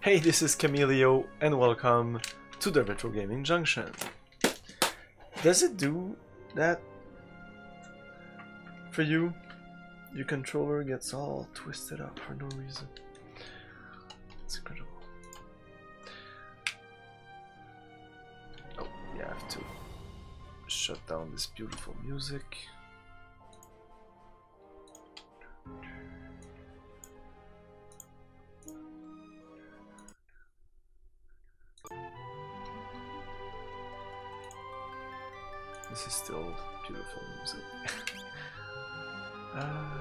Hey, this is Camilio, and welcome to the Retro Gaming Junction. Does it do that for you? Your controller gets all twisted up for no reason. It's incredible. Oh, yeah, I have to shut down this beautiful music. This is still beautiful music. uh,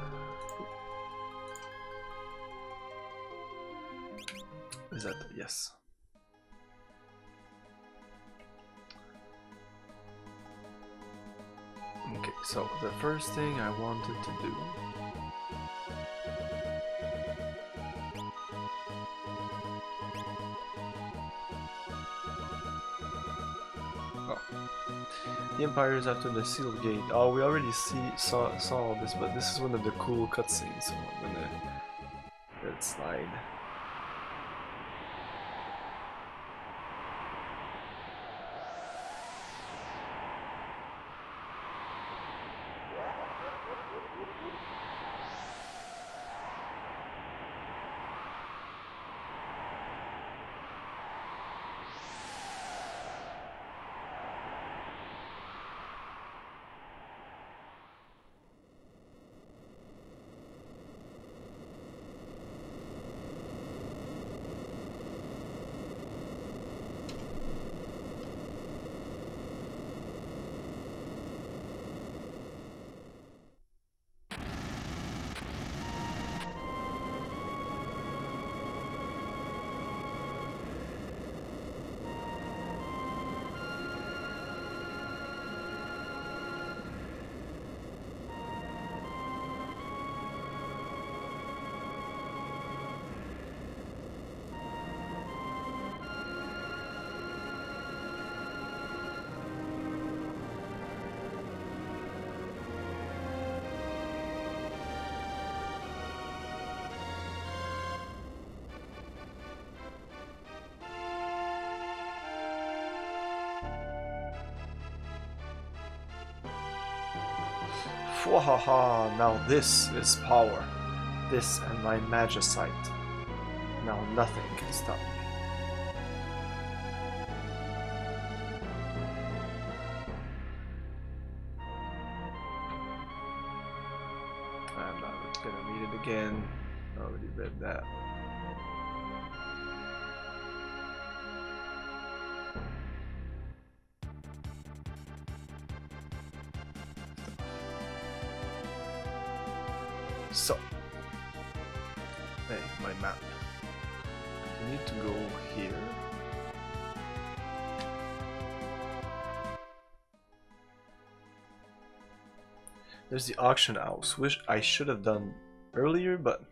is that yes? Okay, so the first thing I wanted to do The Empire is after the Sealed Gate. Oh, we already see saw saw all this, but this is one of the cool cutscenes, so I'm gonna let slide. Wahaha, now this is power. This and my magicite. Now nothing can stop me. So, hey, my map. I need to go here. There's the auction house, which I should have done earlier, but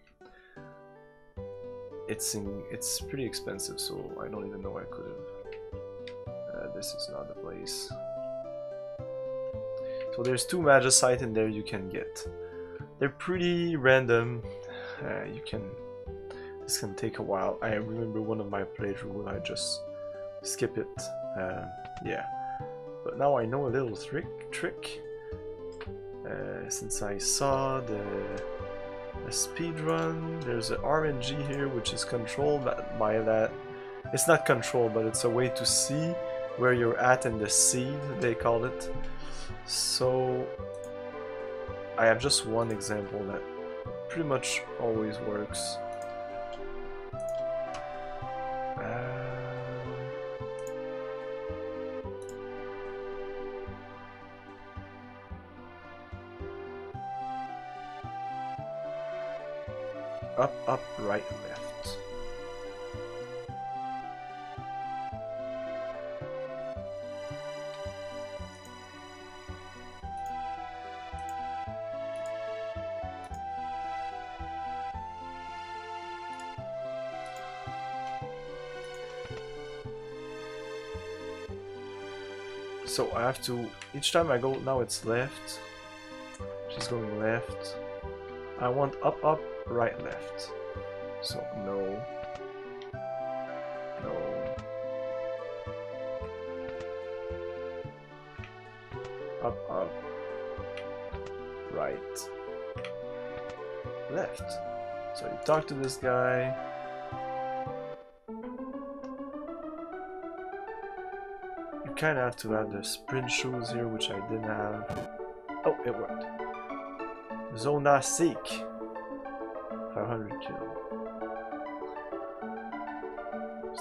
it's in, it's pretty expensive, so I don't even know I could have. Uh, this is not the place. So there's two magicite in there you can get. They're pretty random. Uh, you can. This can take a while. I remember one of my playthrough I just skip it. Uh, yeah, but now I know a little trick. Trick. Uh, since I saw the, the speed run, there's an RNG here which is controlled by that. It's not controlled, but it's a way to see where you're at in the seed. They call it. So I have just one example that pretty much always works. have to... Each time I go... Now it's left. She's going left. I want up, up, right, left. So, no. No. Up, up. Right. Left. So you talk to this guy. Kind of have to have the sprint shoes here, which I didn't have. Oh, it worked. Zona Seek. 500 kill.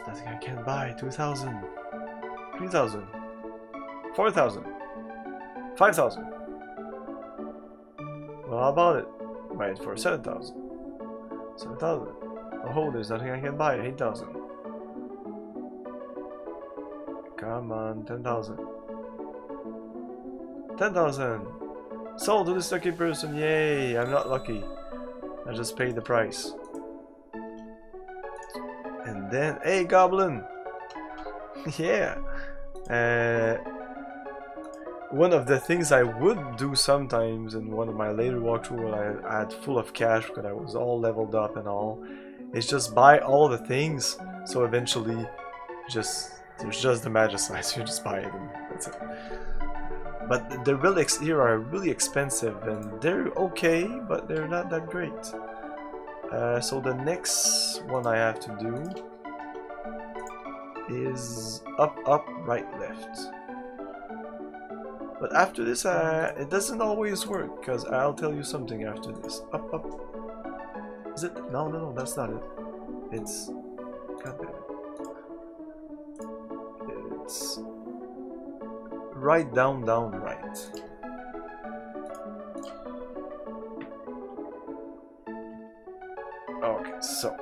Nothing I can buy. 2,000. 3,000. 4,000. 5,000. Well, how about it? Oh, buy it for 7,000. 7,000. Oh, there's nothing I can buy. 8,000. On, 10,000. 10,000. Sold to this lucky person. Yay, I'm not lucky. I just paid the price. And then, hey, Goblin. yeah. Uh, one of the things I would do sometimes in one of my later walkthrough when I had full of cash because I was all leveled up and all is just buy all the things so eventually just there's just the magicite so you just buy them, that's it but the relics here are really expensive and they're okay but they're not that great uh, so the next one I have to do is up up right left but after this, uh, it doesn't always work, because I'll tell you something after this. Up, up. Is it? No, no, no, that's not it. It's... God damn it. It's... Right, down, down, right. Okay, so...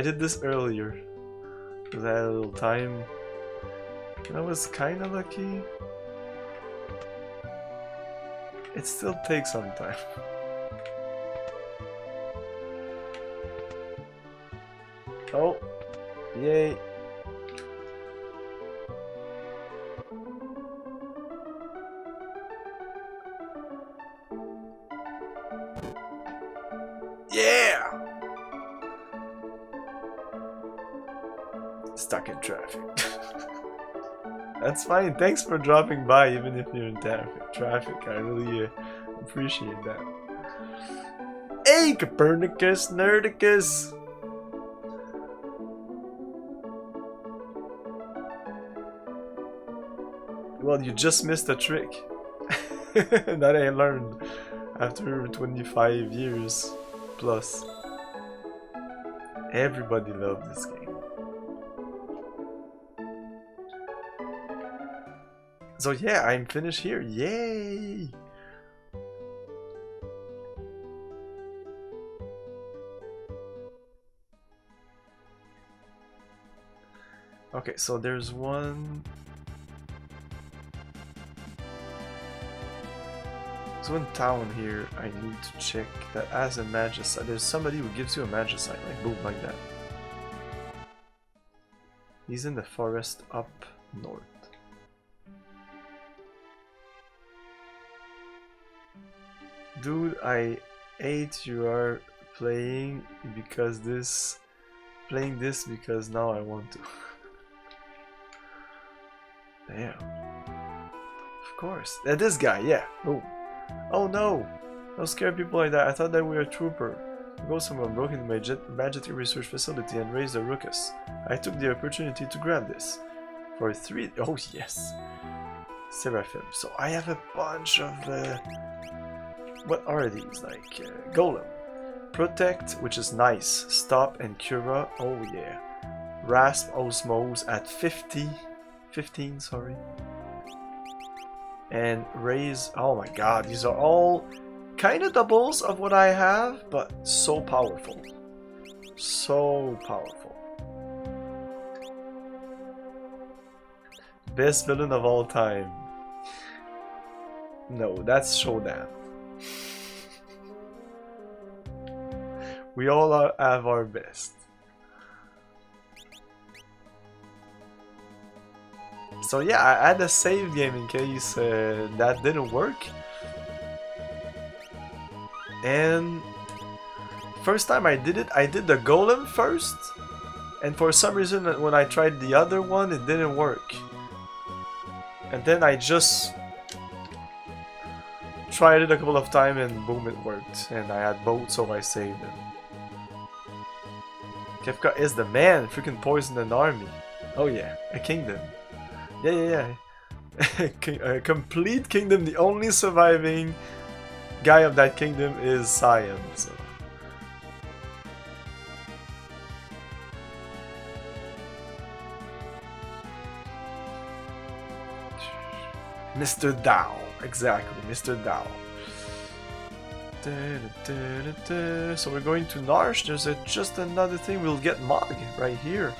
I did this earlier. Because I had a little time. And I was kinda lucky. It still takes some time. Fine. Thanks for dropping by, even if you're in traffic. Traffic. I really uh, appreciate that. Hey, Copernicus, Nerdicus! Well, you just missed a trick that I learned after 25 years plus. Everybody loved this game. So yeah, I'm finished here. Yay! Okay, so there's one So in town here, I need to check that as a magicite, there's somebody who gives you a magicite, like boom, like that. He's in the forest up north. Dude, I hate you are playing because this, playing this because now I want to. Damn. Of course. Uh, this guy, yeah. Boom. Oh no! Don't scare people like that. I thought that we were a trooper. Go someone broke into my Magic Research Facility and raised a ruckus. I took the opportunity to grab this. For three... Oh yes! Seraphim. So I have a bunch of... Uh, what are these? Like, uh, Golem. Protect, which is nice. Stop and Cura. Oh yeah. Rasp Osmose at 50... 15, sorry and raise oh my god these are all kind of doubles of what I have but so powerful so powerful best villain of all time no that's Shodan we all are, have our best. So yeah, I had a save game in case uh, that didn't work. And first time I did it, I did the golem first. And for some reason when I tried the other one, it didn't work. And then I just tried it a couple of times and boom, it worked. And I had both, so I saved it. Kefka is the man, freaking poison an army. Oh yeah, a kingdom. Yeah, yeah, yeah. a complete kingdom, the only surviving guy of that kingdom is Cyan, so. Mr. Dao, exactly, Mr. Dao. So we're going to Narshe, there's a, just another thing, we'll get Mog right here.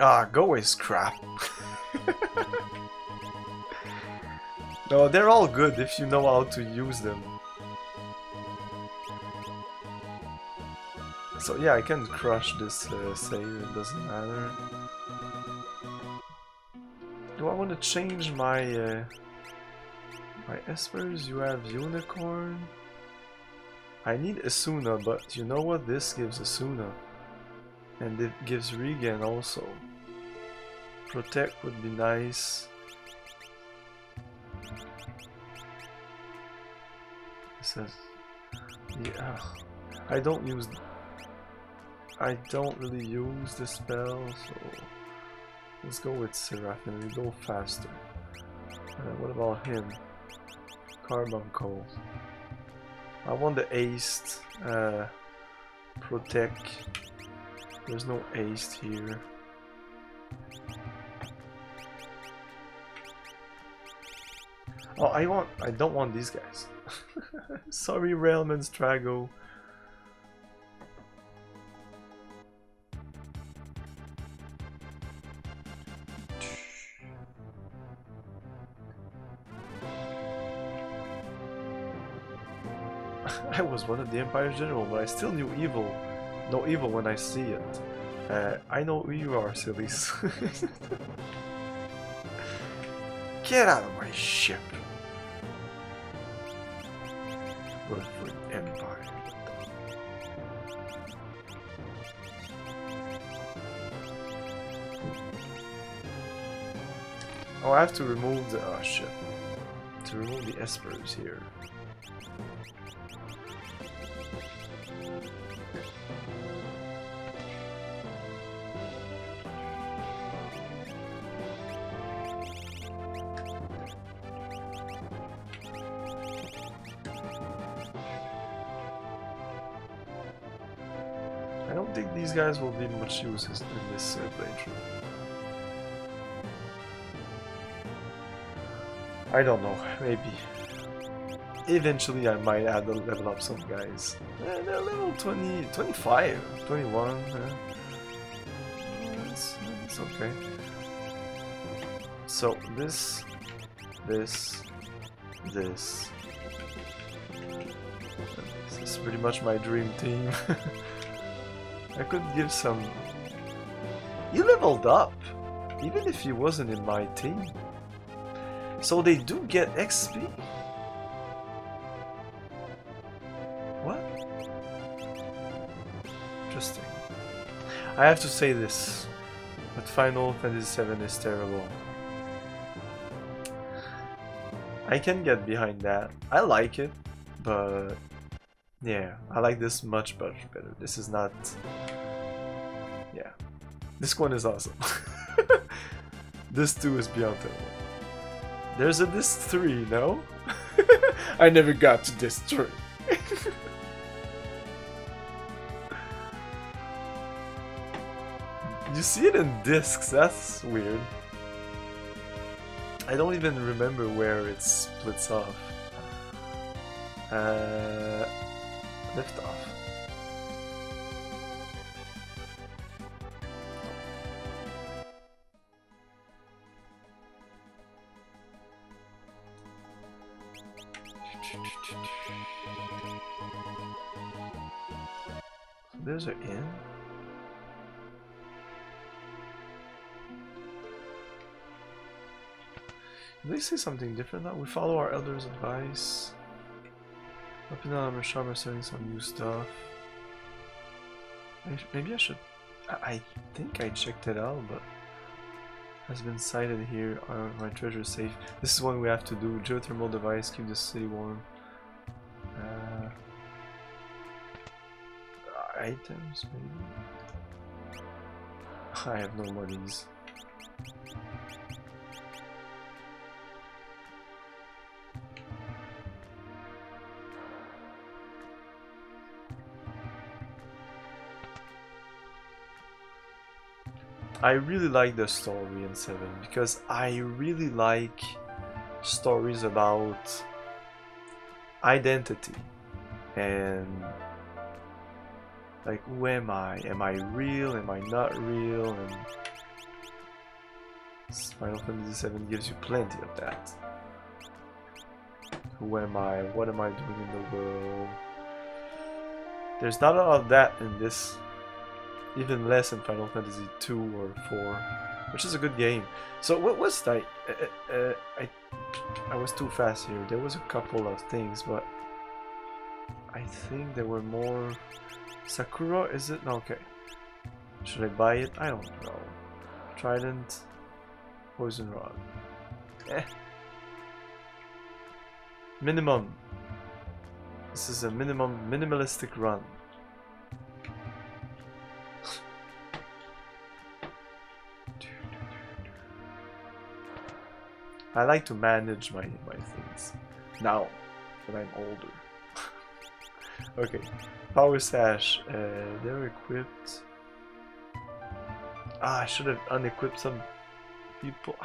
Ah, Go away, crap. no, they're all good if you know how to use them. So yeah, I can crush this uh, save, it doesn't matter. Do I want to change my uh, my espers? You have unicorn. I need Esuna, but you know what? This gives Esuna. And it gives regen also. Protect would be nice. It says, yeah, I don't use, I don't really use the spell, so let's go with Seraphim, we go faster. Uh, what about him? Carbuncle. I want the Ace, uh, Protect. There's no Ace here. Oh, I want. I don't want these guys. Sorry, Relm and Strago. Of the Empire's general, but I still knew evil. No evil when I see it. Uh, I know who you are, sillies. Get out of my ship! Earthwood Empire. Oh, I have to remove the... Oh, shit. To remove the espers here. Guys will be much use in this uh, playthrough. I don't know, maybe. Eventually I might add level up some guys. They're level 20, 25, 21. Eh. It's, it's okay. So this, this, this. This is pretty much my dream team. I could give some... You leveled up, even if he wasn't in my team. So they do get XP? What? Interesting. I have to say this, but Final Fantasy VII is terrible. I can get behind that. I like it, but yeah, I like this much, much better. This is not... Yeah. This one is awesome. this 2 is beyond terrible. There's a disc 3, no? I never got to disc 3. you see it in discs, that's weird. I don't even remember where it splits off. Uh, liftoff. Those are in. Did they say something different now? We follow our elders' advice. Up and down, I'm sure I'm selling some new stuff. Maybe I should. I think I checked it out, but has been sighted here. Uh, my treasure safe. This is one we have to do. Geothermal device, keep the city warm. Uh, items, maybe? I have no monies. I really like the story in 7 because I really like stories about identity and like who am I? Am I real? Am I not real? And Final Fantasy 7 gives you plenty of that. Who am I? What am I doing in the world? There's not a lot of that in this even less in Final Fantasy 2 or 4, which is a good game. So what was that? Uh, uh, I, I was too fast here. There was a couple of things, but I think there were more... Sakura, is it? Okay. Should I buy it? I don't know. Trident, Poison Rod. Eh. Minimum. This is a minimum minimalistic run. I like to manage my, my things now that I'm older. okay, Power Sash, uh, they're equipped. Ah, I should have unequipped some people.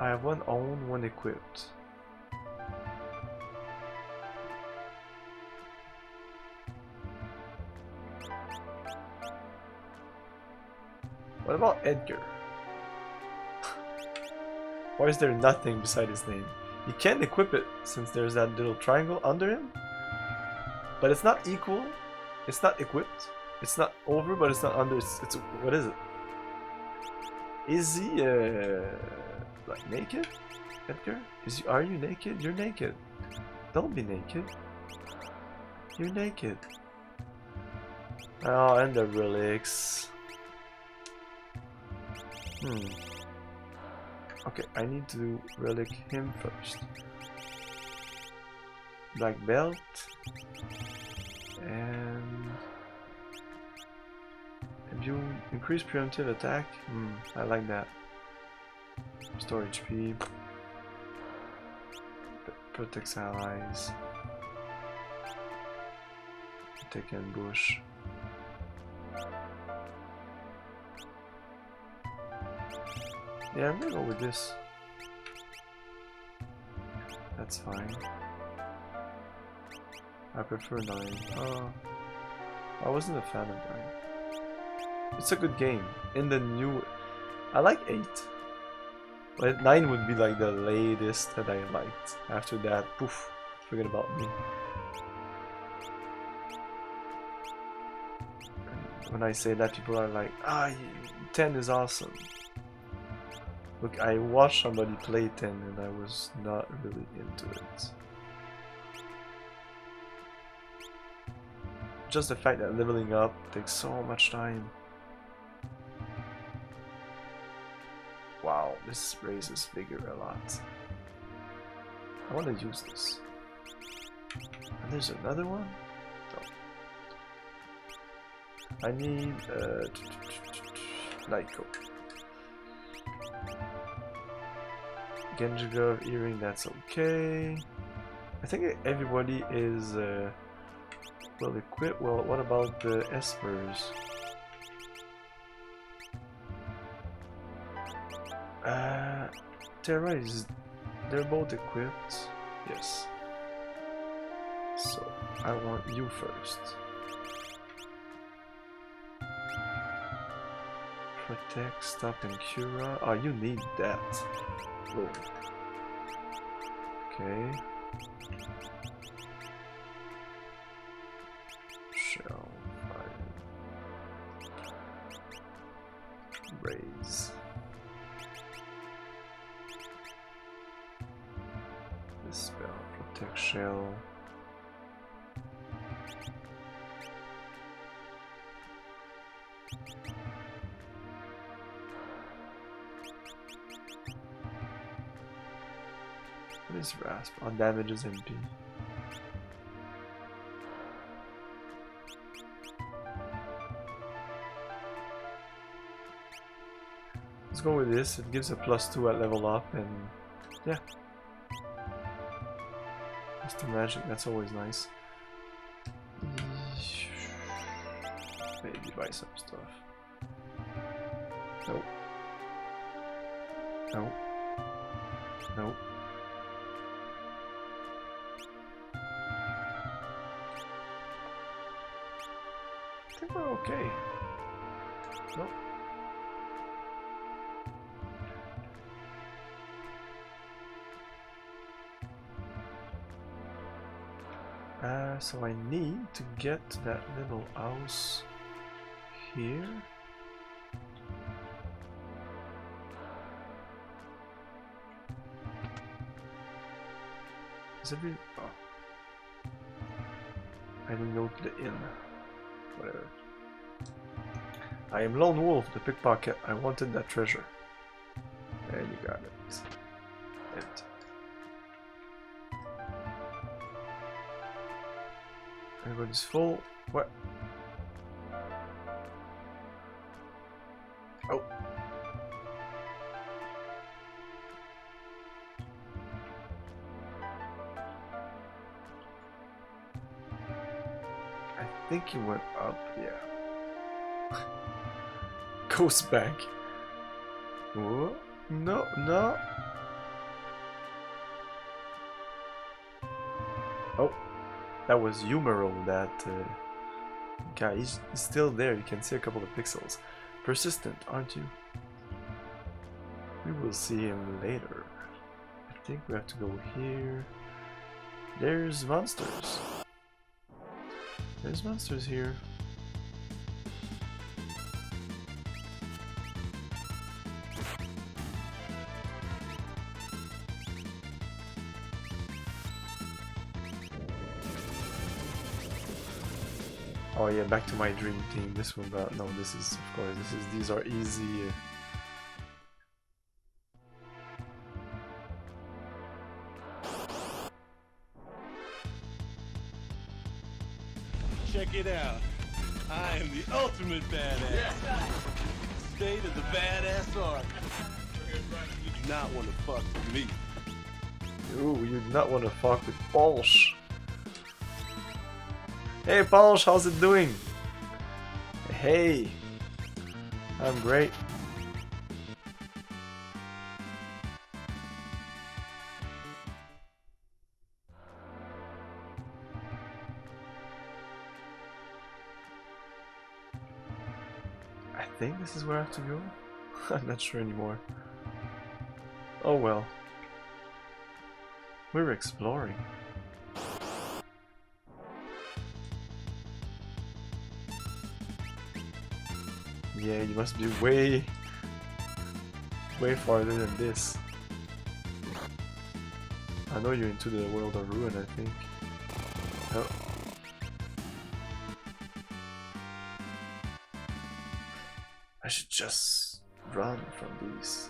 I have one own, one equipped. What about Edgar? Why is there nothing beside his name? You can't equip it since there's that little triangle under him. But it's not equal. It's not equipped. It's not over, but it's not under. It's, it's what is it? Is he uh, like naked, Edgar? Is are you naked? You're naked. Don't be naked. You're naked. Oh, and the relics. Hmm. Okay, I need to relic him first. Black belt. And... Have you increased preemptive attack? Hmm, I like that. Restore HP. Protects allies. Take ambush. Yeah, I'm gonna go with this. That's fine. I prefer 9. Oh, I wasn't a fan of 9. It's a good game. In the new... I like 8. But 9 would be like the latest that I liked. After that, poof, forget about me. when I say that, people are like, ah, 10 is awesome. Look, I watched somebody play 10 and I was not really into it. Just the fact that leveling up takes so much time. Wow, this raises vigor a lot. I want to use this. And there's another one? I need uh, light coat. Genji Glove earring, that's okay. I think everybody is uh, well equipped. Well, what about the Espers? Uh, Terra is. They're both equipped. Yes. So, I want you first. Attack, Stop, and Cura. Oh, you need that. Boom. Okay. Shell fire. Raise. spell protect shell. Is? On damages MP. Let's go with this. It gives a plus two at level up and yeah. Mr. Magic, that's always nice. Maybe buy some stuff. Nope. Nope. Nope. Okay. Nope. Uh, so I need to get that little house here. Is every... Oh. I didn't go to the inn. Whatever. I am Lone Wolf, the pickpocket. I wanted that treasure. There you got it. Empty. Everybody's full. What? Oh. I think he went up, yeah. Goes back. No, no. Oh. That was Humero, that uh, guy. He's still there. You can see a couple of pixels. Persistent, aren't you? We will see him later. I think we have to go here. There's monsters. There's monsters here. Yeah, back to my dream team. This one, but no, this is of course this is these are easy. Check it out. I am the ultimate badass. State of the badass art. You do not want to fuck with me. Ooh, you do not want to fuck with Balsh. Hey Balsh, how's it doing? Hey, I'm great. I think this is where I have to go. I'm not sure anymore. Oh well. We're exploring. Yeah, you must be way, way farther than this. I know you're into the world of ruin, I think. Oh. I should just run from these.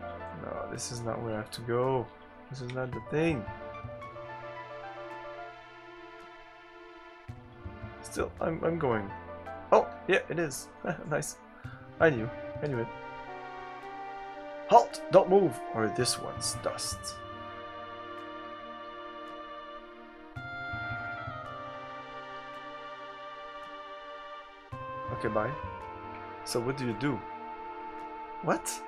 No, this is not where I have to go. This is not the thing. Still, I'm, I'm going. Oh, yeah, it is. nice. I knew. I knew it. Halt! Don't move, or this one's dust. Okay, bye. So what do you do? What?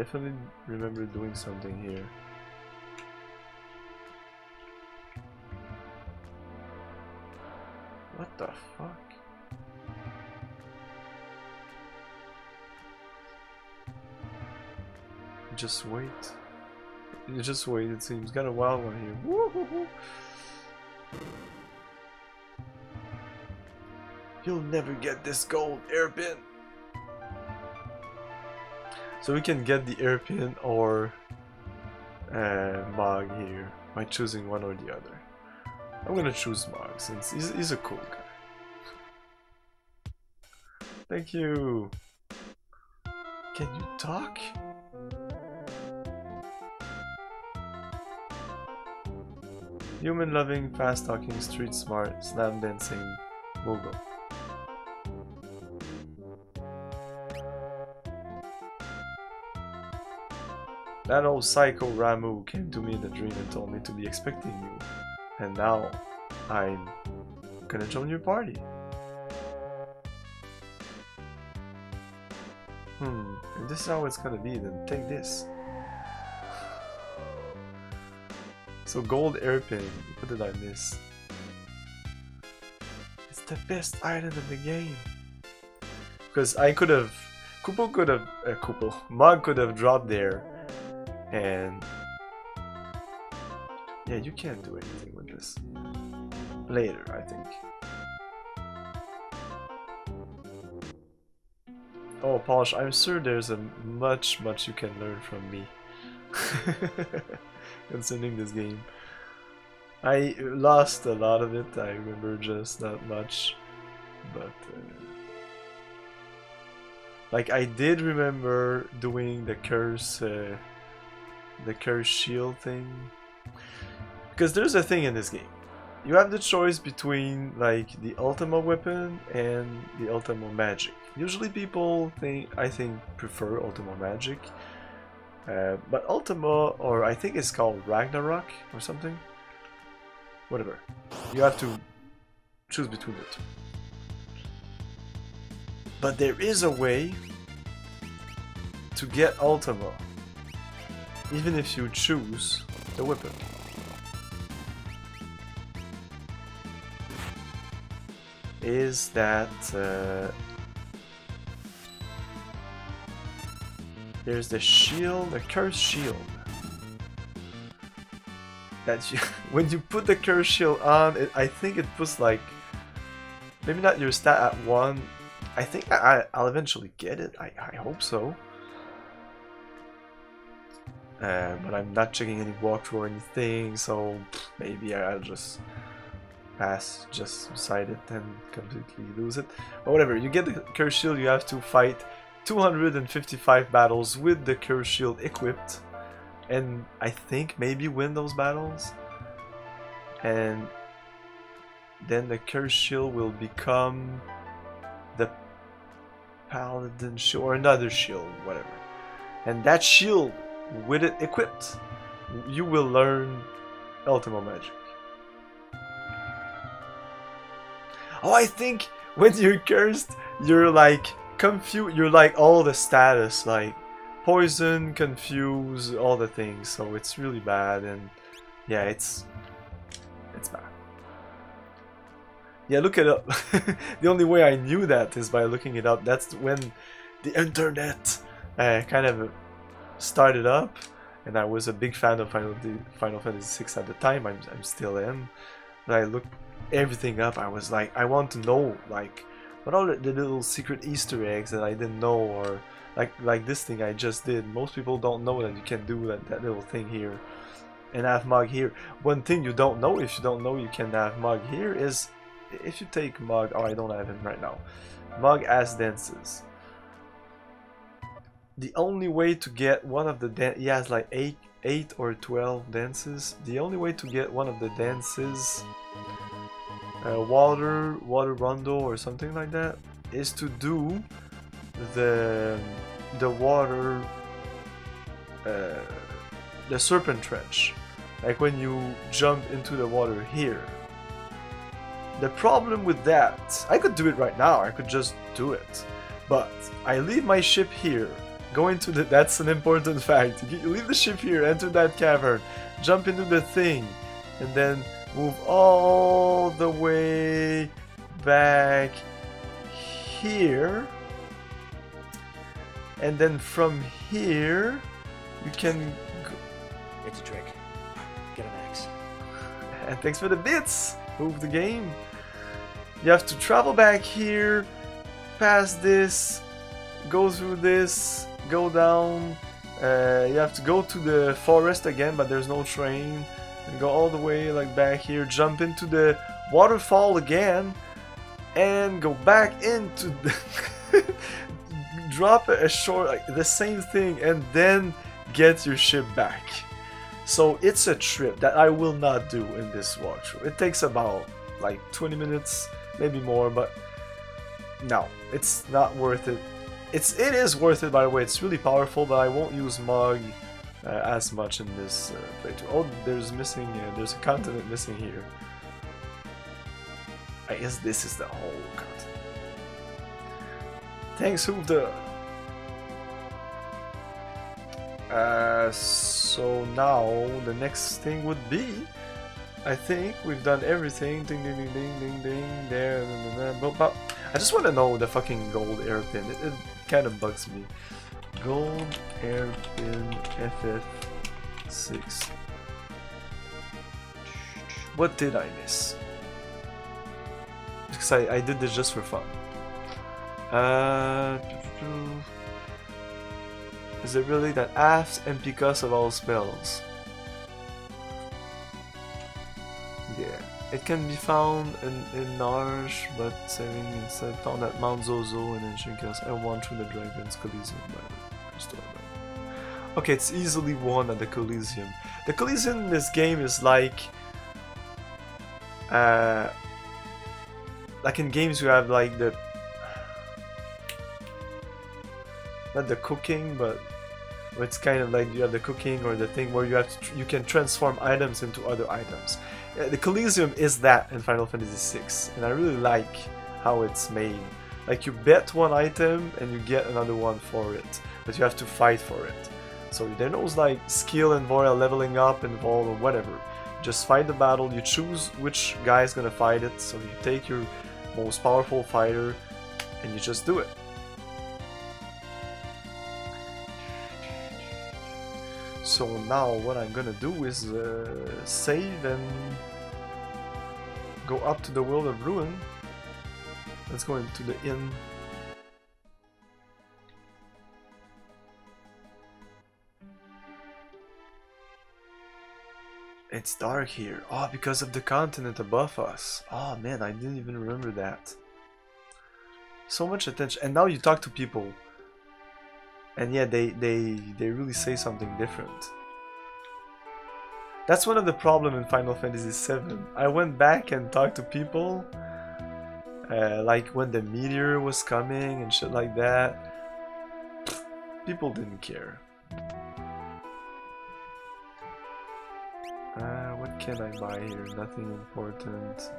Definitely remember doing something here. What the fuck? Just wait. Just wait, it seems. Got a wild one here. You'll never get this gold hairpin. So we can get the hairpin or uh, Mog here by choosing one or the other. I'm gonna choose Mog since he's, he's a cool guy. Thank you. Can you talk? Human loving, fast talking, street smart, slam dancing, mogul. That old psycho Ramuh came to me in a dream and told me to be expecting you. And now, I'm gonna join your party. Hmm, if this is how it's gonna be, then take this. So gold hairpin, what did I miss? It's the best item in the game. Because I could have, Kupo could have, uh, Kupo, Mog could have dropped there and yeah, you can't do anything with this. Later, I think. Oh, Polish, I'm sure there's a much, much you can learn from me. Concerning this game. I lost a lot of it, I remember just not much. But... Uh, like, I did remember doing the curse... Uh, the curse shield thing. Because there's a thing in this game. You have the choice between like the Ultima weapon and the Ultima magic. Usually people think I think prefer Ultima magic. Uh, but Ultima, or I think it's called Ragnarok or something. Whatever. You have to choose between the two. But there is a way to get Ultima even if you choose the weapon. Is that uh, there's the shield, the curse shield. That you, when you put the curse shield on, it, I think it puts like maybe not your stat at one. I think I, I'll eventually get it. I, I hope so. Uh, but I'm not checking any walkthrough or anything, so maybe I'll just pass just beside it and completely lose it. But whatever, you get the Curse Shield, you have to fight 255 battles with the Curse Shield equipped, and I think maybe win those battles. And then the Curse Shield will become the Paladin Shield, or another shield, whatever. And that shield with it equipped, you will learn Ultima Magic. Oh, I think when you're cursed, you're like confused. You're like all the status, like poison, confuse, all the things. So it's really bad, and yeah, it's it's bad. Yeah, look it up. the only way I knew that is by looking it up. That's when the internet uh, kind of started up, and I was a big fan of Final, Final Fantasy VI at the time. I'm, I'm still in. But I looked everything up. I was like, I want to know, like, what are the little secret Easter eggs that I didn't know, or like like this thing I just did. Most people don't know that you can do that, that little thing here and have Mog here. One thing you don't know, if you don't know you can have Mog here, is if you take Mog. oh I don't have him right now, Mog as dances the only way to get one of the he has like 8 8 or 12 dances. The only way to get one of the dances uh, water water rondo or something like that is to do the the water uh, the serpent trench. Like when you jump into the water here. The problem with that I could do it right now I could just do it. But I leave my ship here Go into the... That's an important fact. Leave the ship here, enter that cavern, jump into the thing, and then move all the way back here. And then from here, you can... It's a trick. Get an axe. And thanks for the bits! Move the game. You have to travel back here, past this, go through this, go down. Uh, you have to go to the forest again, but there's no train. And go all the way like back here, jump into the waterfall again, and go back into the drop a short like the same thing, and then get your ship back. So it's a trip that I will not do in this walkthrough. It takes about like 20 minutes, maybe more, but no, it's not worth it. It's it is worth it by the way. It's really powerful, but I won't use Mog uh, as much in this uh, playthrough. Oh, there's missing. Uh, there's a continent missing here. I guess this is the whole continent. Thanks, Hoofda. Uh, so now the next thing would be, I think we've done everything. Ding ding ding ding ding ding. There. But, but I just want to know the fucking gold hairpin. It, it kind of bugs me. Gold hairpin FF6. What did I miss? Because I, I did this just for fun. Uh, is it really that aft and because of all spells? Yeah. It can be found in, in Narshe, but saving instead found at Mount Zozo and in Shinkas and won through the Dragon's Coliseum by Okay, it's easily won at the Coliseum. The Coliseum in this game is like uh like in games you have like the not the cooking but it's kind of like you have the cooking or the thing where you have to you can transform items into other items the Coliseum is that in Final Fantasy VI and I really like how it's made. Like you bet one item and you get another one for it but you have to fight for it. So there's no like skill involved or leveling up involved or whatever. Just fight the battle you choose which guy is gonna fight it so you take your most powerful fighter and you just do it. So now what I'm gonna do is uh, save and go up to the world of ruin. Let's go into the inn. It's dark here. Oh, because of the continent above us. Oh man, I didn't even remember that. So much attention. And now you talk to people and yeah they they they really say something different that's one of the problem in Final Fantasy VII I went back and talked to people uh, like when the meteor was coming and shit like that. People didn't care. Uh, what can I buy here? Nothing important.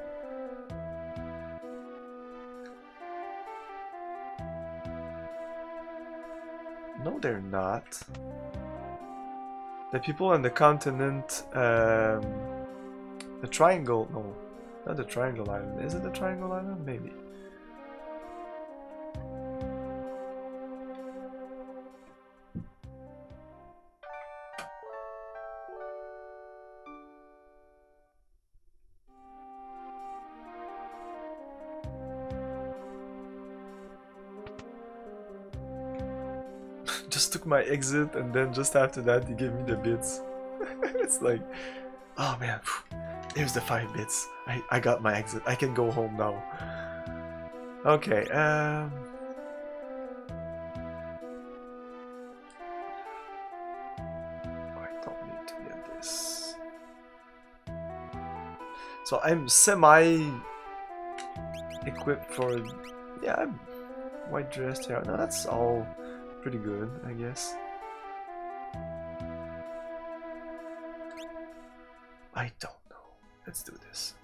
No, they're not. The people on the continent, um, the triangle, no, not the triangle island. Is it the triangle island? Maybe. My exit and then just after that he gave me the bits. it's like, oh man, there's the five bits. I, I got my exit. I can go home now. Okay, um... I don't need to get this. So I'm semi equipped for yeah I'm white dressed here. No, that's all pretty good, I guess. I don't know. Let's do this.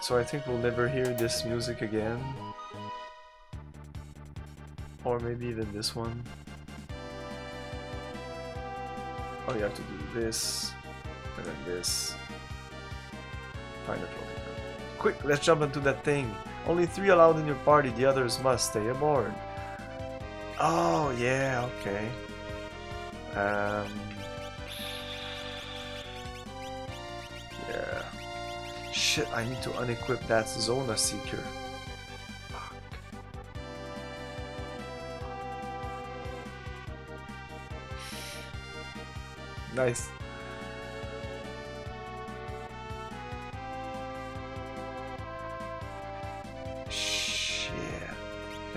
So I think we'll never hear this music again. Or maybe even this one. Oh, you have to do this, and then this. Find a trophy room. Quick, let's jump into that thing. Only three allowed in your party, the others must stay aboard. Oh, yeah, okay. Um, yeah. Shit, I need to unequip that Zona Seeker. Nice.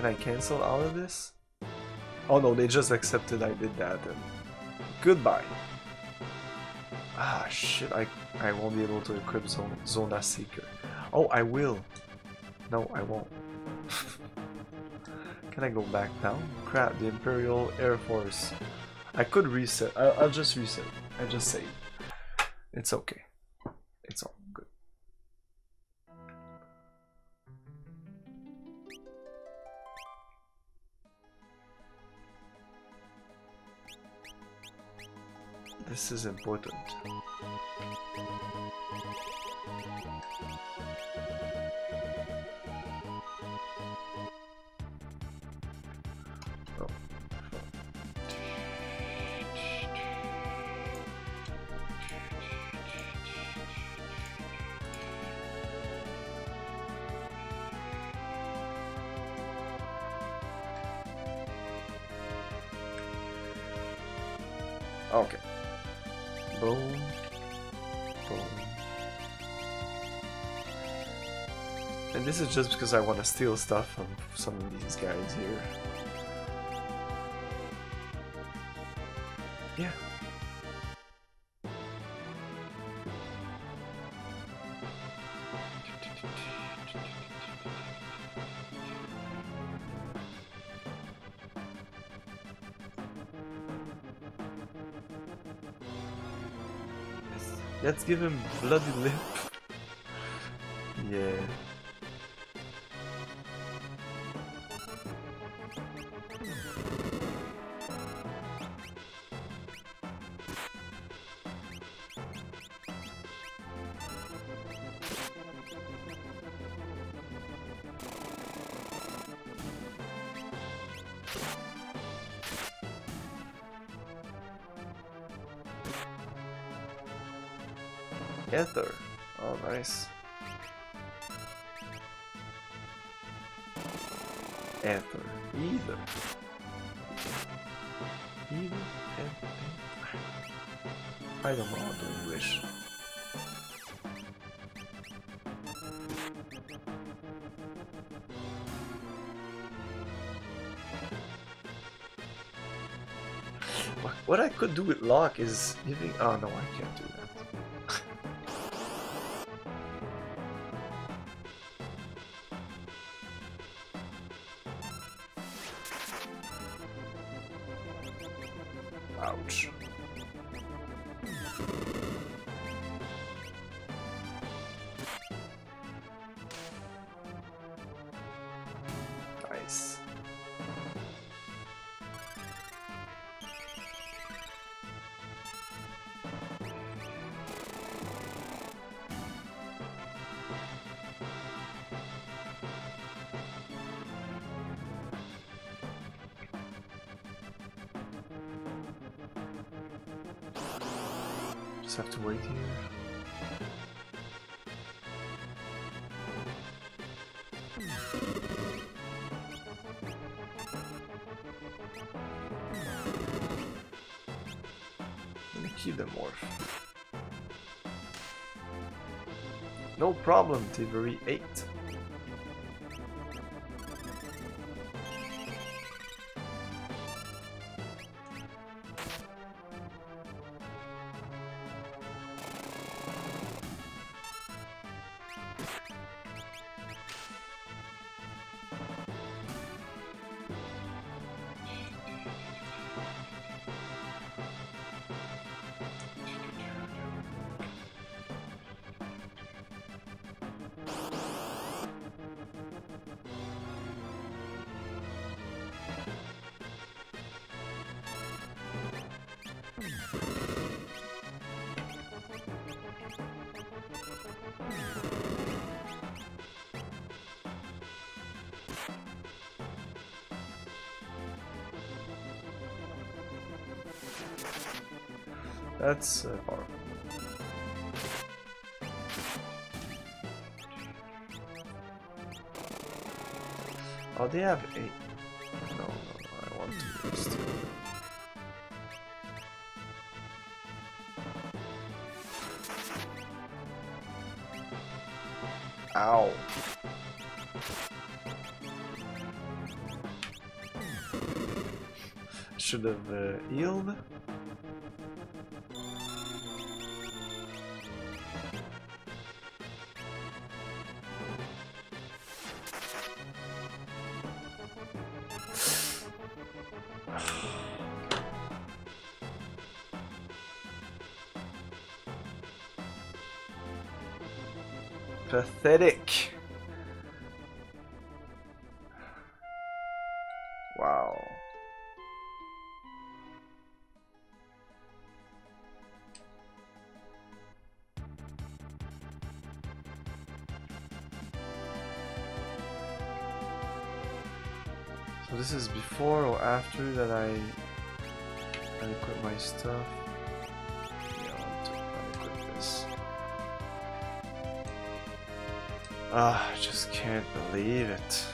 I cancel out of this? Oh no, they just accepted I did that and goodbye. Ah shit, I, I won't be able to equip Zona, Zona Seeker. Oh, I will. No, I won't. Can I go back down? Crap, the Imperial Air Force. I could reset. I'll, I'll just reset. I just save. It's okay. This is important. Okay. This is just because I want to steal stuff from some of these guys here. Yeah. Let's give him bloody lip. Do with lock is giving. Oh no, I can't do problem, Tivery 8. That's uh, horrible. Oh, they have eight. No, no, no I want to use two. Ow. Should have uh, healed. Pathetic. After that I unequip my stuff. Yeah, I to unequip this. Ah, I just can't believe it.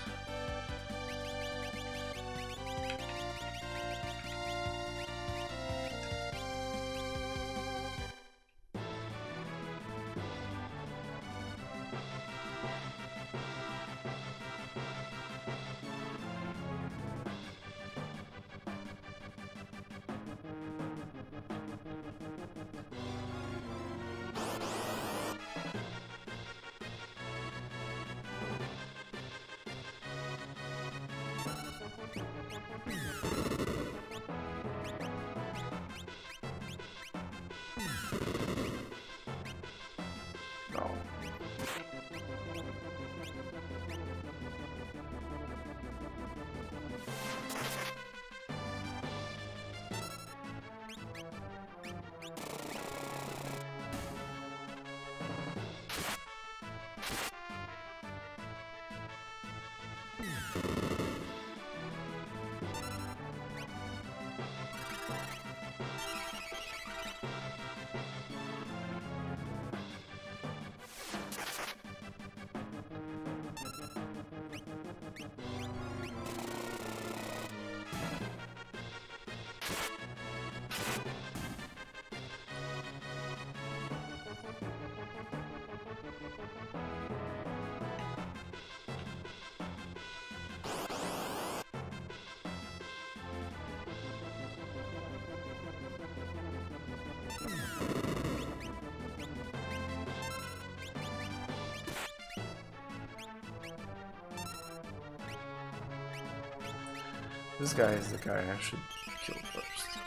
This guy is the guy I should kill first.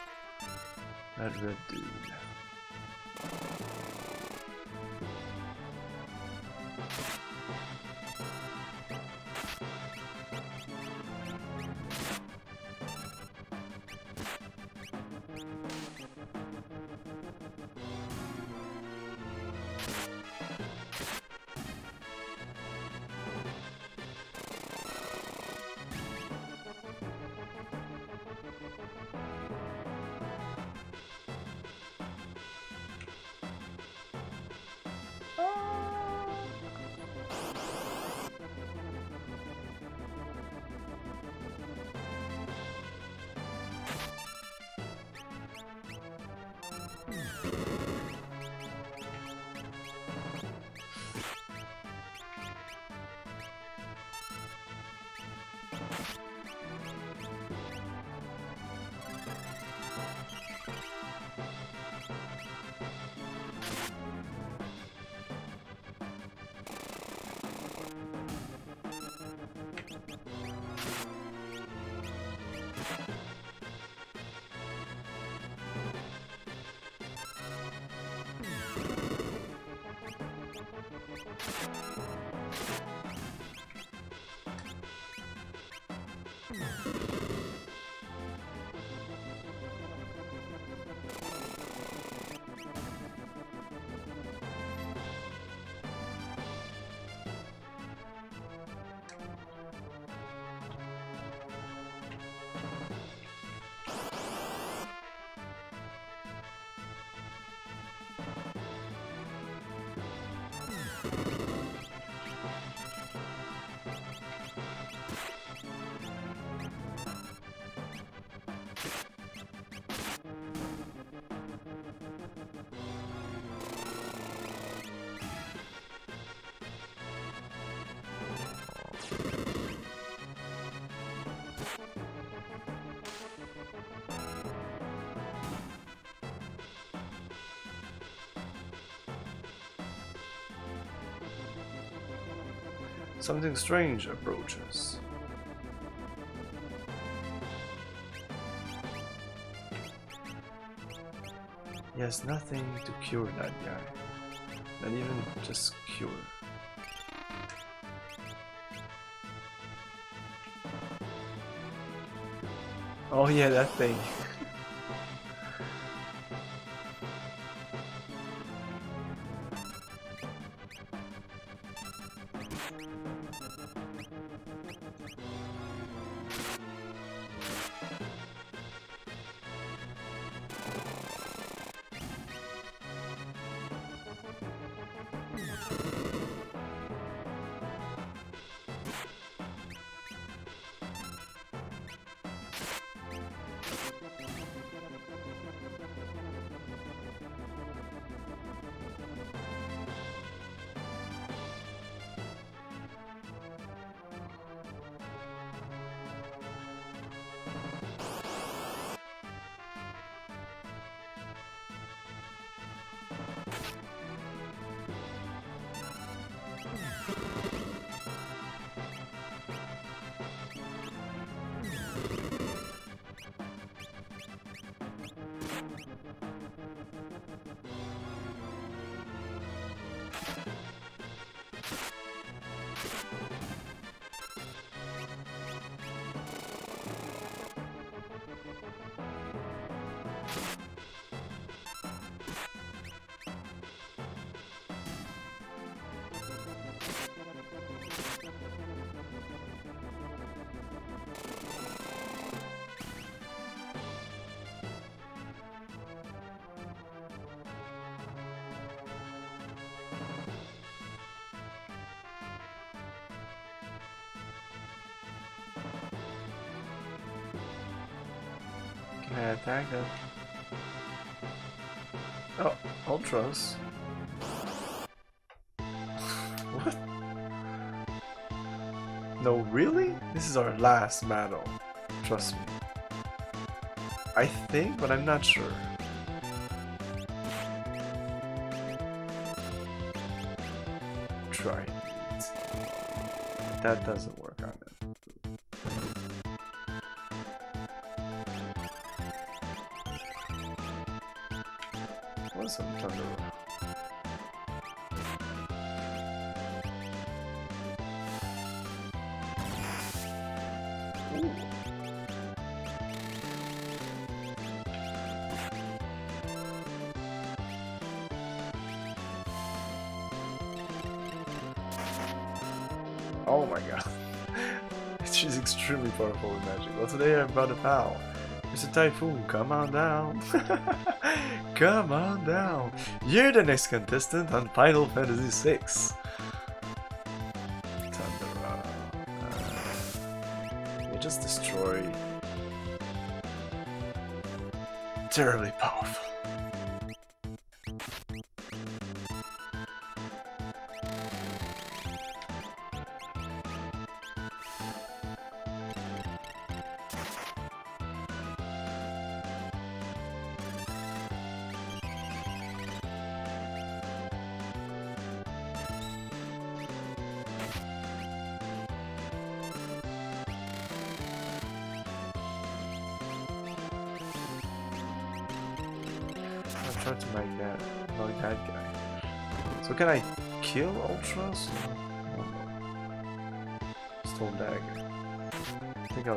That red dude. Something strange approaches. He has nothing to cure that guy. Not even just cure. Oh yeah, that thing. Ultros. what? No, really? This is our last battle. Trust me. I think, but I'm not sure. Try it. That doesn't work magic. Well, today I brought a pal. Mr. Typhoon, come on down. come on down. You're the next contestant on Final Fantasy VI. Thundera. Uh, you just destroy. Terribly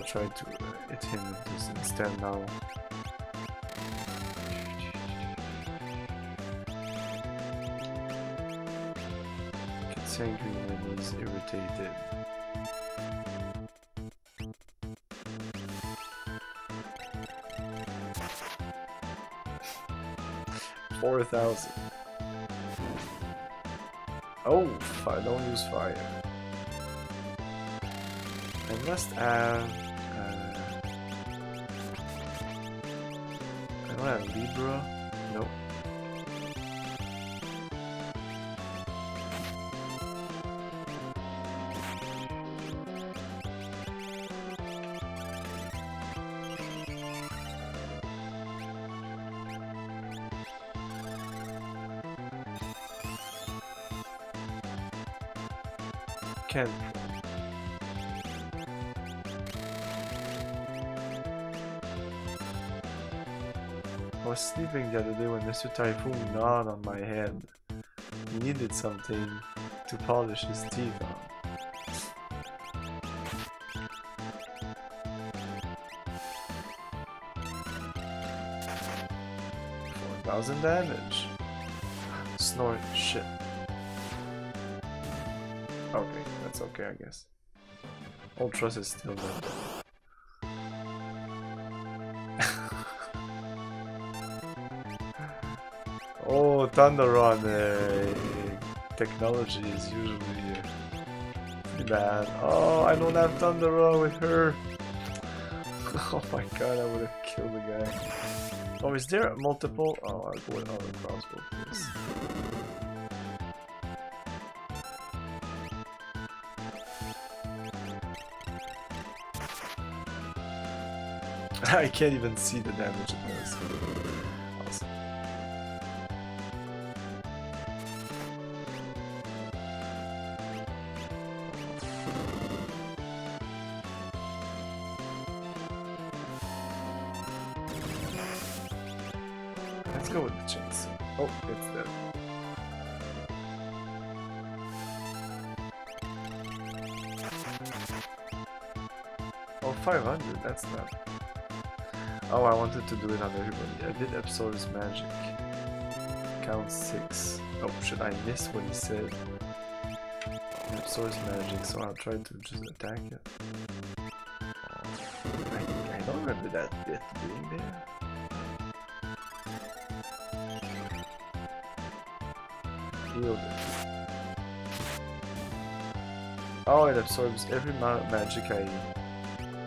try to uh, hit him instead now. Gets angry when he's irritated. Four thousand. Oh, I don't use fire. I must have. Libra. Sleeping the other day when Mr. Typhoon gnawed on my head. He needed something to polish his teeth on. 4,000 damage. Snort shit. Okay, that's okay, I guess. Ultros is still there. Thunder Run uh, technology is usually uh, bad. Oh, I don't have Thunder Run with her. oh my god, I would have killed the guy. Oh, is there multiple? Oh, I'll go with other crossbow, please. I can't even see the damage it does. That's. Oh, I wanted to do it on everybody. I did Absol's magic. Count 6. Oh, should I miss what he said? Absol's magic, so I'll try to just attack it. Oh, I, I don't remember that bit being there. Oh, it absorbs every of magic I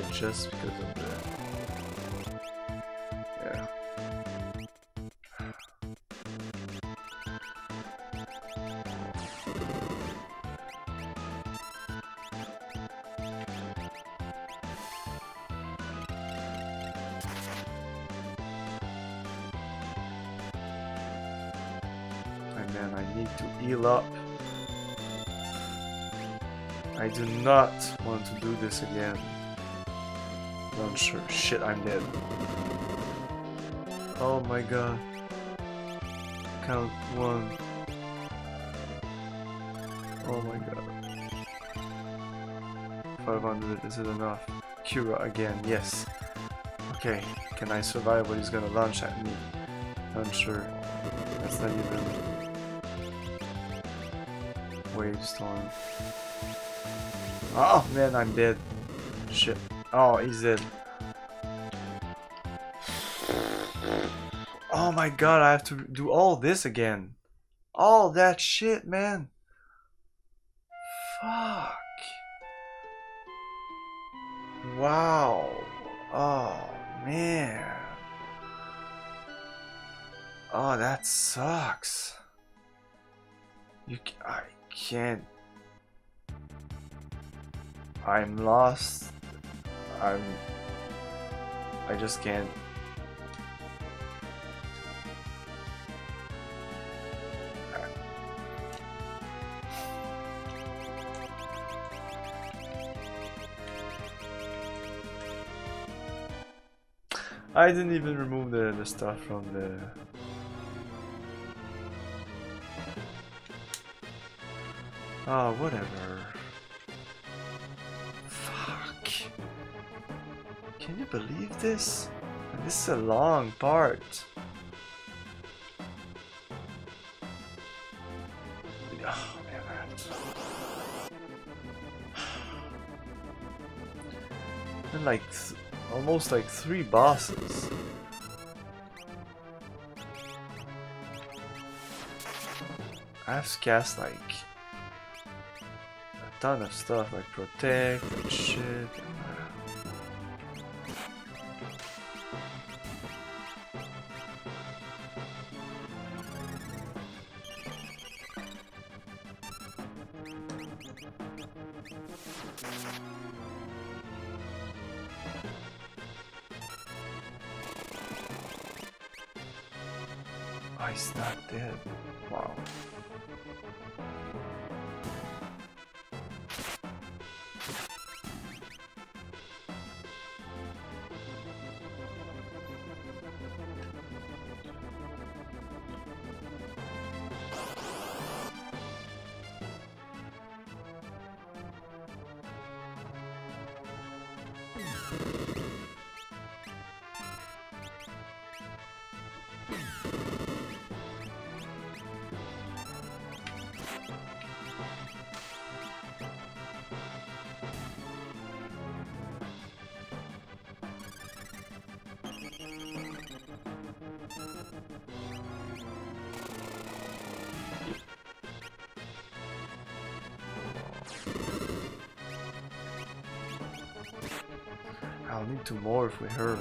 die just because of the... Yeah. And then I need to heal up. I do not want to do this again. Launcher. Shit, I'm dead. Oh my god. Count one. Oh my god. 500, is it enough? Cura again, yes. Okay, can I survive what he's gonna launch at me? Unsure. That's not even... Wave storm. Oh man, I'm dead. Shit. Oh, he's dead. Oh my god, I have to do all this again. All that shit, man. Fuck. Wow. Oh, man. Oh, that sucks. You, I can't. I'm lost. I'm. I just can't. I didn't even remove the, the stuff from the Oh, whatever. Fuck. Can you believe this? This is a long part. Oh, man, like, almost like three bosses. I've cast like a ton of stuff like protect and shit. Morph with her.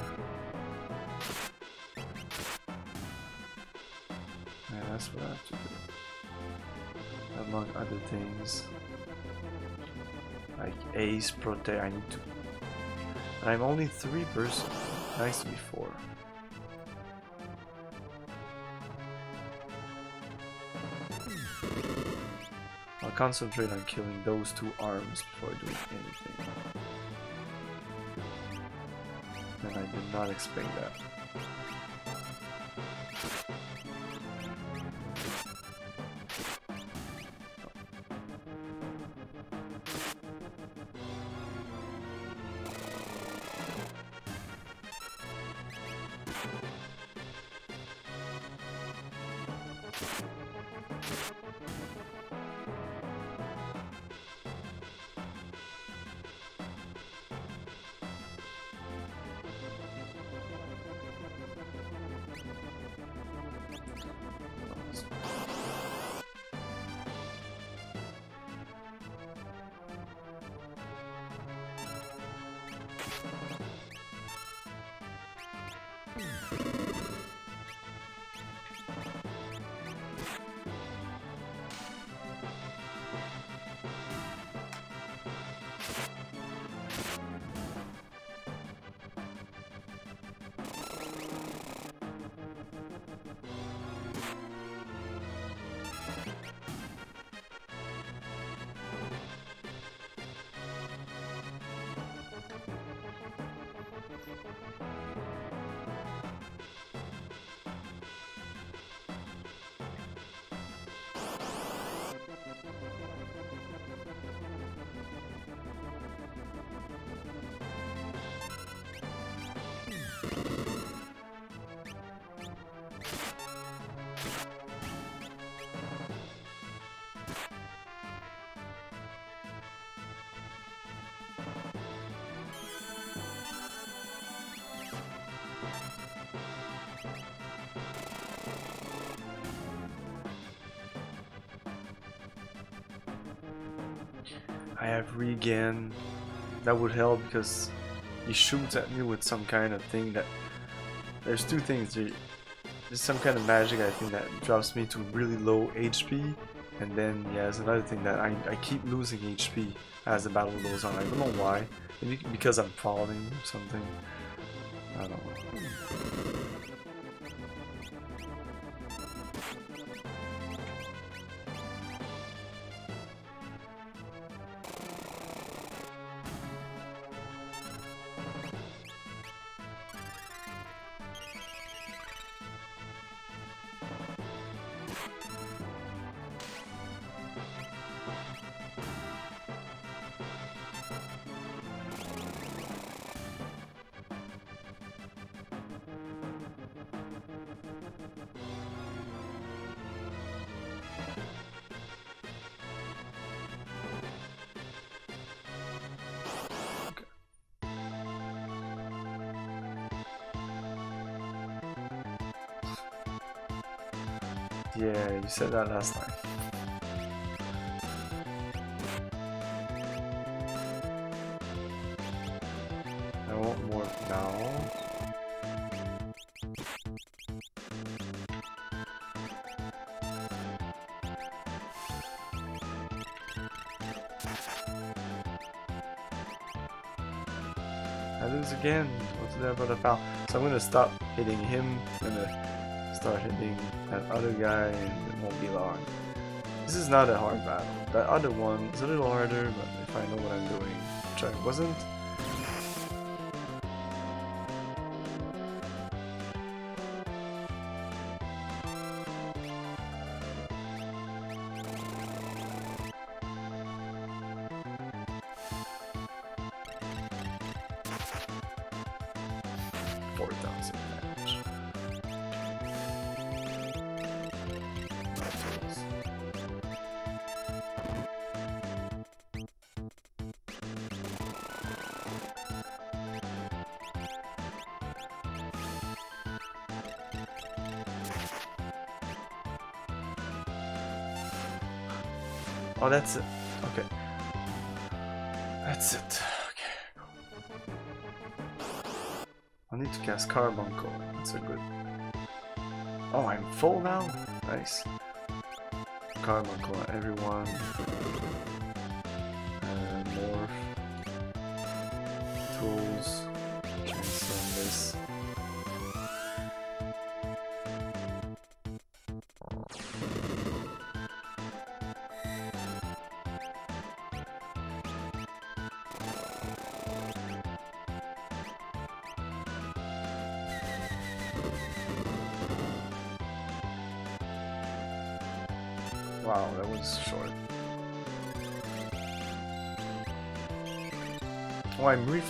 Yeah, that's what I have to do. Among other things. Like Ace, Protect, I need to... And I'm only three person. Nice to be four. I'll concentrate on killing those two arms before doing anything. Did not expect that. Regen. That would help because he shoots at me with some kind of thing that. There's two things. There's some kind of magic I think that drops me to really low HP, and then yeah, there's another thing that I, I keep losing HP as the battle goes on. I don't know why. Maybe because I'm falling or something. I don't know. Said that last time. I want more now. I lose again. What's there but a foul? So I'm gonna stop hitting him. I'm gonna start hitting that other guy, it won't be long. This is not a hard battle. That other one is a little harder, but if I know what I'm doing, which I wasn't. Carbuncle. That's a good. Oh, I'm full now? Nice. Carbuncle everyone.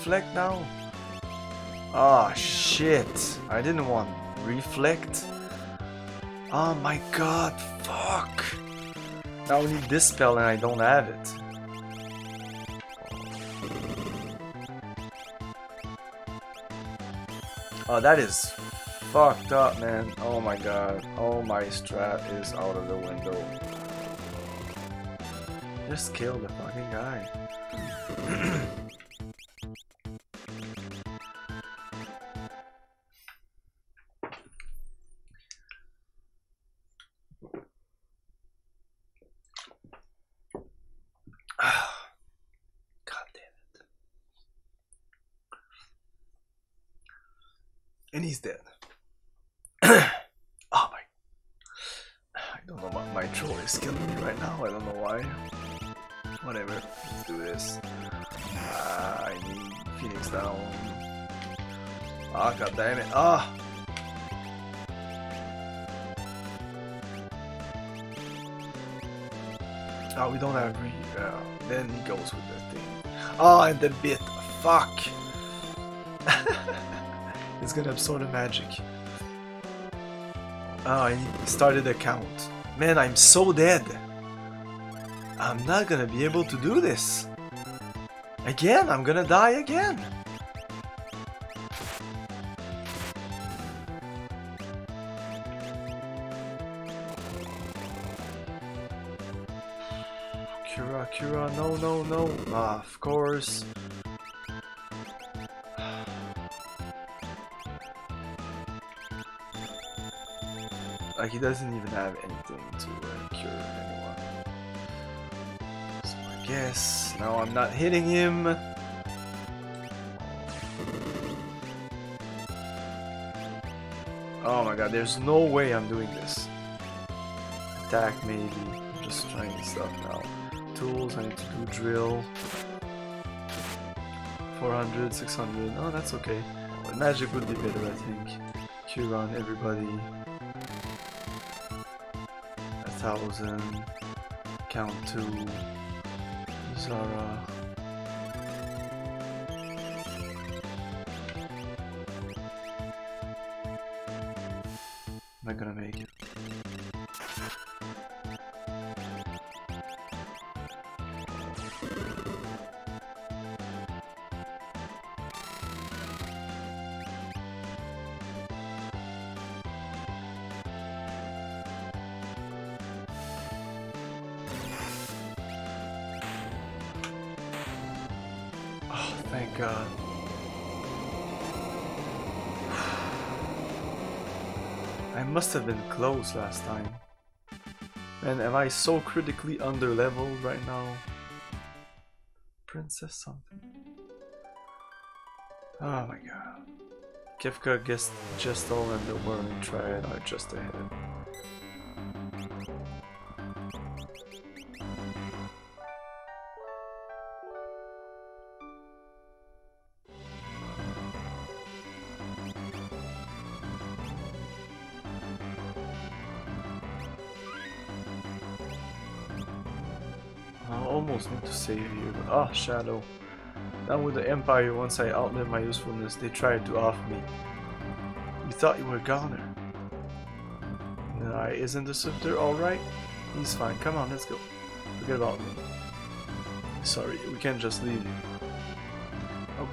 Reflect now? Ah, shit. I didn't want reflect. Oh my god, fuck. Now I need this spell and I don't have it. Oh, that is fucked up, man. Oh my god. Oh, my strat is out of the window. Just kill the fucking guy. The bit. Fuck! it's gonna absorb the magic. Ah, oh, I started the count. Man, I'm so dead. I'm not gonna be able to do this. Again, I'm gonna die again. He doesn't even have anything to uh, cure anyone. So I guess now I'm not hitting him. Oh my god, there's no way I'm doing this. Attack maybe. I'm just trying stuff now. Tools, I need to do drill. 400, 600. Oh, that's okay. Magic would be better, I think. Cure on everybody. Thousand. Count to Zara. Am I gonna make it? Must have been close last time. Man, am I so critically under leveled right now? Princess something. Oh my god. Kefka guessed Gestahl and the Warring Triad are just ahead. Shadow. Now with the Empire, once I outlived my usefulness, they tried to off me. You thought you were a goner. Isn't the Sifter alright? He's fine, come on, let's go. Forget about me. Sorry, we can't just leave you.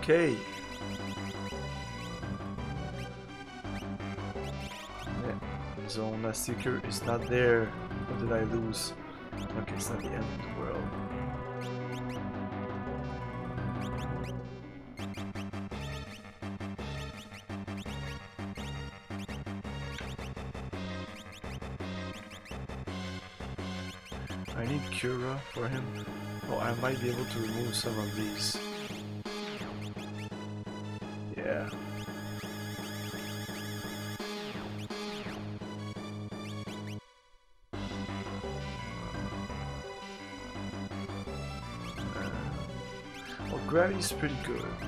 Okay. Yeah, Zona Seeker is not there. What did I lose? Okay, it's not the end might be able to remove some of these. Yeah. Uh, well, gravity's pretty good.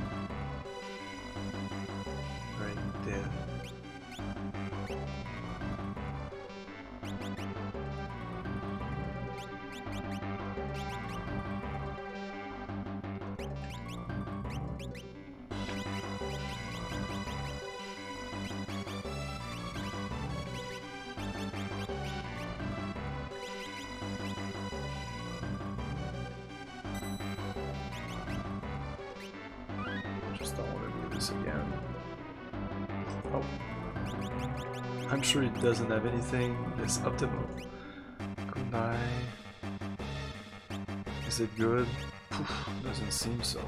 Doesn't have anything. It's optimal. Kunai. Is it good? Poof, doesn't seem so.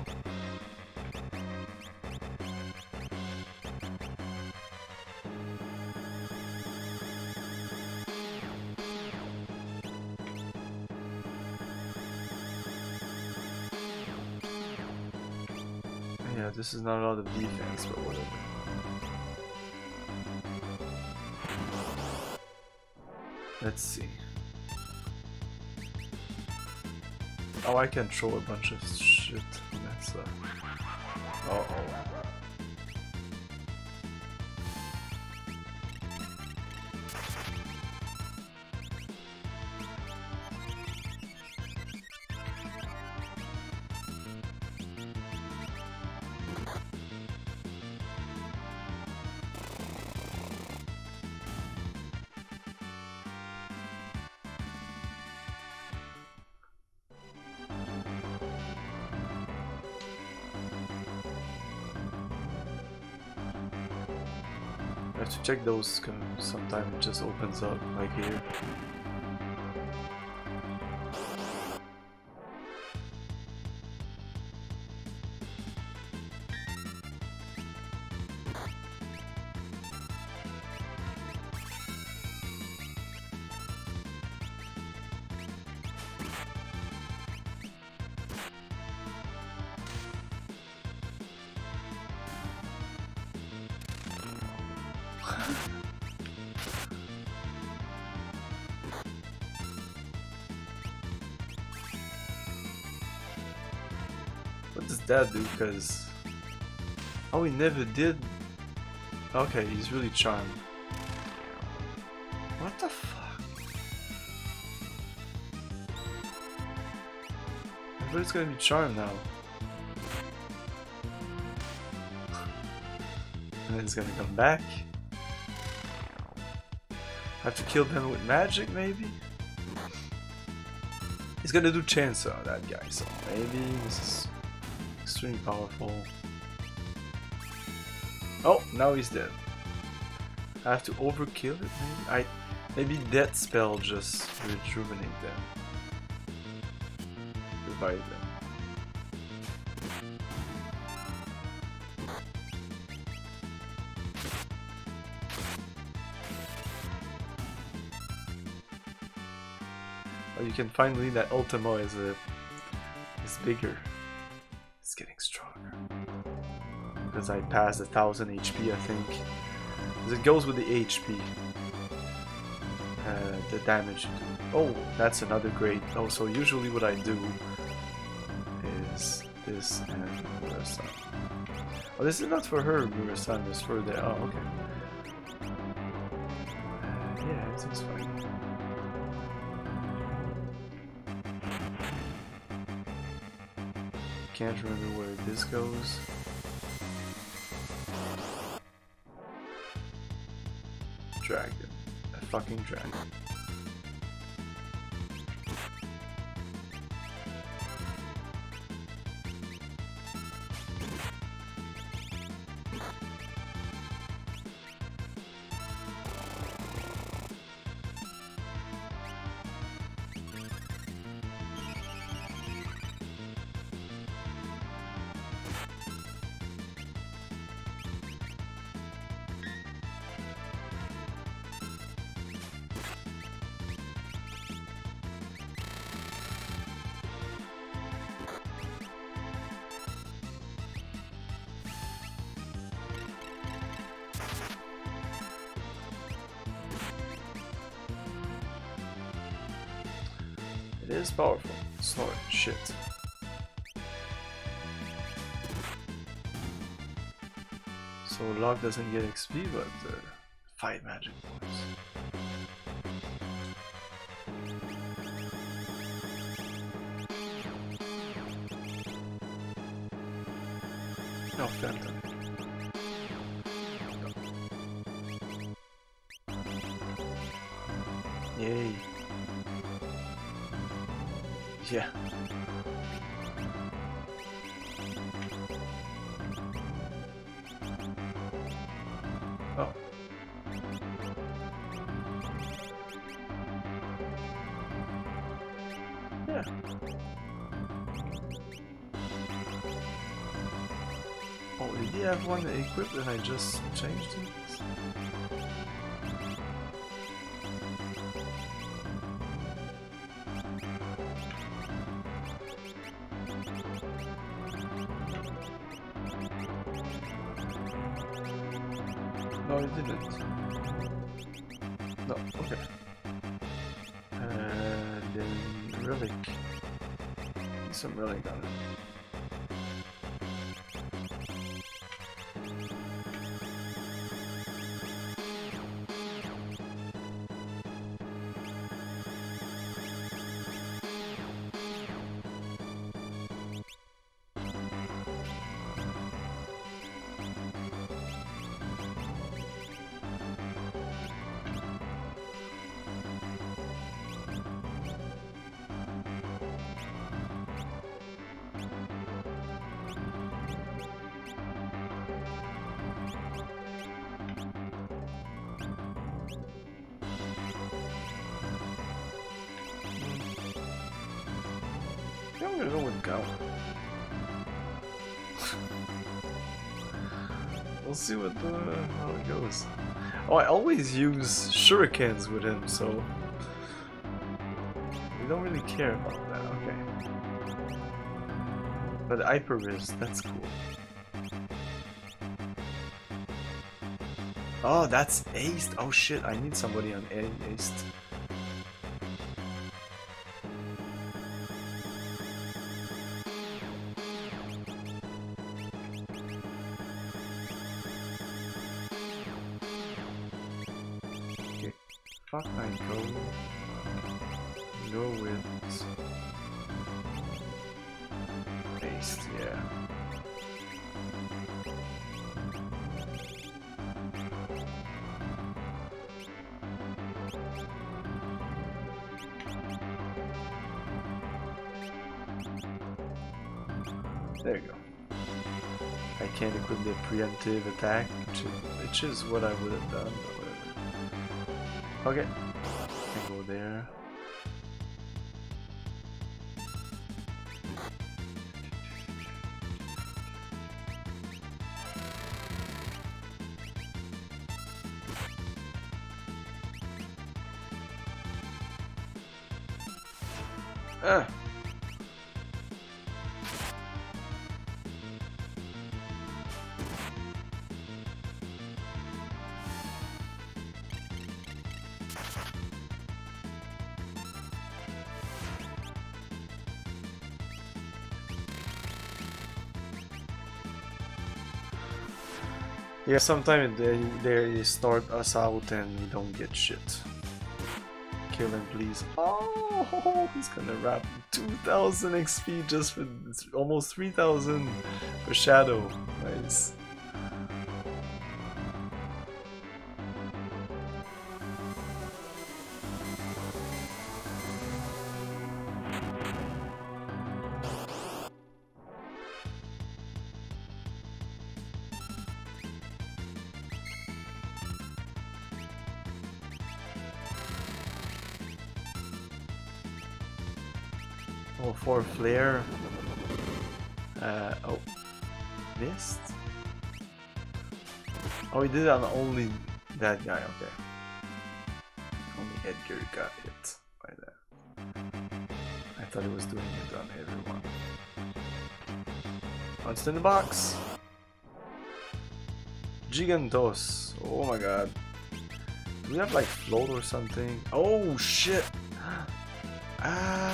Yeah, this is not a lot of defense, but whatever. Let's see. Oh, I can throw a bunch of shit. Check those um, sometimes it just opens up like here. Do? Because oh, he never did. Okay, he's really charmed. What the fuck? It's gonna be charmed now. And then it's gonna come back. Have to kill them with magic, maybe? He's gonna do chainsaw, that guy, so maybe this is extremely powerful. Oh, now he's dead. I have to overkill it, maybe? I maybe that spell just rejuvenate them. Revive them. You can finally that Ultimo is a is bigger. Because I passed a thousand HP, I think. Because it goes with the HP, uh, the damage. Oh, that's another great. Oh, so usually what I do is this and Murasame. Oh, this is not for her, Murasame. It's for the. Oh, okay. Uh, yeah, it seems fine. Can't remember where this goes. Fucking dragon. Locke doesn't get XP, but uh, five magic points. He have one equipped and I just changed it? See what the, how it goes. Oh, I always use shurikens with him, so we don't really care about that. Okay, but Hyperwrist, that's cool. Oh, that's aced. Oh shit, I need somebody on aced. Attack, which is, which is what I would have done, but whatever. Okay. Yeah, sometimes they, they start us out and we don't get shit. Kill him, please. Oh, he's gonna wrap 2000 XP just for almost 3000 for Shadow. Nice. Did it on only that guy. Okay. Only Edgar got hit by that. I thought he was doing it on everyone. Monster in the box. Gigantos. Oh my god. Do we have like float or something? Oh shit. Ah.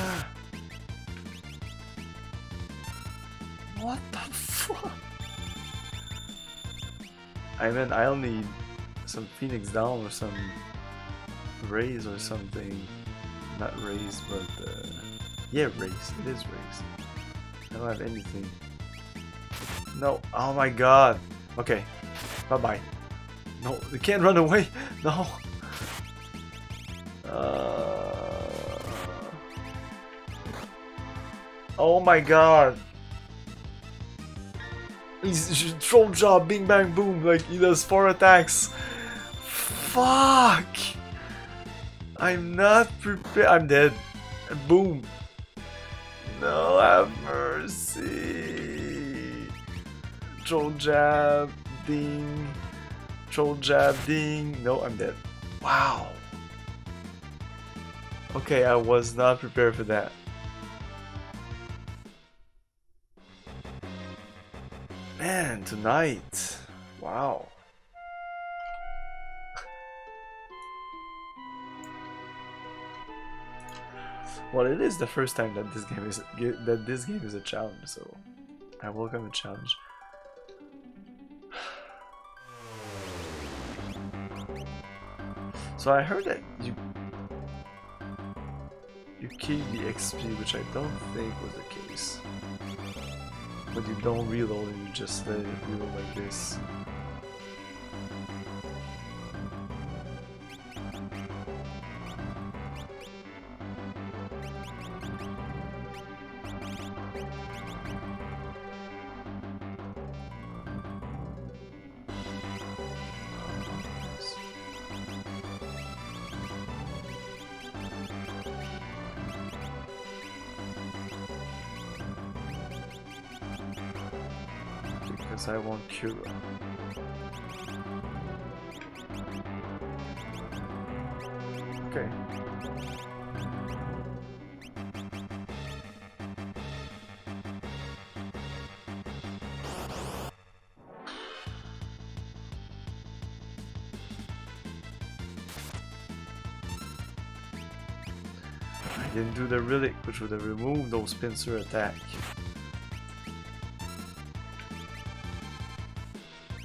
I mean, I'll need some Phoenix Down or some Raise or something. Not Raise, but uh, yeah, Raise. It is Raise. I don't have anything. No. Oh my god. Okay. Bye bye. No, you can't run away. No. Uh... Oh my god. He's troll job, bing bang boom, like he does four attacks. Fuck! I'm not prepared. I'm dead. Boom. No, have mercy. Troll jab, ding. Troll jab, ding. No, I'm dead. Wow. Okay, I was not prepared for that. Tonight. Wow. well, it is the first time that this game is that this game is a challenge, so I welcome the challenge. So I heard that you you keep the XP, which I don't think was the case. But you don't reload and you just let it reload like this. The relic, which would have removed those pincer attack.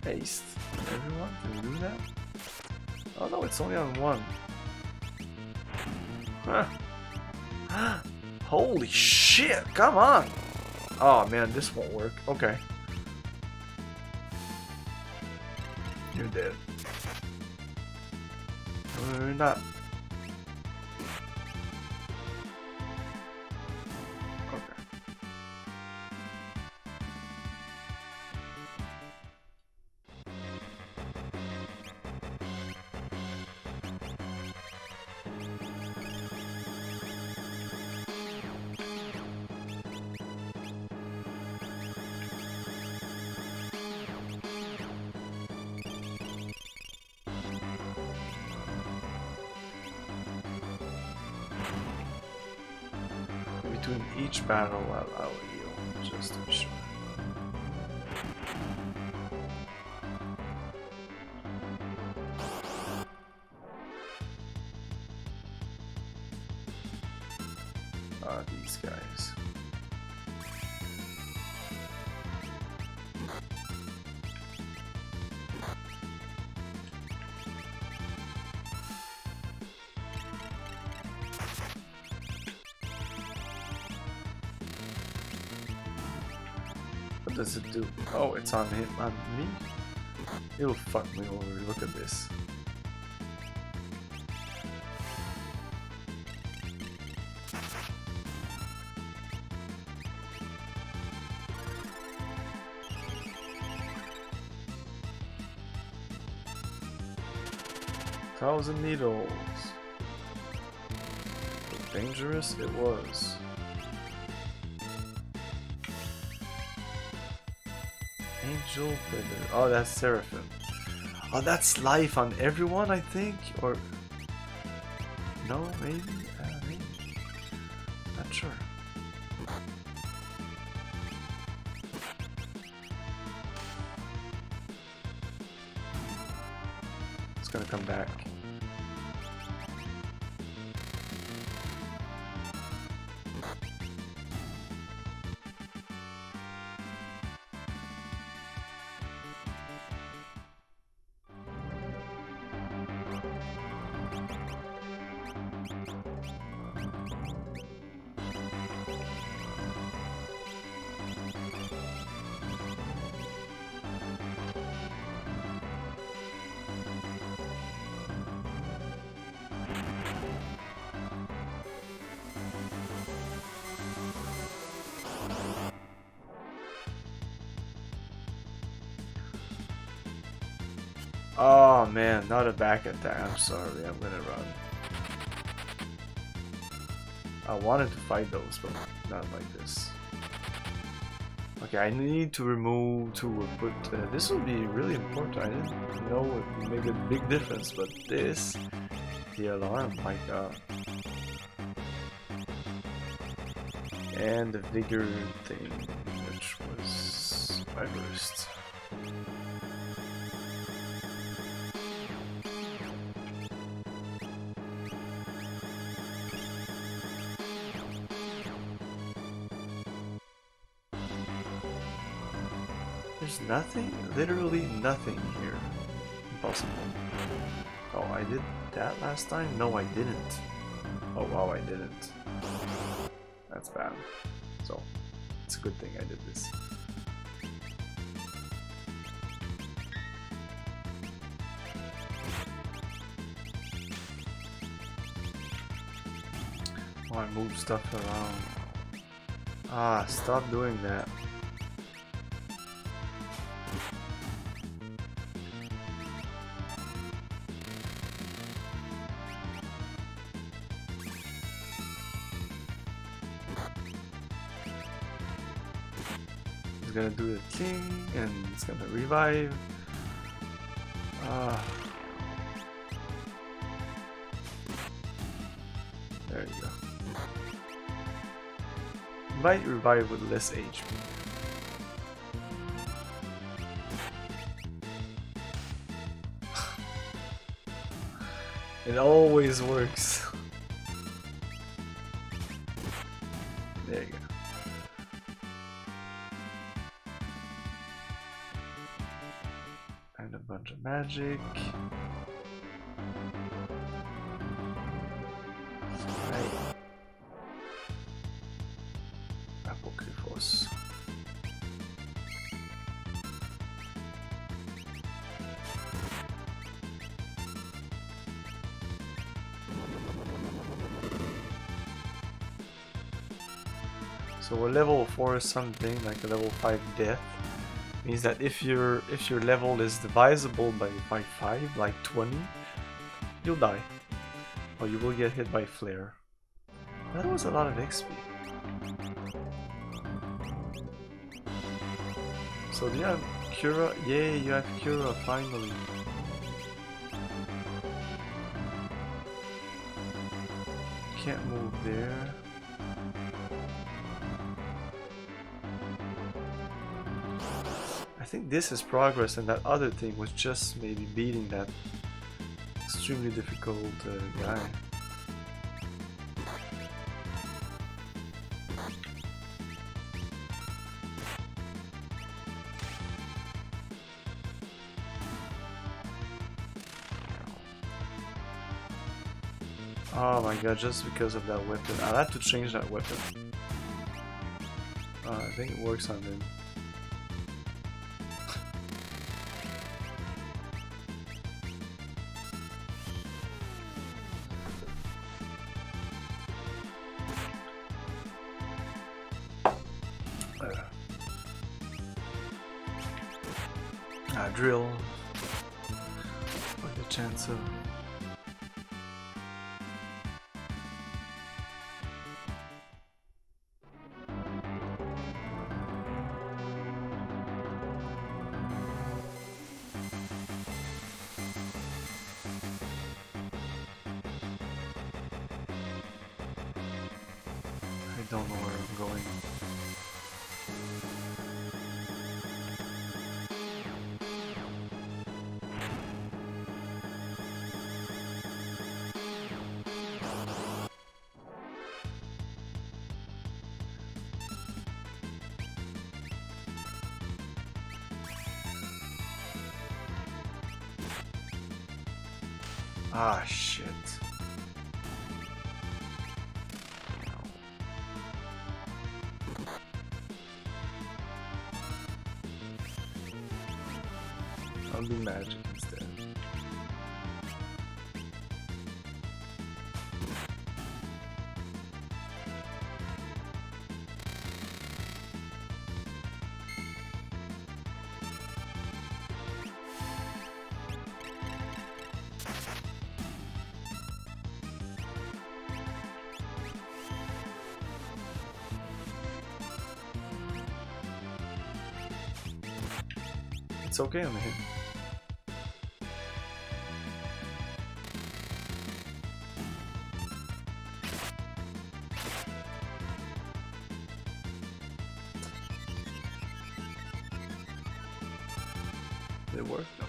Haste. Everyone can do that? Oh no, it's only on one. Huh. Holy shit, come on! Oh man, this won't work. Okay. You're dead. You're not. Battle, does it do? Oh, it's on him, on me? It'll fuck me over, look at this. Thousand needles. Dangerous it was. Oh, that's Seraphim. Oh, that's life on everyone, I think? Or... No. Maybe. Not a back attack. I'm sorry, I'm gonna run. I wanted to fight those, but not like this. Okay, I need to remove to put. Uh, this will be really important. I didn't know it would make a big difference, but this, the alarm, my god. And the vigor thing, literally nothing here. Impossible. Oh, I did that last time? No, I didn't. Oh wow, I didn't. That's bad. So, it's a good thing I did this. Oh, I move stuff around. Ah, stop doing that. And it's gonna revive. Ah. There you go. Might revive with less HP. it always works. Magic. Right. Apocryphos. So a level 4 is something like a level 5 death means that if your if your level is divisible by, by 5, like 20, you'll die. Or you will get hit by flare. That was a lot of XP. So do you have Cura? Yay, you have Cura finally. This is progress and that other thing was just maybe beating that extremely difficult uh, guy. Oh my god, just because of that weapon. I'll have to change that weapon. Uh, I think it works on him. What Ah, shit. It's okay hit. Did it work? No.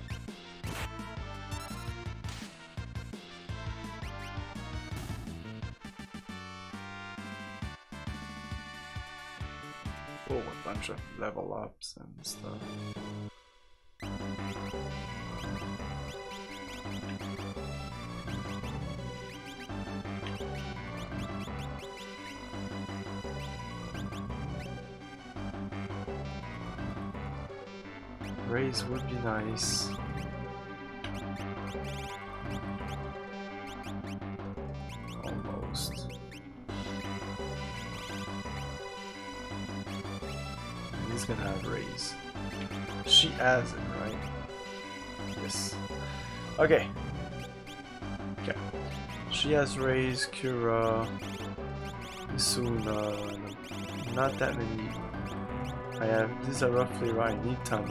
Oh, a bunch of level ups Raise would be nice. Almost. He's gonna have raise. She has it, right? Yes. Okay. Okay. She has raise, Kira, Isuna, not that many I have. These are roughly right. Need time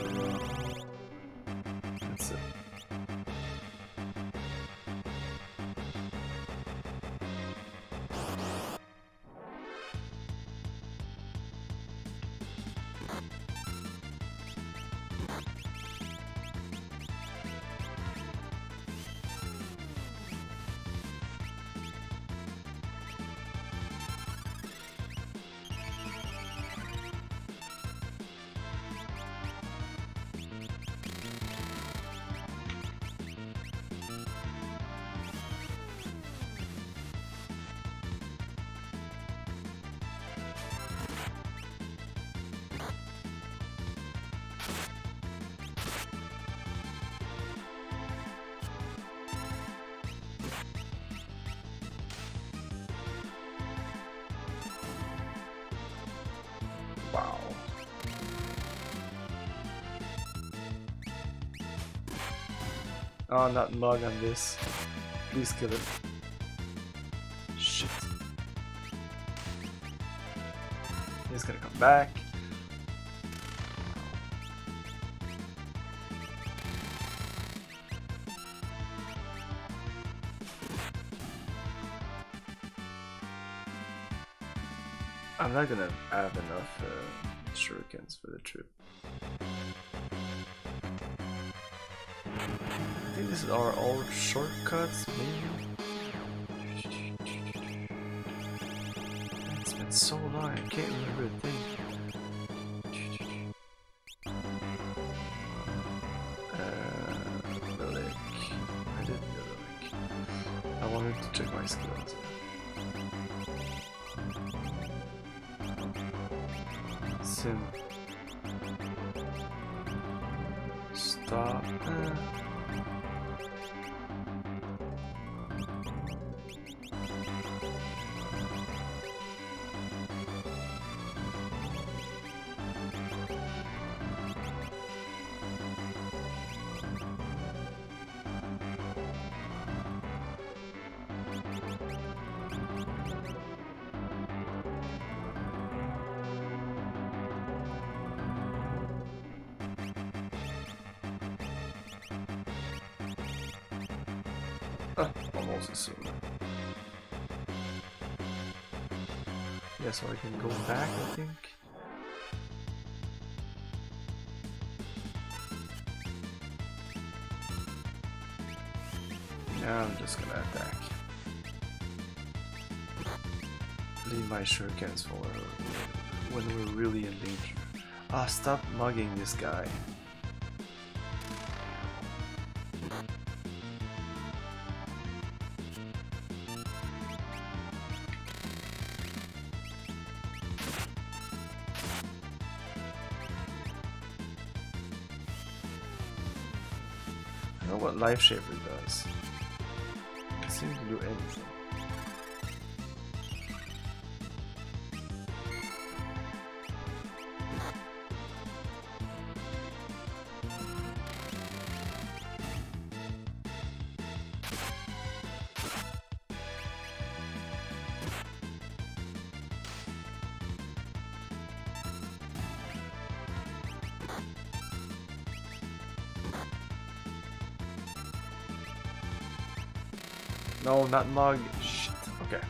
Oh, not mug on this. Please kill it. Shit. He's gonna come back. I'm not gonna have enough uh, shurikens for the trip. Think these are all shortcuts, maybe? So I can go back, I think. Yeah, I'm just gonna attack. Leave my shurikens for when we're really in danger. Ah, stop mugging this guy. I know what Life Shaper does. It seems to do anything. No, not mug. Shit. Okay.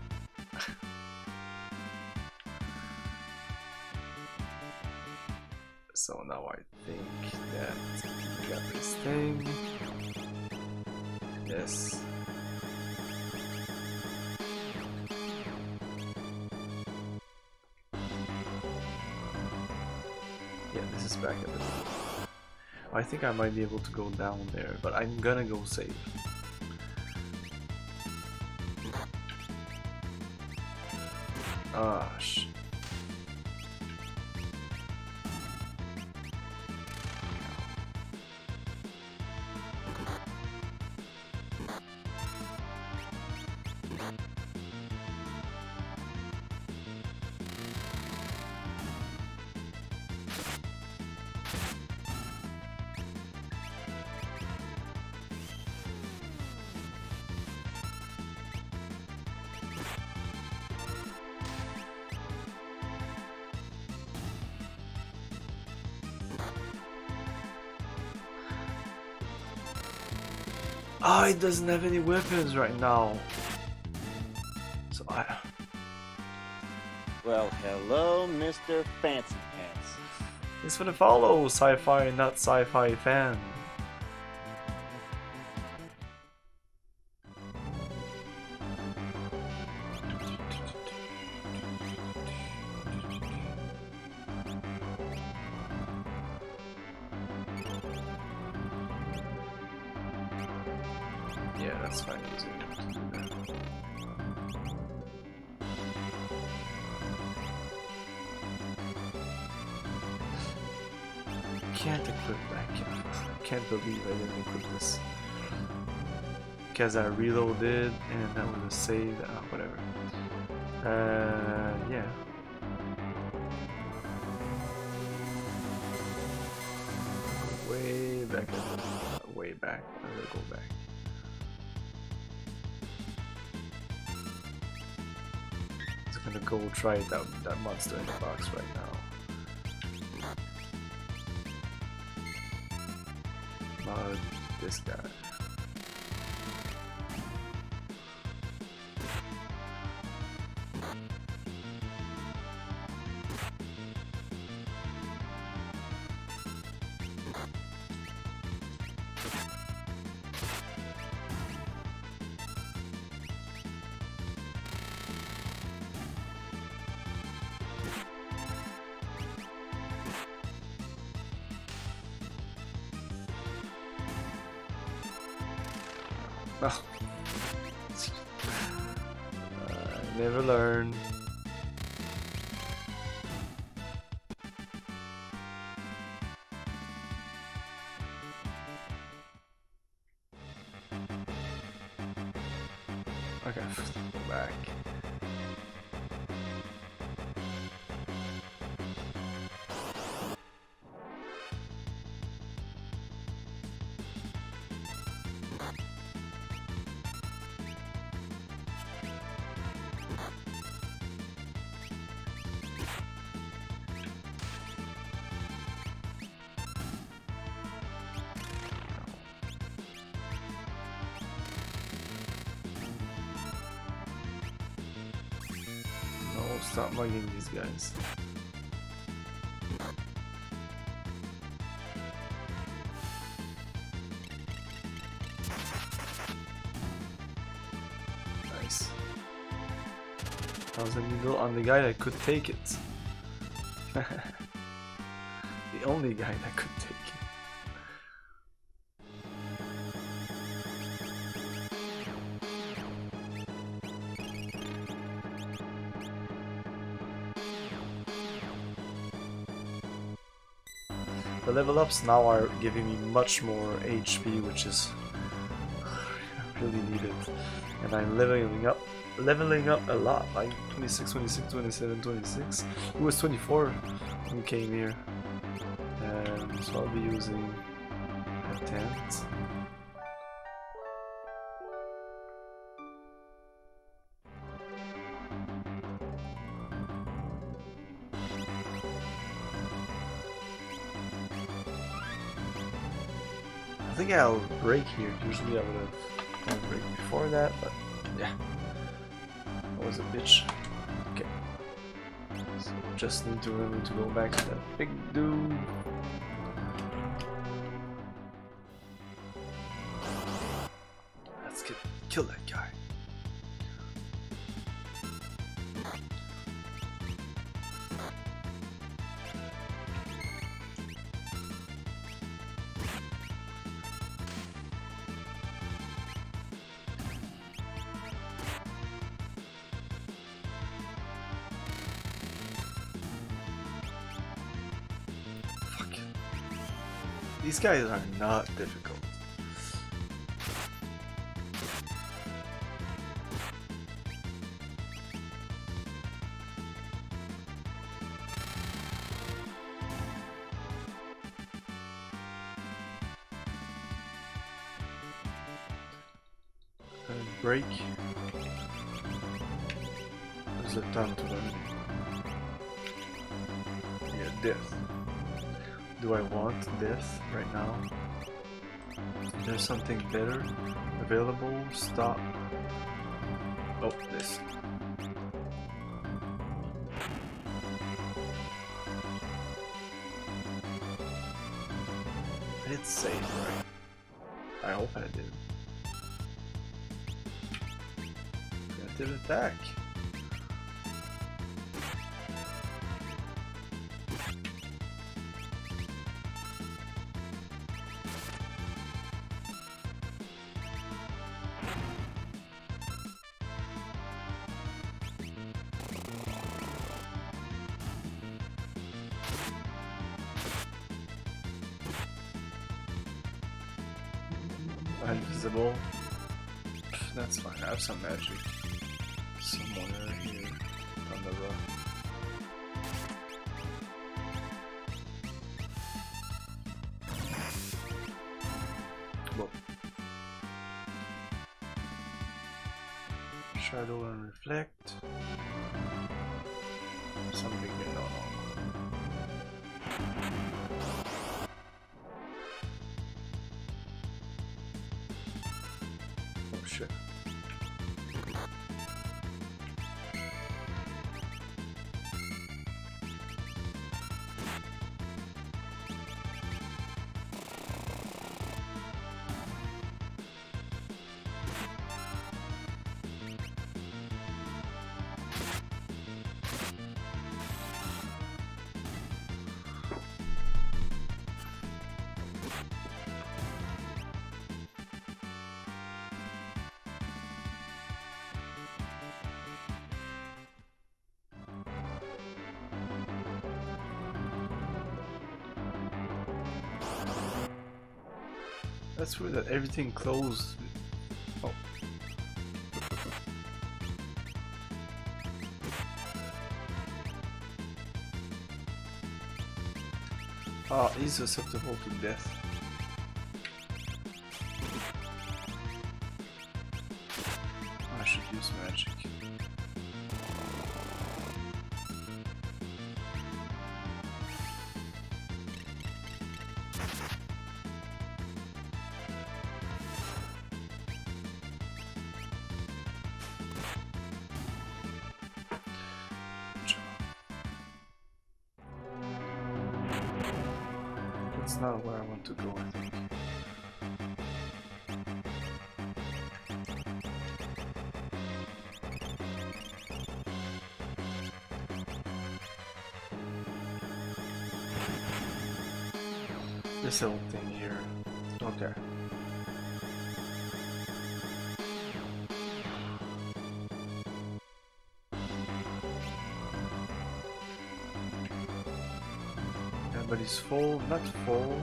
so now I think that we got this thing. Yes. Yeah, this is back at the I think I might be able to go down there, but I'm gonna go save. It doesn't have any weapons right now. So I... Well, hello, Mr. Fancy Pants. It's for the follow sci-fi, not sci-fi fan. Because I reloaded and that was a save. Uh, whatever. Uh, yeah. Way back. uh, Way back. I'm gonna go back. Just gonna go try that that monster in the box right now. Mug this guy. Stop these guys. Nice. A needle on the guy that could take it. the only guy that could take it. The level ups now are giving me much more HP, which is really needed. And I'm leveling up leveling up a lot, like 26, 26, 27, 26. It was 24 when we came here. Um, so I'll be using a tent. Think I'll break here. Usually I would have break before that, but yeah. That was a bitch. Okay. So just need to remember to go back to that big dude. These guys are not difficult. Break. There's a ton to learn. Yeah, death. Do I want death right now? Is there something better available? Stop. Oh, this. I did save, right? I hope I did. I did attack. That's weird that everything closed. Oh. Ah, he's susceptible to death. This little thing here. Okay. Everybody's full, not full.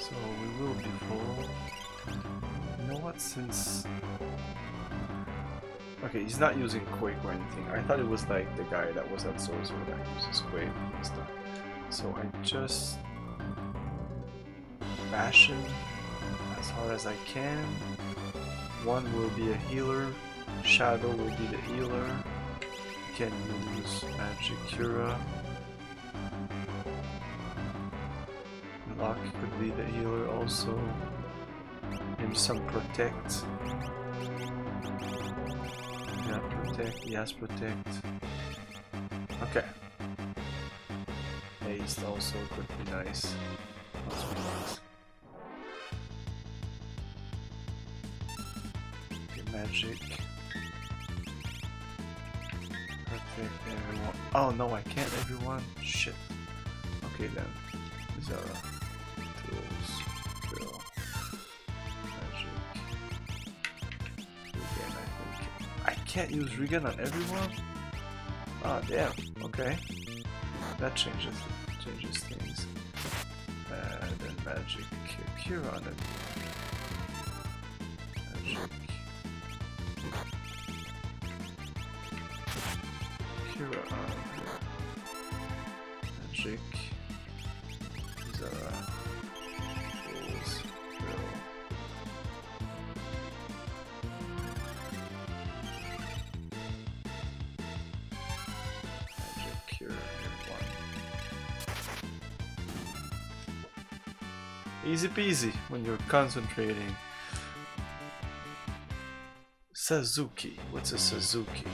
So we will be full. You know what, since... Okay, he's not using Quake or anything. I thought it was like the guy that was at Sorcerer that uses Quake and stuff. So I just him as hard as I can. One will be a healer, Shadow will be the healer. Can use Magic Cura. Lock could be the healer also. Maybe some Protect. Yeah, Protect, yes, Protect. Okay. Haste also could be nice. Magic. Perfect, everyone. Oh no, I can't everyone. Shit. Okay then. Zara. Tools. Drill. Magic. Regen, I think. I can't use Regen on everyone? Ah, damn. Okay. That changes changes things. Uh, then magic cure on it. Easy peasy when you're concentrating. Suzuki. What's a Suzuki?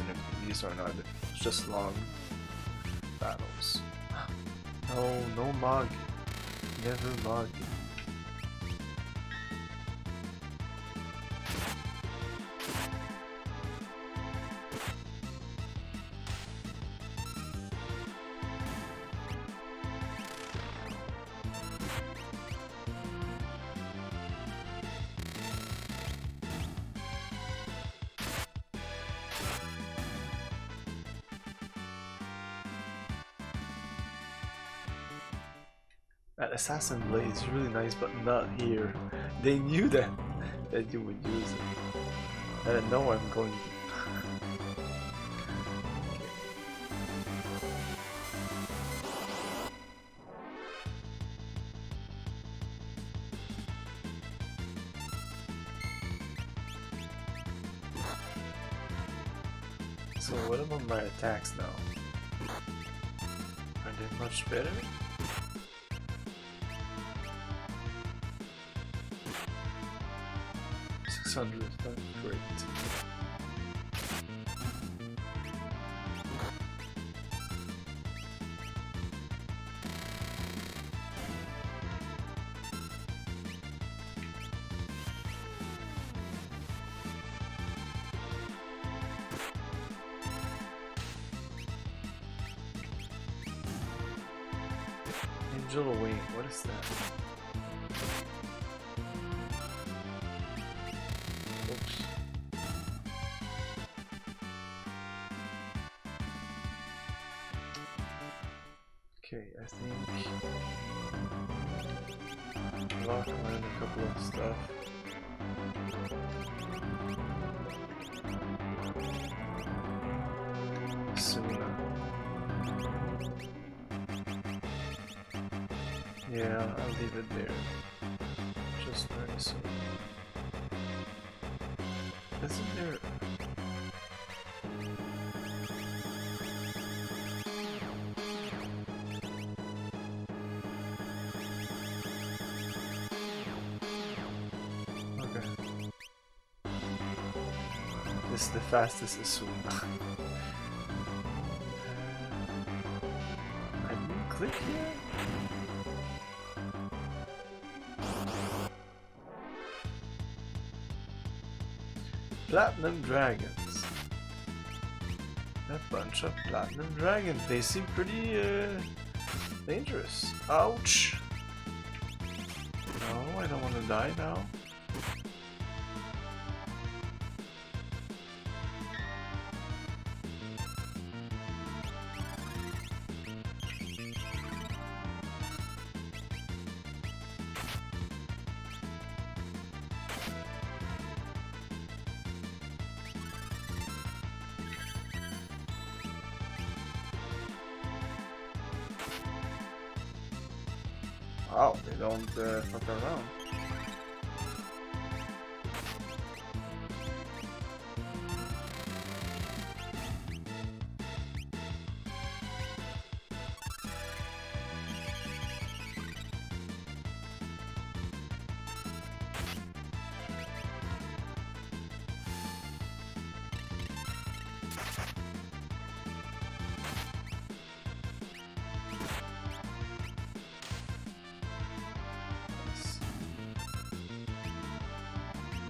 And if these are not just long battles. No, no Mog. Never Mog. Assassin blade is really nice, but not here. They knew that that you would use it. I know I'm going. to. So what about my attacks now? Are they much better? Okay, I think Lock learned a couple of stuff. Suna. Yeah, I'll leave it there. Just Suna. Isn't there This is the fastest Asuna. I didn't click here? Platinum Dragons. A bunch of Platinum Dragons. They seem pretty uh, dangerous. Ouch! No, I don't want to die now.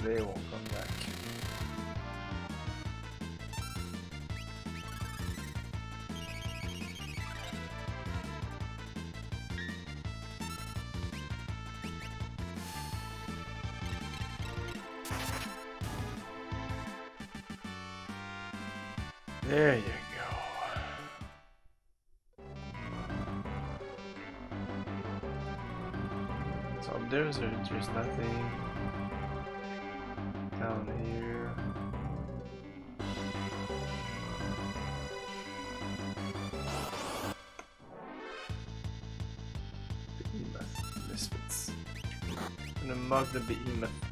They won't come back. There you go. There's there's nothing gonna mug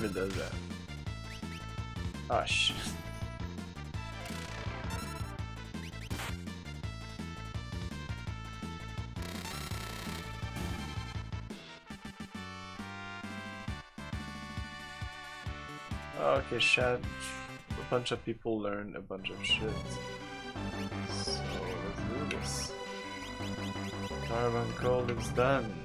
never does that. Oh shit. Oh, okay, Shad. A bunch of people learn a bunch of shit. So let's do this. Carbon cold is done.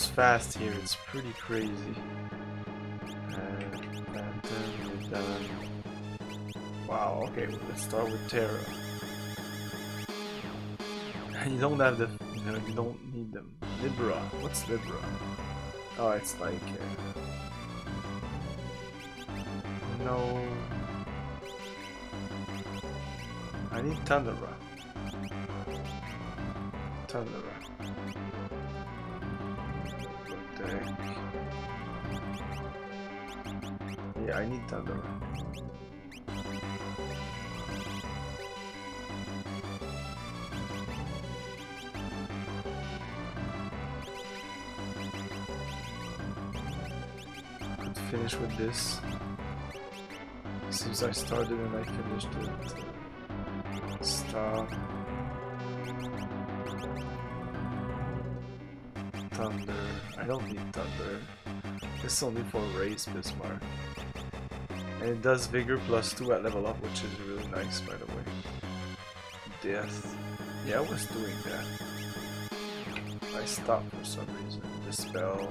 Goes fast here. It's pretty crazy. Done. Wow, okay, let's start with Terra. You don't have the, you don't need them. Libra, what's Libra? Oh, it's like, uh, no. I need Thundera. This. Since I started and I finished it. Stop. Thunder. I don't need Thunder. It's only for raise Bismarck. And it does Vigor plus 2 at level up, which is really nice by the way. Death. Yeah, I was doing that. I stopped for some reason. Dispel.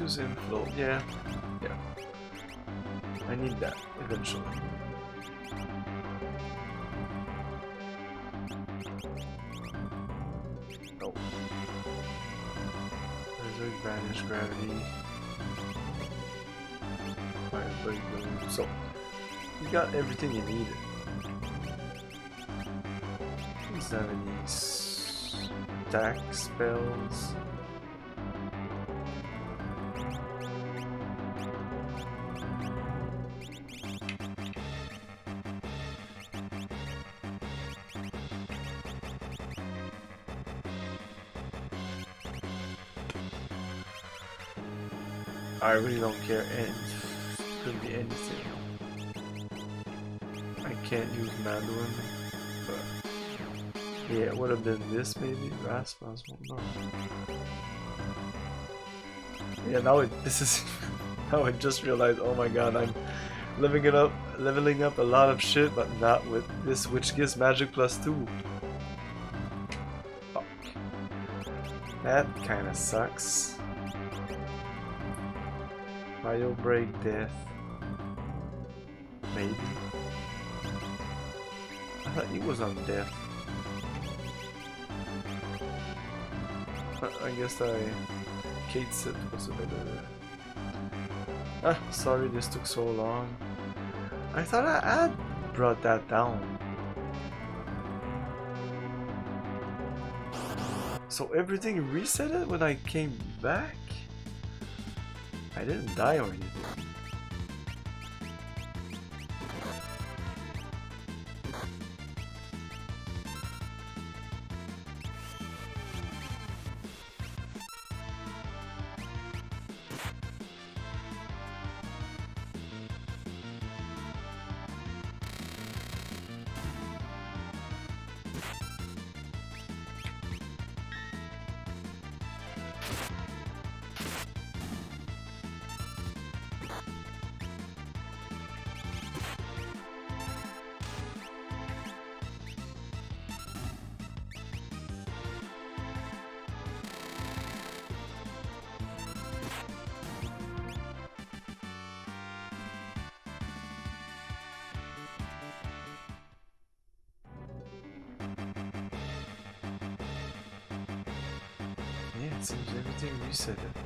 Confuse inflow. Yeah, yeah. I need that eventually. Oh. Nope. Berserk Vanish Gravity. Boom. So, you got everything you need. Does have any s- attack spells? Really don't care and could be anything. I can't use Mandarin, but yeah, it would have been this maybe. Rasmus, no. Yeah, now it this is now I just realized. Oh my god, I'm living it up, leveling up a lot of shit, but not with this, which gives magic plus two. That kind of sucks. Bio break death. Maybe. I thought he was on death. I guess I Kate said it was a better. Ah, sorry this took so long. I thought I had brought that down. So everything reset it when I came back? I didn't die or anything. Everything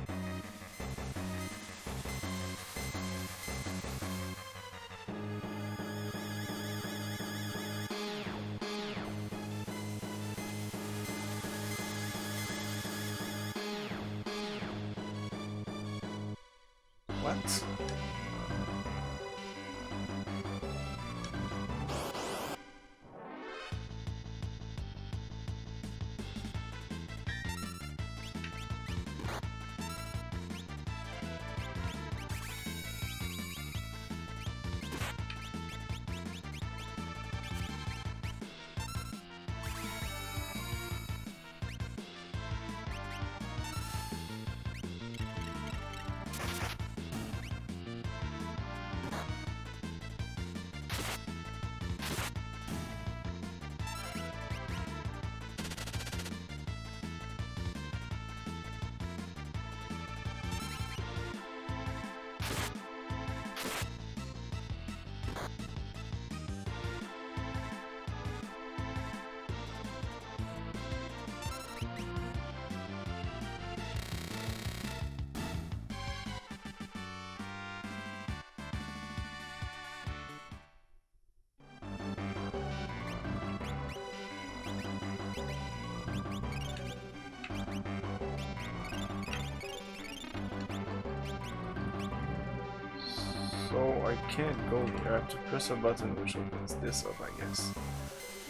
I can't go here. I have to press a button which opens this up, I guess.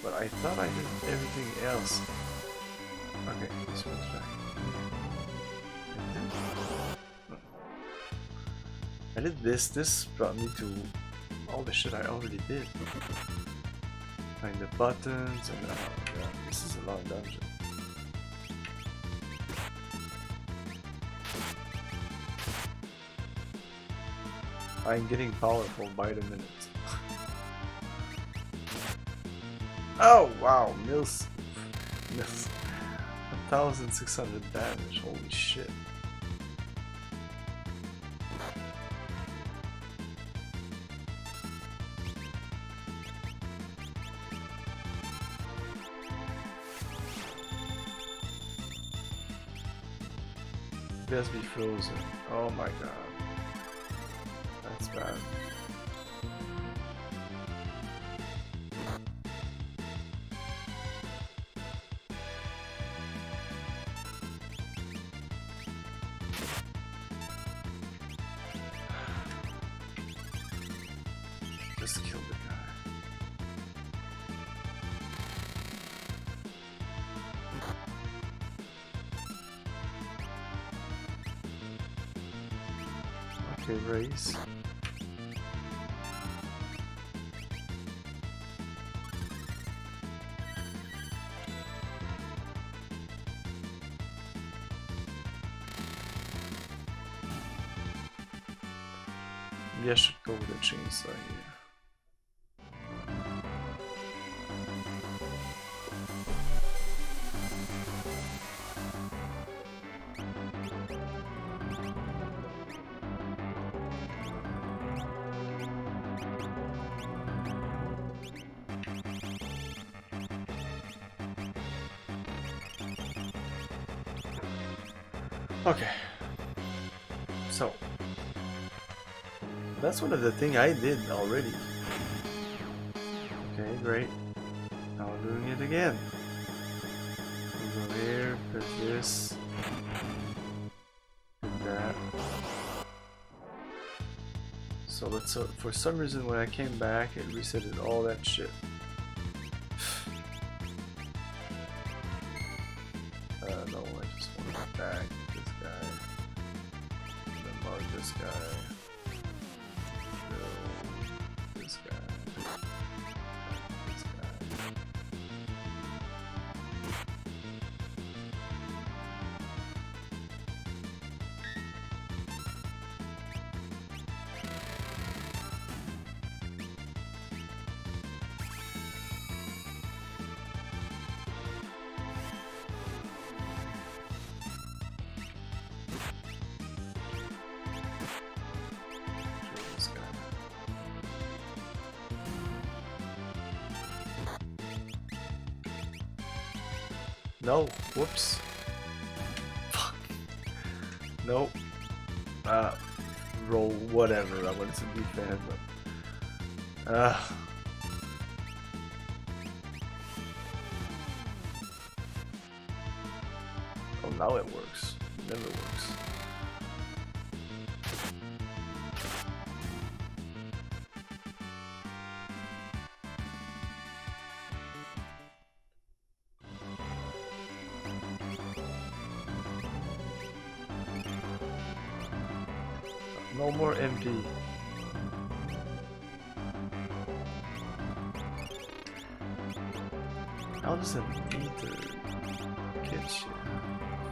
But I thought I did everything else. Okay, this one's back. I did this. This brought me to all the shit I already did. Find the buttons and uh, yeah, this is a long dungeon. I'm getting powerful by the minute. oh wow, Mills, Mills, 1600 damage, holy shit. Best be frozen. Oh my god. Raise. Maybe I should go with a chainsaw here. Okay. So. That's one of the thing I did already. Okay, great. Now we're doing it again. We go here, press this. Do that. So let's, so for some reason when I came back it resetted all that shit. Uh. Oh, now it works. Never works. No more MP.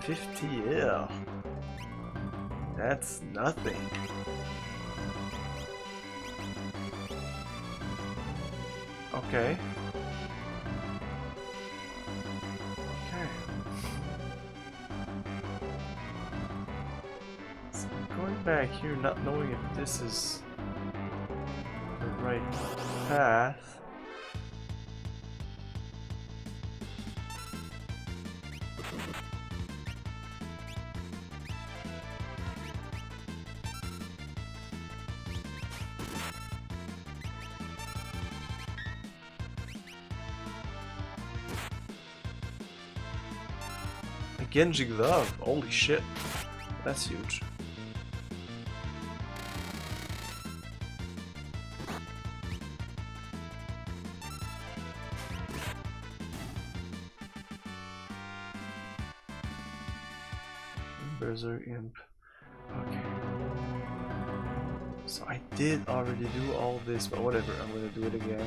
50 yeah. That's nothing. Okay. Okay. So going back here not knowing if this is Genji Glove. Holy shit. That's huge. Imp. Okay. So I did already do all this, but whatever, I'm gonna do it again.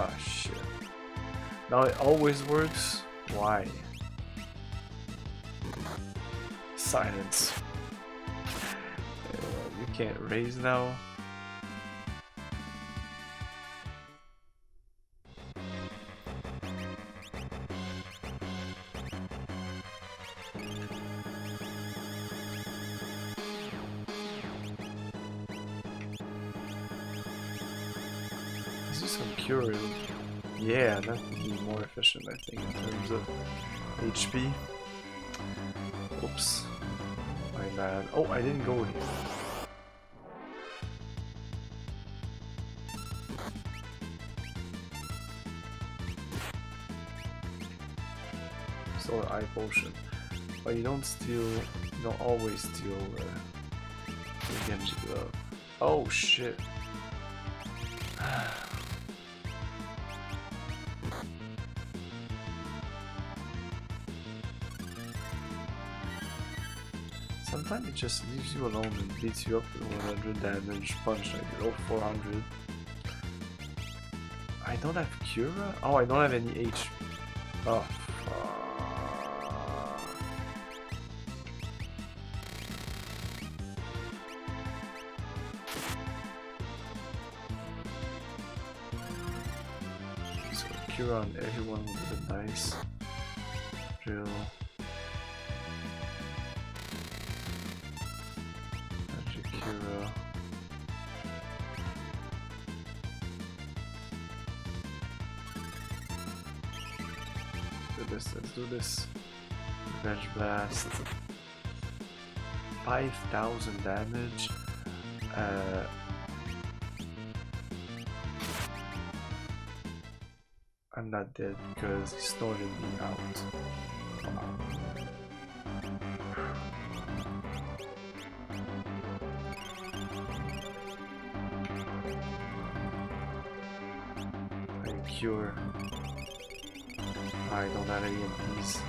Ah, shit. Now it always works? Why? Silence. Uh, you can't raise now. Think, in terms of HP. Oops. My bad. Oh, I didn't go here. An eye potion. But you don't steal, you don't always steal uh, the Genji glove. Oh shit. Just leaves you alone and beats you up with 100 damage, punch like oh 400. I don't have Cura? Oh, I don't have any H. Oh, Blast. 5000 damage. Uh, I'm not dead because he snorted me out. I'm pure. I don't have any MPs.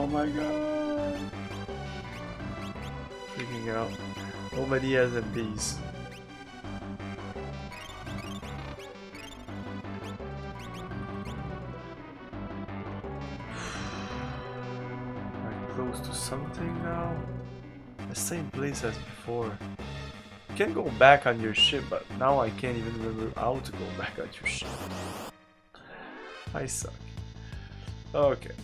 Oh my god! Freaking out. Nobody has MPs. Close to something now. The same place as before. You can go back on your ship, but now I can't even remember how to go back on your ship. I suck. Okay.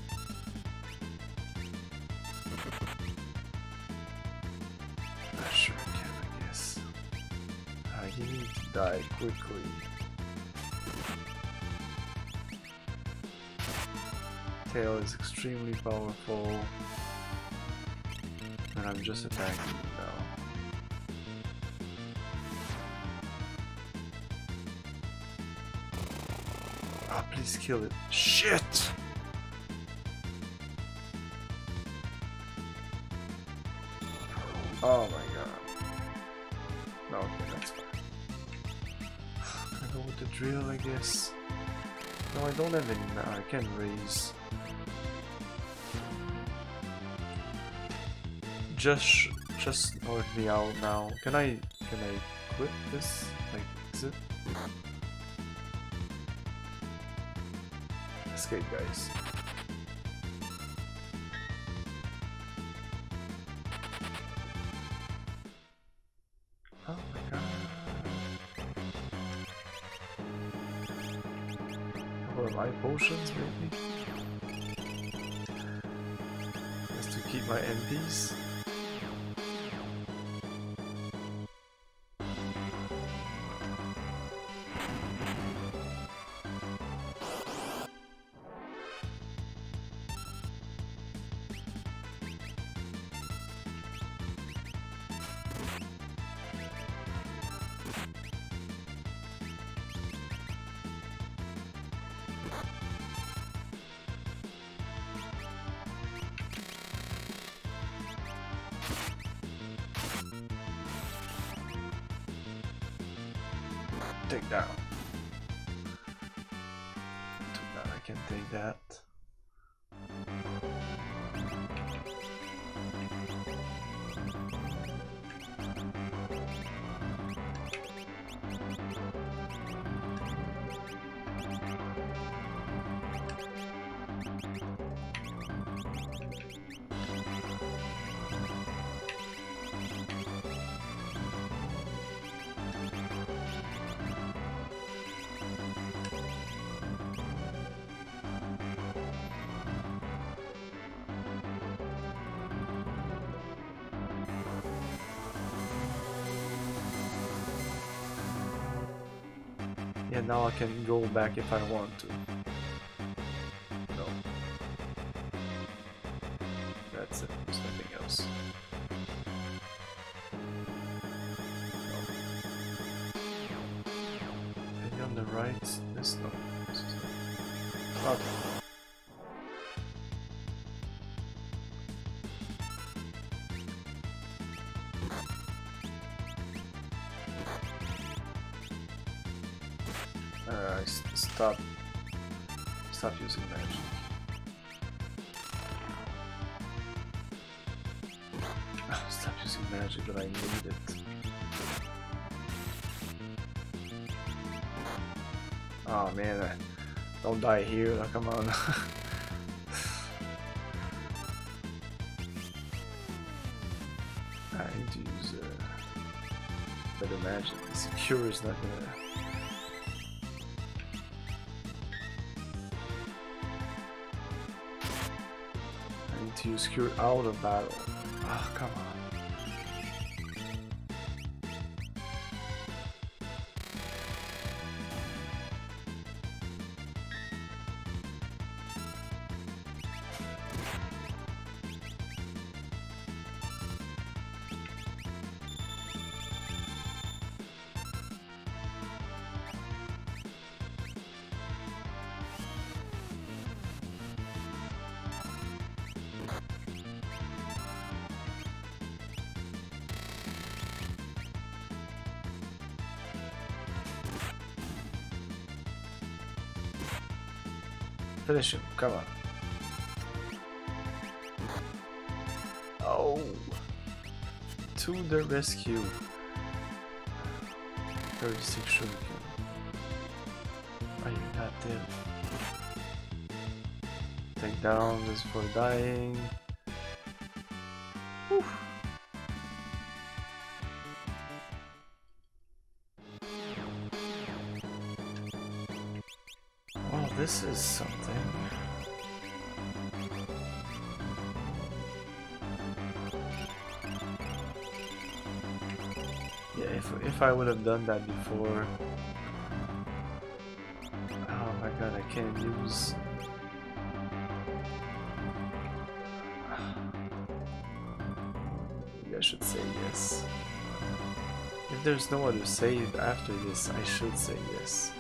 Quickly. Tail is extremely powerful. And I'm just attacking now. Ah, please kill it. Shit! Can raise. Just, just north me out now. Can I, can I quit this? Like, is it? Escape, guys. Yeah, now I can go back if I want to. Magic, but I need. Oh man, don't die here, like, come on. I need to use uh, better magic. Secure is not gonna. I need to use cure out of battle. Finish him, come on. Oh! To the rescue. 36 shuriken. Are you not dead? Take down this for dying. This is something. Yeah, if, if I would have done that before. Oh my god, I can't use. Maybe I should say yes. If there's no other save after this, I should say yes.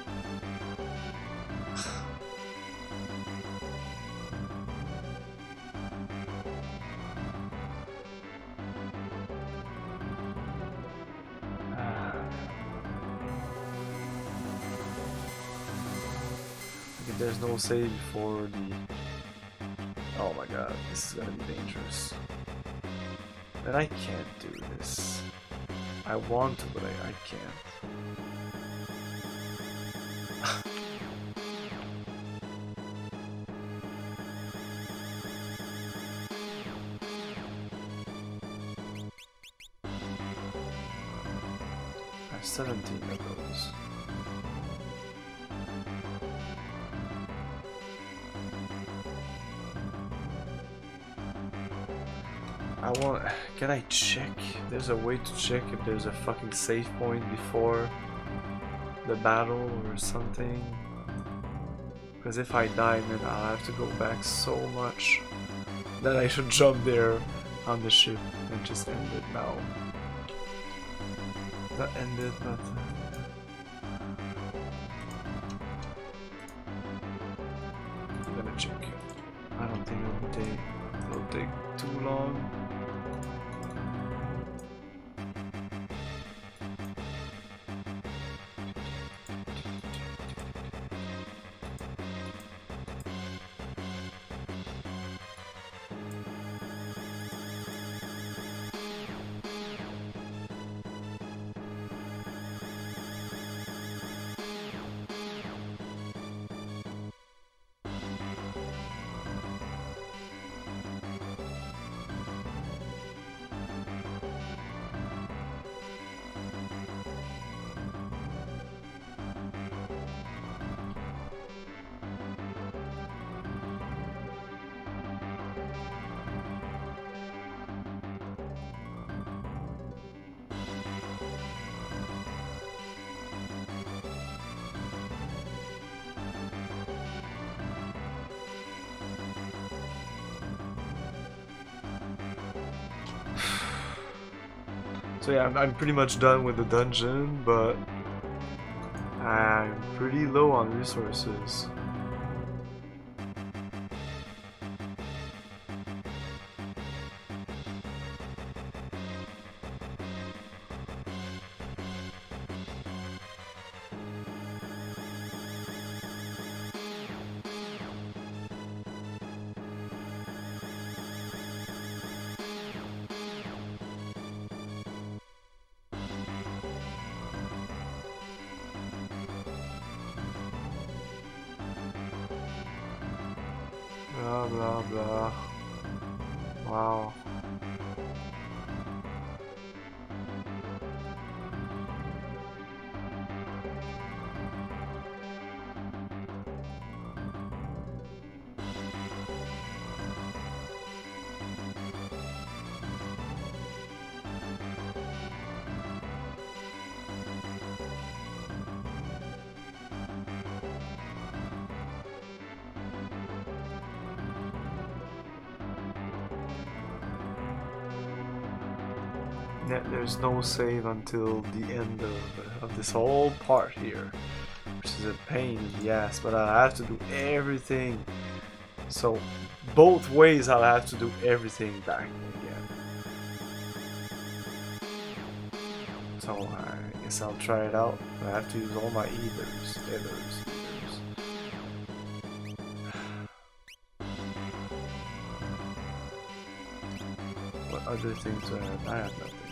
No save for the... Oh my god, this is gonna be dangerous. But I can't do this. I want to, but I, I can't. I check? There's a way to check if there's a fucking save point before the battle or something. Because if I die, then I'll have to go back so much that I should jump there on the ship and just end it now. Not end it, but. I'm, I'm pretty much done with the dungeon, but I'm pretty low on resources. There's no save until the end of, of this whole part here. Which is a pain in the ass, but I have to do everything. So, both ways I'll have to do everything back again. So, I guess I'll try it out. I have to use all my ethers. Ethers. Other things I have? I have nothing.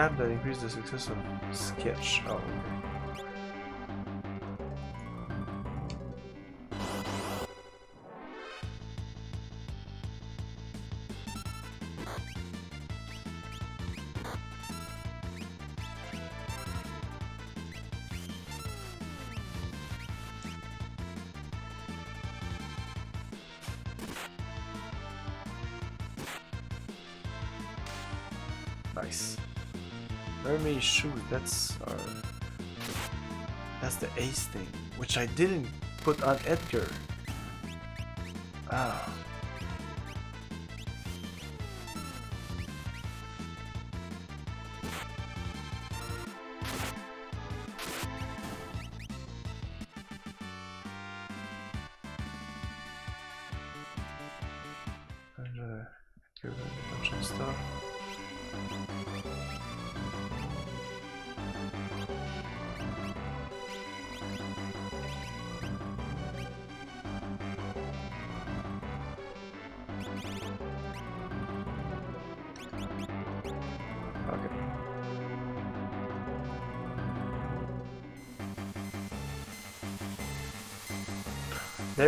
That increases the success of sketch. Oh, Mermaid shoot, that's our... That's the ace thing, which I didn't put on Edgar. Ah.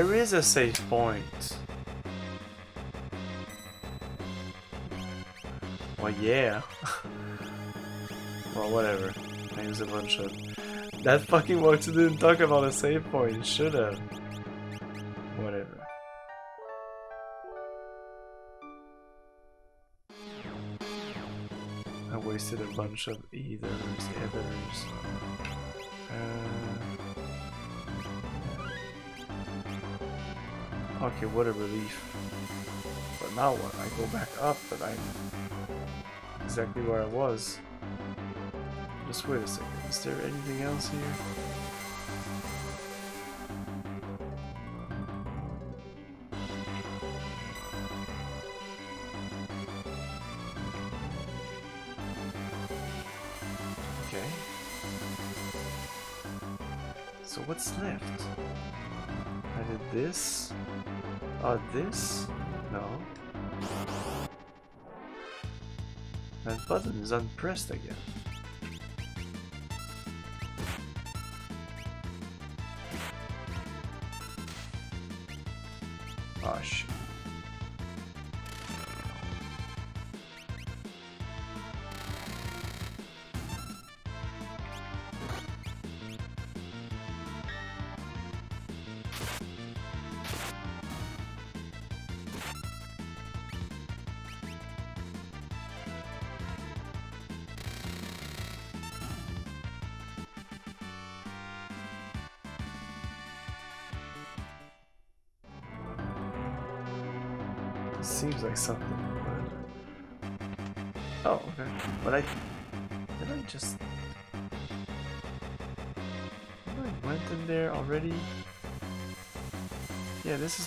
There is a safe point. Well, yeah. well, whatever. I use a bunch of. That fucking works didn't talk about a save point. Should have. Whatever. I wasted a bunch of ethers, ethers. Okay, what a relief. But now what? I go back up, but I'm exactly where I was. Just wait a second. Is there anything else here? Okay. So what's left? I did this. Uh, this? No. That button is unpressed again.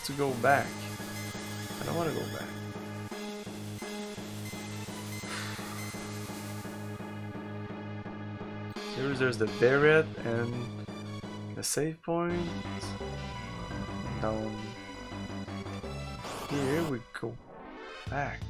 To go back. I don't want to go back. Here there's the barrier and the save point. Down here we go back.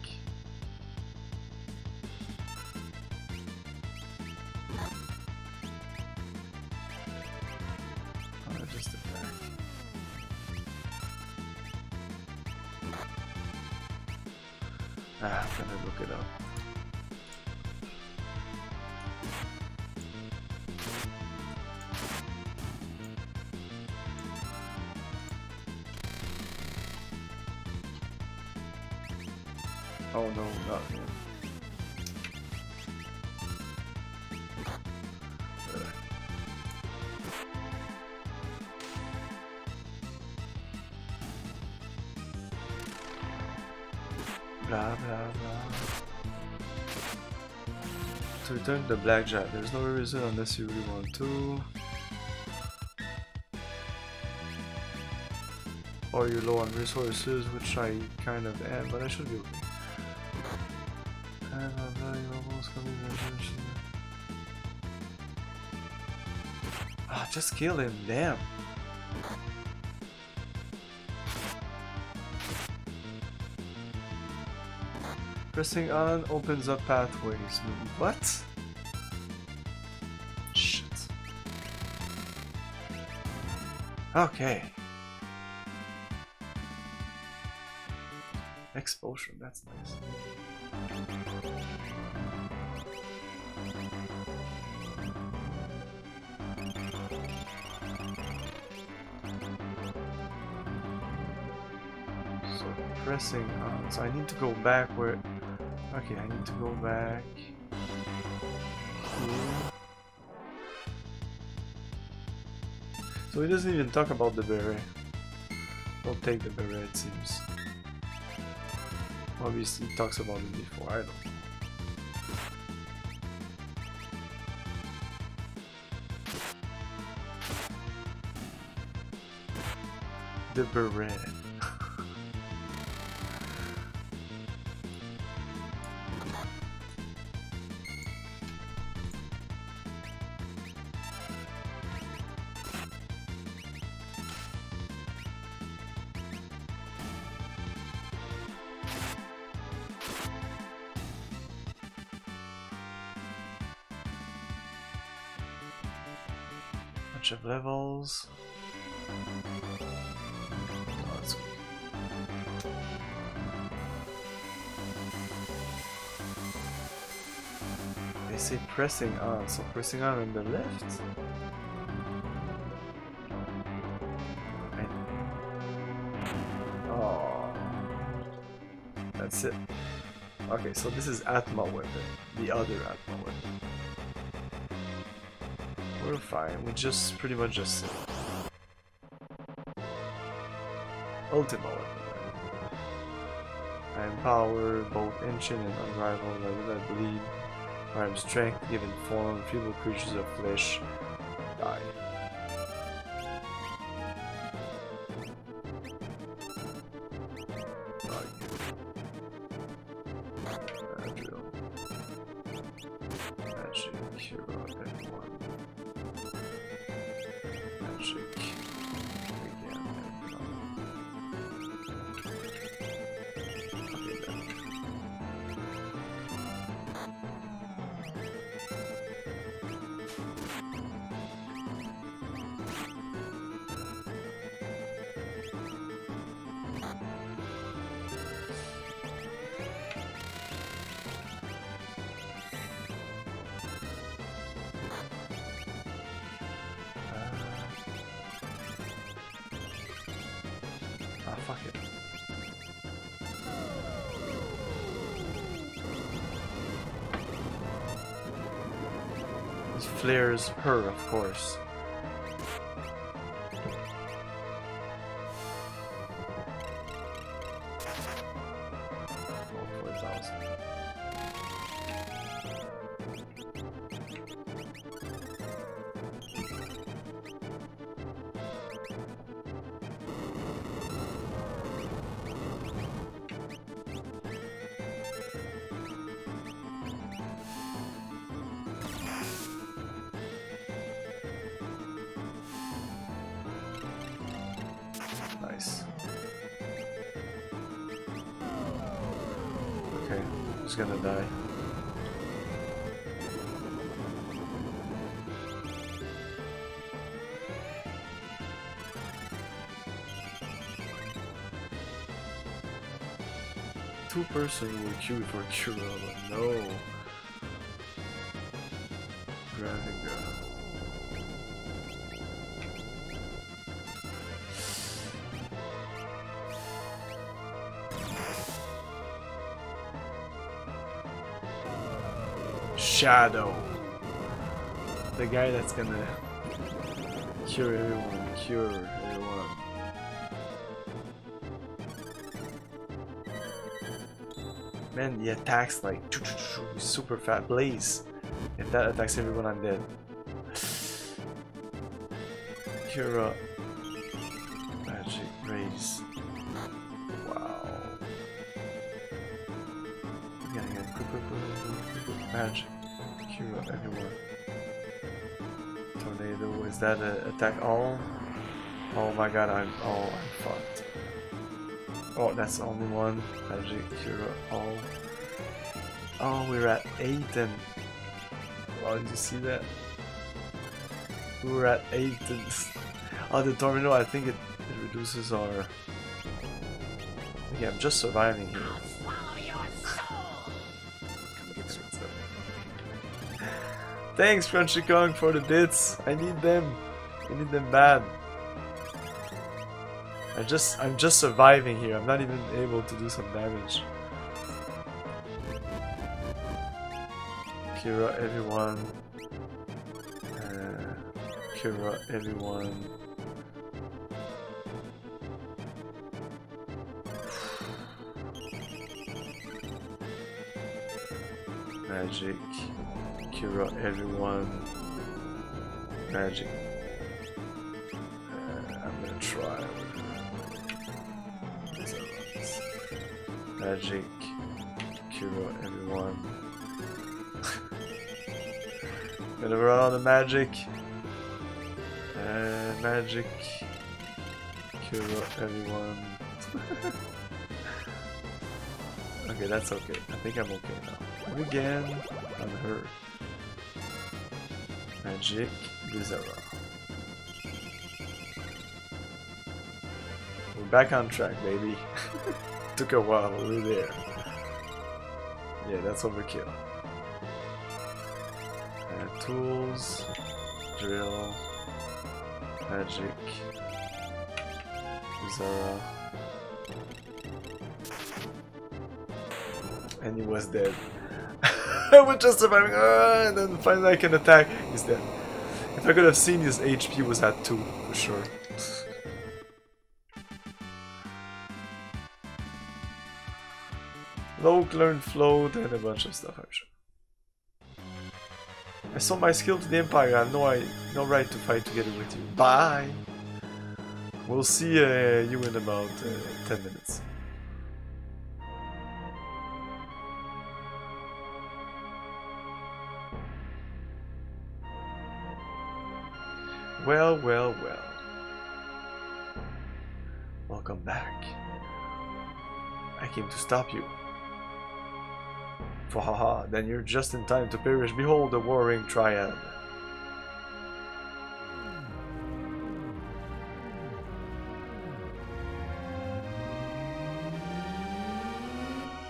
Return the blackjack, there's no reason unless you really want to. Or you're low on resources, which I kind of am, but I should be okay. Ah, just kill him, damn. Pressing on opens up pathways. What? Okay. Exposure, that's nice. So pressing on. So I need to go back where. Okay, I need to go back here. So he doesn't even talk about the beret. Don't take the beret, it seems. Obviously, he talks about it before. I don't. The beret. Pressing on, so pressing on on the left. Oh, that's it. Okay, so this is Atma weapon, the other Atma weapon. We're fine. We just pretty much just Ultima weapon. I empower both ancient and unrivaled, I do not believe. I am strength, given form, feeble creatures of flesh. Her, of course. Person will queue for Cura, but no. Graviga. Shadow. The guy that's gonna cure everyone, cure Man, the attacks like super fat blaze. If that attacks everyone, I'm dead. Cura. Magic raise. Wow. Again, again. Quick, quick, quick, quick. Magic. Cure everyone. Tornado. Is that a attack all? Oh my god, I'm oh I'm fucked. Oh, that's the only one. Magic cure all. Oh, we're at eight and. Oh, did you see that? We were at eight and. Oh, the tornado. I think it, it reduces our. Okay, I'm just surviving here. Thanks, Crunchy Kong, for the bits. I need them. I need them bad. I just, I'm just surviving here. I'm not even able to do some damage. Cura, everyone. Uh, Cura, everyone. Magic. Cura, everyone. Magic. Magic. Uh, magic. Cura, everyone. okay, that's okay. I think I'm okay now. Again on her. Magic Blizzara. We're back on track, baby. Took a while, we're there. Yeah, that's overkill. Tools, drill, magic, Blizzara. And he was dead. I was just surviving, ah, and then finally I can attack. He's dead. If I could have seen his HP was at 2, for sure. Cloak, learn float, and a bunch of stuff, I'm sure. I sold my skill to the Empire. I have no, I, no right to fight together with you. Bye! We'll see uh, you in about uh, 10 minutes. Well, well, well. Welcome back. I came to stop you. Fahaha, then you're just in time to perish. Behold the warring triad.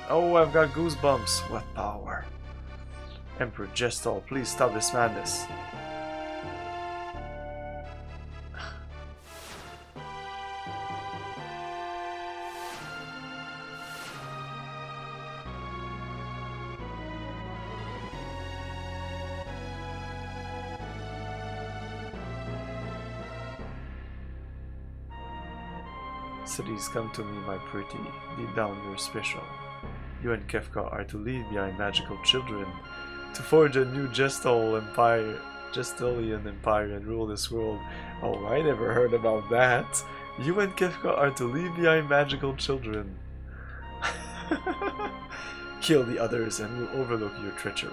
Oh, I've got goosebumps. What power. Emperor Gestahl, please stop this madness. Celes come to me, my pretty. Deep down, you're special. You and Kefka are to leave behind magical children, to forge a new Gestahl empire, Gestalian empire and rule this world. Oh, I never heard about that. You and Kefka are to leave behind magical children. Kill the others and we'll overlook your treachery.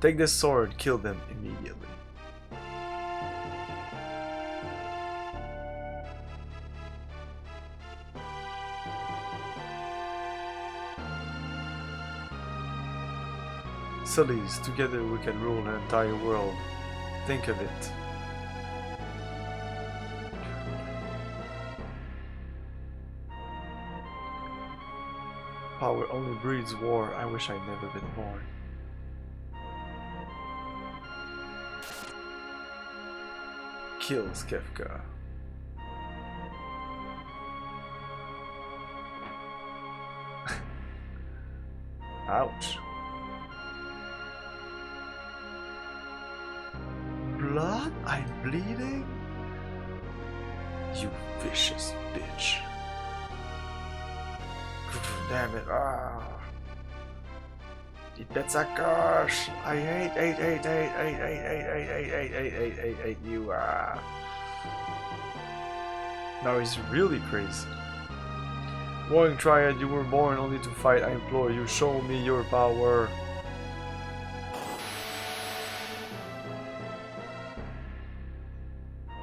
Take this sword, kill them immediately. Celes, together we can rule an entire world. Think of it. Power only breeds war. I wish I'd never been born. Kills Kefka. Ouch. Blood? I'm bleeding? You vicious bitch. Damn it. Ah. Die Pizzakosh! I hate, hate, hate, hate, hate, hate, hate, hate, hate, hate, hate, hate, hate, hate you. Ah. Now he's really crazy. Warring Triad, you were born only to fight. I implore you, show me your power.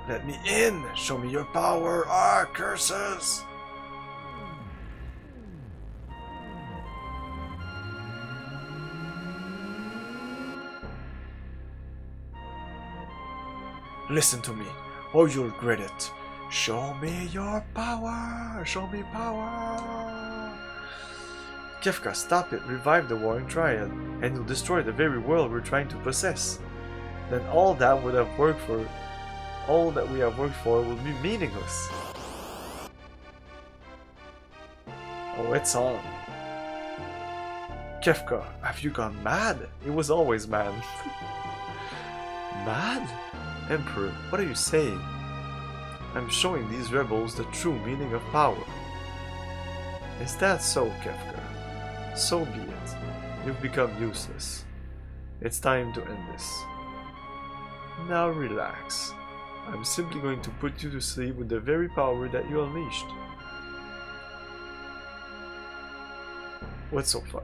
Let me in! Show me your power! Ah, curses! Listen to me, or you'll regret it. Show me your power! Show me power! Kefka, stop it! Revive the Warring Triad, and you'll destroy the very world we're trying to possess. Then all that would have worked for all that we have worked for will be meaningless. Oh, it's on. Kefka, have you gone mad? It was always mad. mad? Emperor, what are you saying? I'm showing these rebels the true meaning of power. Is that so, Kefka? So be it. You've become useless. It's time to end this. Now relax. I'm simply going to put you to sleep with the very power that you unleashed. What's so fun?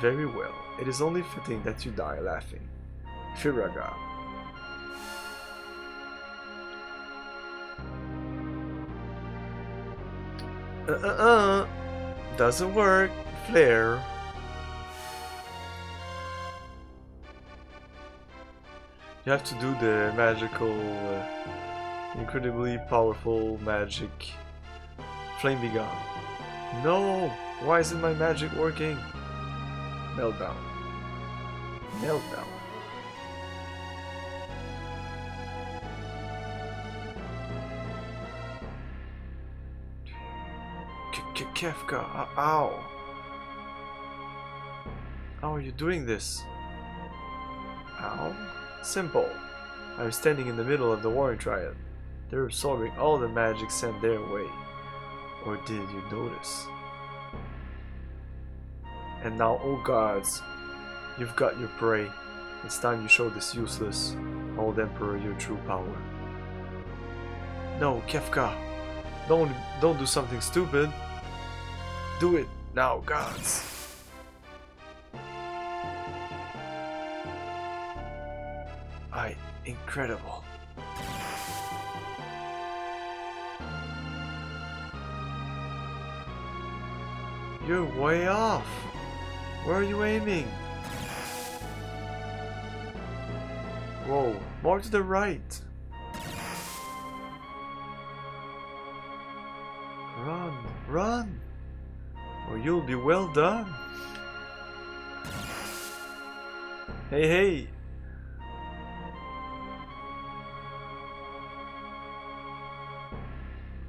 Very well. It is only fitting that you die laughing. Firaga. Uh uh uh. Doesn't work. Flare. You have to do the magical, uh, incredibly powerful magic. Flame be gone. No! Why isn't my magic working? Meltdown. Meltdown. Kefka, uh, ow. How are you doing this? Ow? Simple. I'm standing in the middle of the Warring Triad. They're absorbing all the magic sent their way. Or did you notice? And now, oh gods, you've got your prey. It's time you show this useless old emperor your true power. No, Kefka, don't don't do something stupid. Do it now, gods. I incredible. You're way off. Where are you aiming? Whoa, more to the right. Run, run, or you'll be well done. Hey, hey.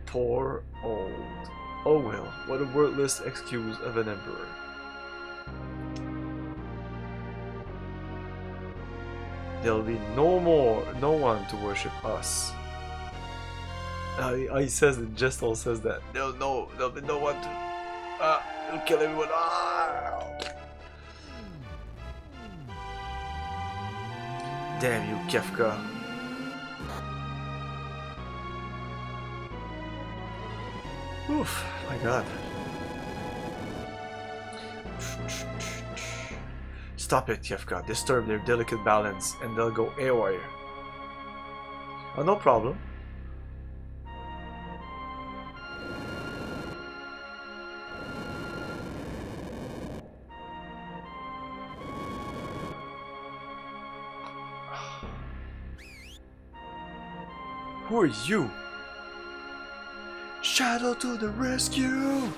Poor old. Oh well, what a wordless excuse of an emperor. There'll be no more, no one to worship us. Uh, he, says it, Gestahl says that. There'll no, there'll be no one to. Ah, he'll kill everyone. Ah! Damn you, Kefka. Oof, my god. Stop it, Kefka. Disturb their delicate balance and they'll go haywire. Oh, no problem. Who are you? Shadow to the rescue!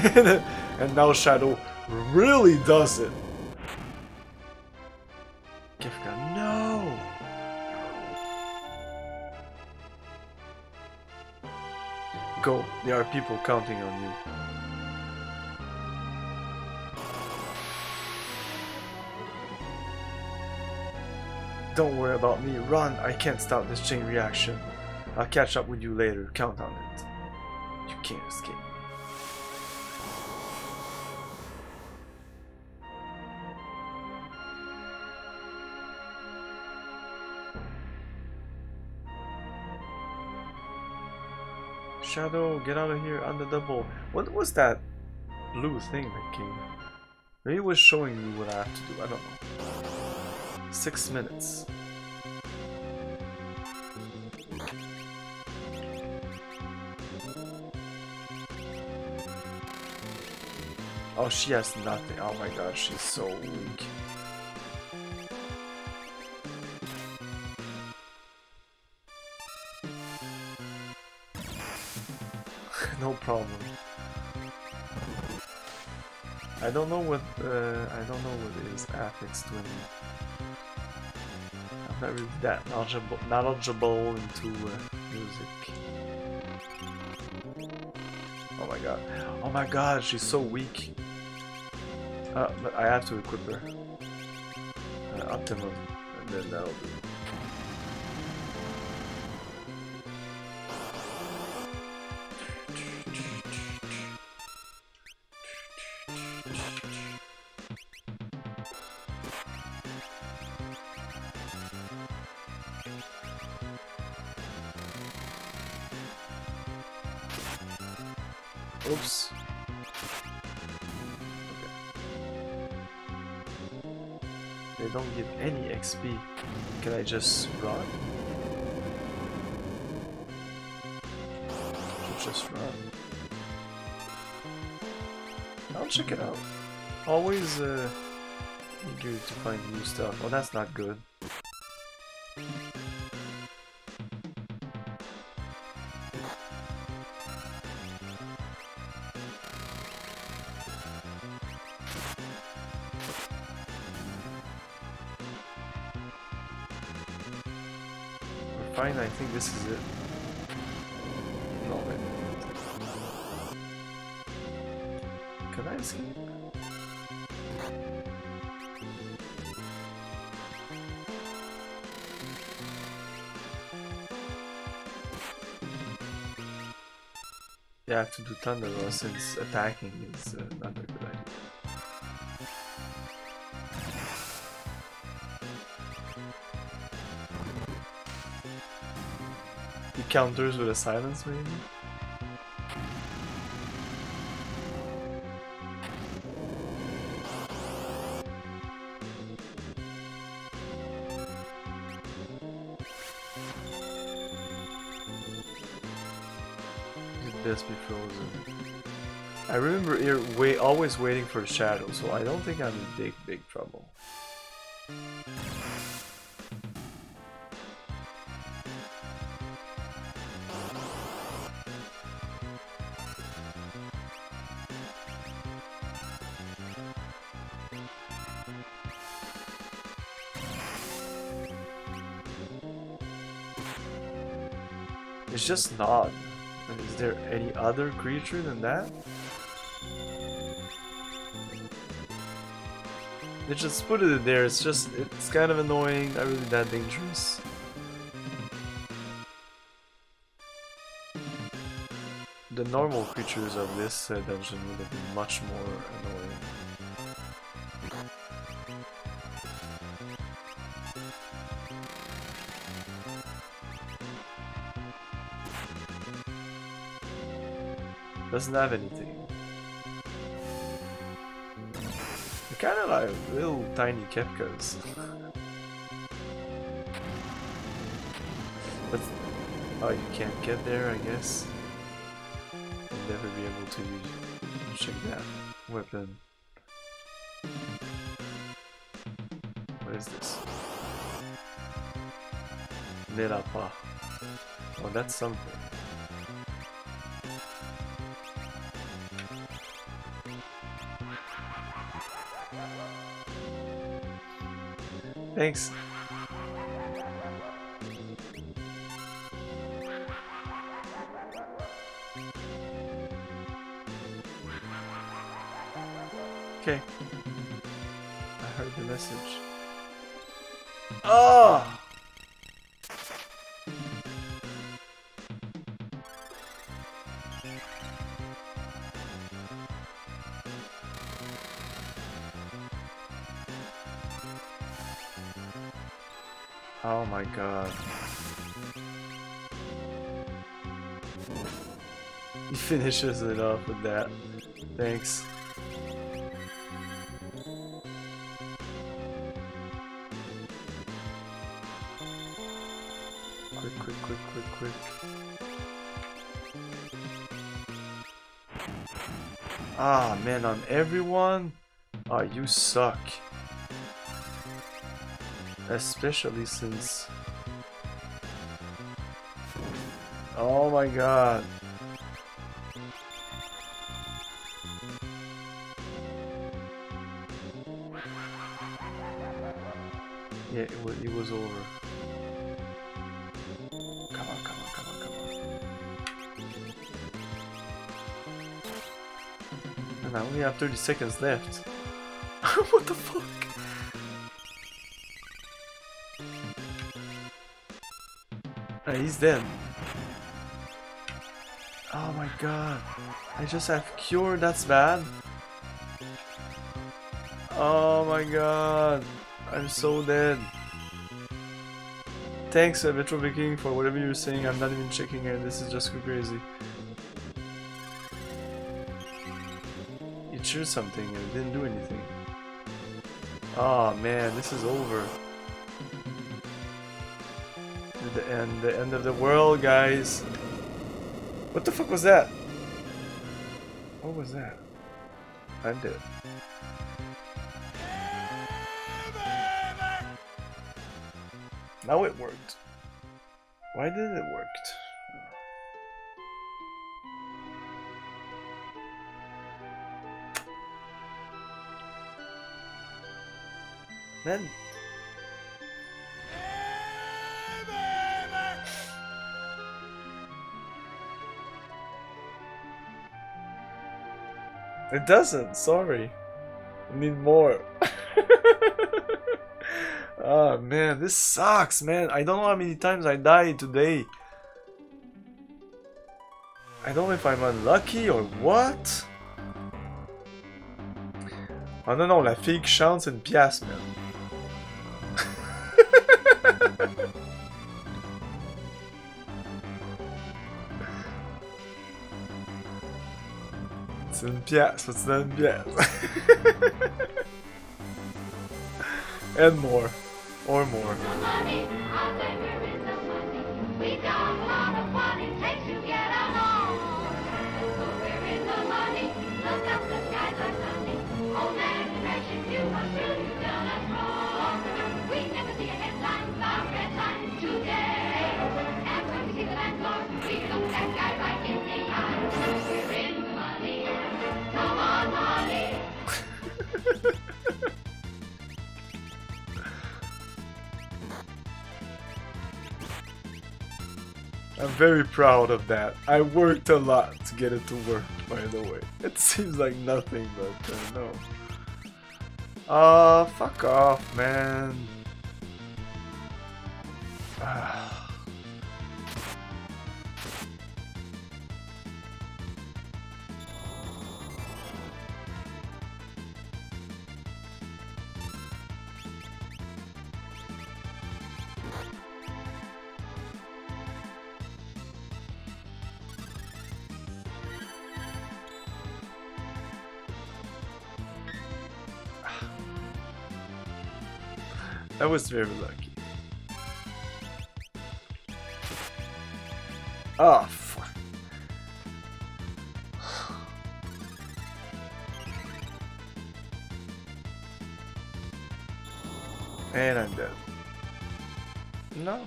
and now Shadow really does it. Kefka, no! Go, there are people counting on you. Don't worry about me, run! I can't stop this chain reaction. I'll catch up with you later, count on it. You can't escape Shadow, get out of here on the double. What was that blue thing that came? Maybe it was showing me what I have to do, I don't know. Six minutes. Oh, she has nothing. Oh my god, she's so weak. No problem. I don't know what uh, I don't know what is Aphex Twin. I'm not really that knowledgeable knowledgeable into uh, music. Oh my god! Oh my god! She's so weak. Uh, but I have to equip her. Uh, optimum, and then that'll do. Just run? Just run. I'll check it out. Always uh, to find new stuff. Oh, that's not good. think this is it. Love it. Can I see? Yeah, I have to do Thunder since attacking is uh, not counters with a silence maybe? Be frozen. I remember here wait, always waiting for a shadow, so I don't think I'm in big, big trouble. It's just not. Is there any other creature than that? They just put it in there, it's just, it's kind of annoying, not really that dangerous. The normal creatures of this uh, dungeon would have been much more annoying. Doesn't have anything. They're kind of like little tiny Kefkas. but oh, you can't get there, I guess. You'll never be able to check that weapon. What is this? Nerapa. Oh, that's something. Thanks. Finishes it off with that. Thanks. Quick, quick, quick, quick, quick. Ah, man, on everyone? Ah, you suck. Especially since... Oh my god. Over. Come on, come on, come on, come on. And I only have 30 seconds left. what the fuck? Uh, he's dead. Oh my god. I just have cure, that's bad. Oh my god. I'm so dead. Thanks, uh, Metro Viking, for whatever you're saying. I'm not even checking it. This is just crazy. You cheered something and it didn't do anything. Oh man, this is over. The end, the end of the world, guys. What the fuck was that? What was that? I'm dead. Now it worked. Why did it work? Man. It doesn't, sorry. I need more. oh man, this sucks, man. I don't know how many times I died today. I don't know if I'm unlucky or what. Oh non, non, la fille qui chante, c'est une pièce, man. c'est une pièce, faut une pièce. And more. Or more. I'm very proud of that. I worked a lot to get it to work, by the way. It seems like nothing, but uh, no. Ah, fuck off, man. Ah. Was very lucky. Oh, fuck. And I'm dead. No.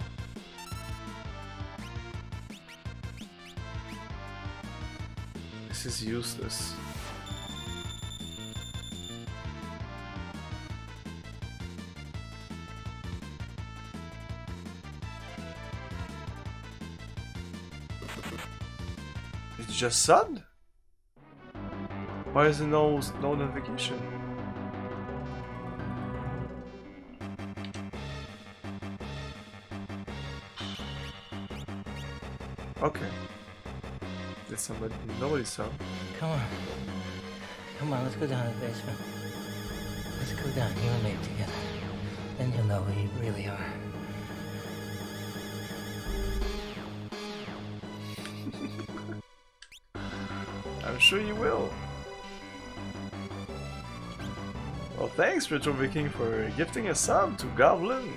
This is useless. Just subbed? Why is there no, no notification? Okay. Did somebody, nobody sub? Come on. Come on, let's go down to the basement. Let's go down, you and me together. Then you'll know who you really are. Thanks, Retro Viking, for gifting a sub to Goblin.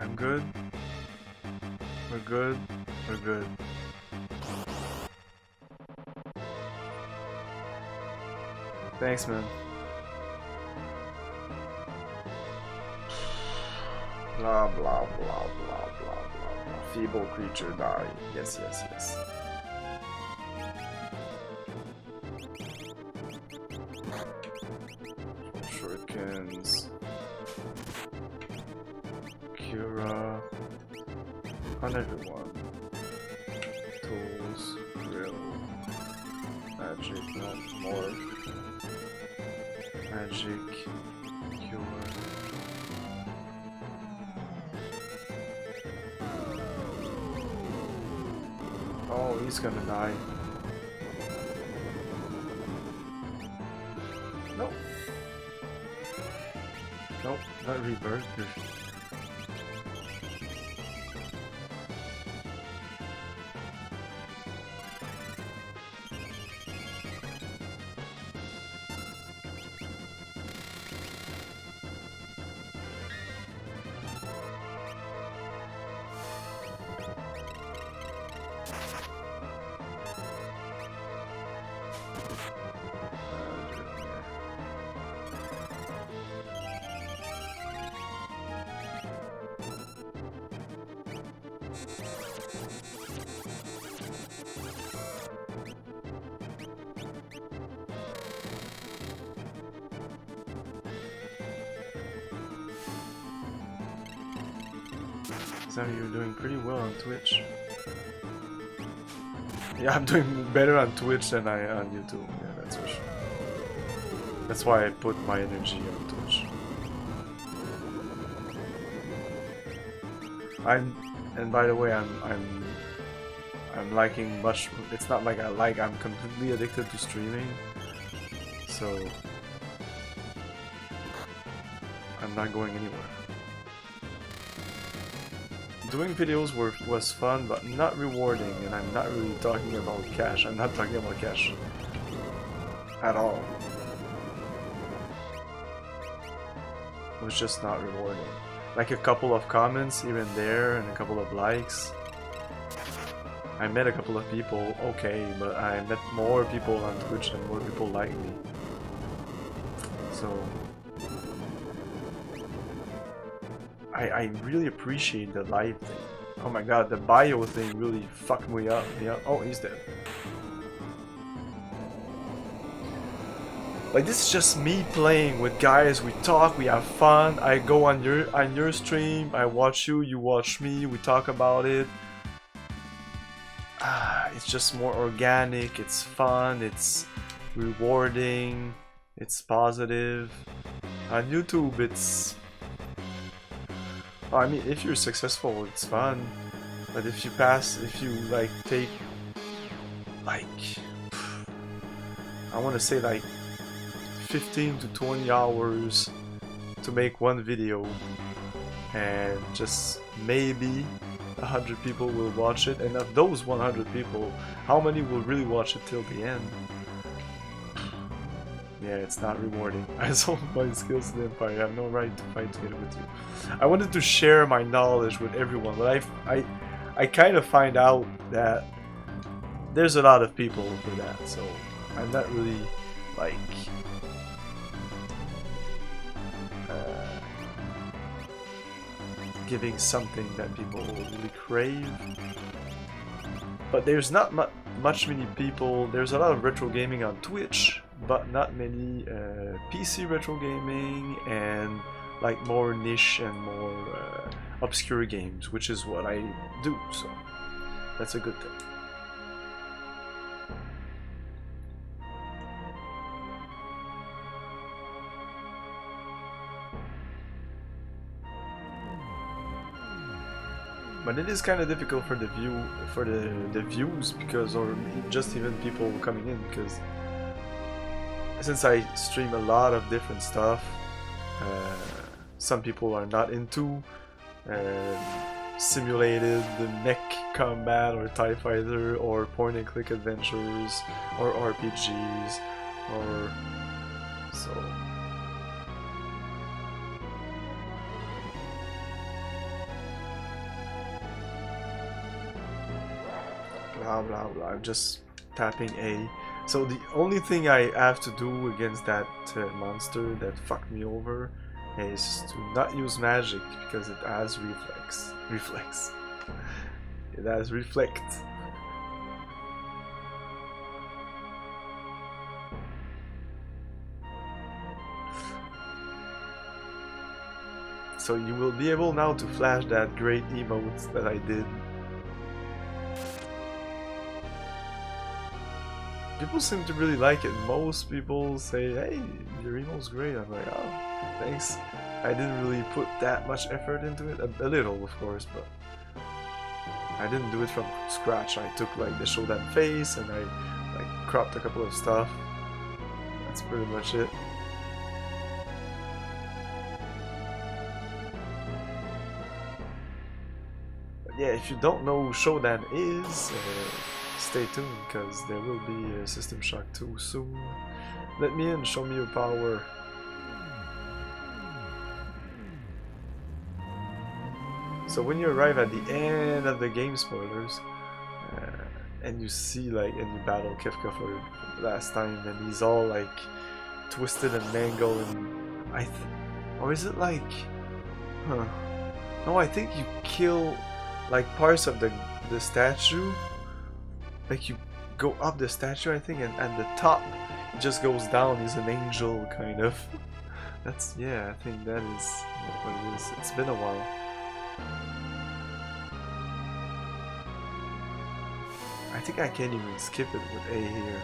I'm good. We're good. We're good. Thanks, man. Blah blah blah blah blah blah blah. Feeble creature die. Yes, yes, yes. Sam, you're doing pretty well on Twitch. Yeah, I'm doing better on Twitch than I on YouTube. Yeah, that's for sure. That's why I put my energy on Twitch. I'm, and by the way, I'm I'm I'm liking much. It's not like I like. I'm completely addicted to streaming. So I'm not going anywhere. Doing videos were, was fun, but not rewarding, and I'm not really talking about cash. I'm not talking about cash at all. It was just not rewarding. Like a couple of comments here and there, and a couple of likes. I met a couple of people, okay, but I met more people on Twitch and more people like me. So I, I really appreciate the live thing. Oh my god, the bio thing really fucked me up. Yeah. Oh, he's dead. Like this is just me playing with guys. We talk, we have fun. I go on your on your stream. I watch you, you watch me. We talk about it. Ah, it's just more organic. It's fun. It's rewarding. It's positive. On YouTube, it's Oh, I mean, if you're successful, it's fun. But if you pass, if you like take, like, I want to say like 15 to 20 hours to make one video, and just maybe 100 people will watch it, and of those 100 people, how many will really watch it till the end? Yeah, it's not rewarding. I sold my skills to the Empire. I have no right to fight together with you. I wanted to share my knowledge with everyone, but I, I, I kind of find out that there's a lot of people for that, so I'm not really like uh, giving something that people really crave. But there's not mu much many people. There's a lot of retro gaming on Twitch, but not many uh, PC retro gaming and like more niche and more uh, obscure games, which is what I do. So that's a good thing. But it is kind of difficult for the view for the the views because or just even people coming in because since I stream a lot of different stuff, uh, some people are not into uh, simulated mech combat or TIE fighter or point and click adventures or RPGs or so blah blah blah. I'm just tapping A. So the only thing I have to do against that uh, monster that fucked me over is to not use magic because it has reflex. Reflex. It has reflect. So you will be able now to flash that great emote that I did people seem to really like it. Most people say, hey, your emo's great. I'm like, oh, thanks. I didn't really put that much effort into it. A, a, little, of course, but I didn't do it from scratch. I took like the show Shodan face and I like cropped a couple of stuff. That's pretty much it. Yeah, if you don't know who Shodan is, uh, stay tuned because there will be a System Shock 2 soon. Let me in, show me your power. So when you arrive at the end of the game spoilers, uh, and you see like, and you battle Kefka for last time, and he's all like twisted and mangled, and I, or is it like, huh? No, I think you kill like parts of the the statue like you go up the statue, I think, and at the top it just goes down. He's an angel, kind of. That's yeah. I think that is what it is. It's been a while. I think I can even skip it with A here.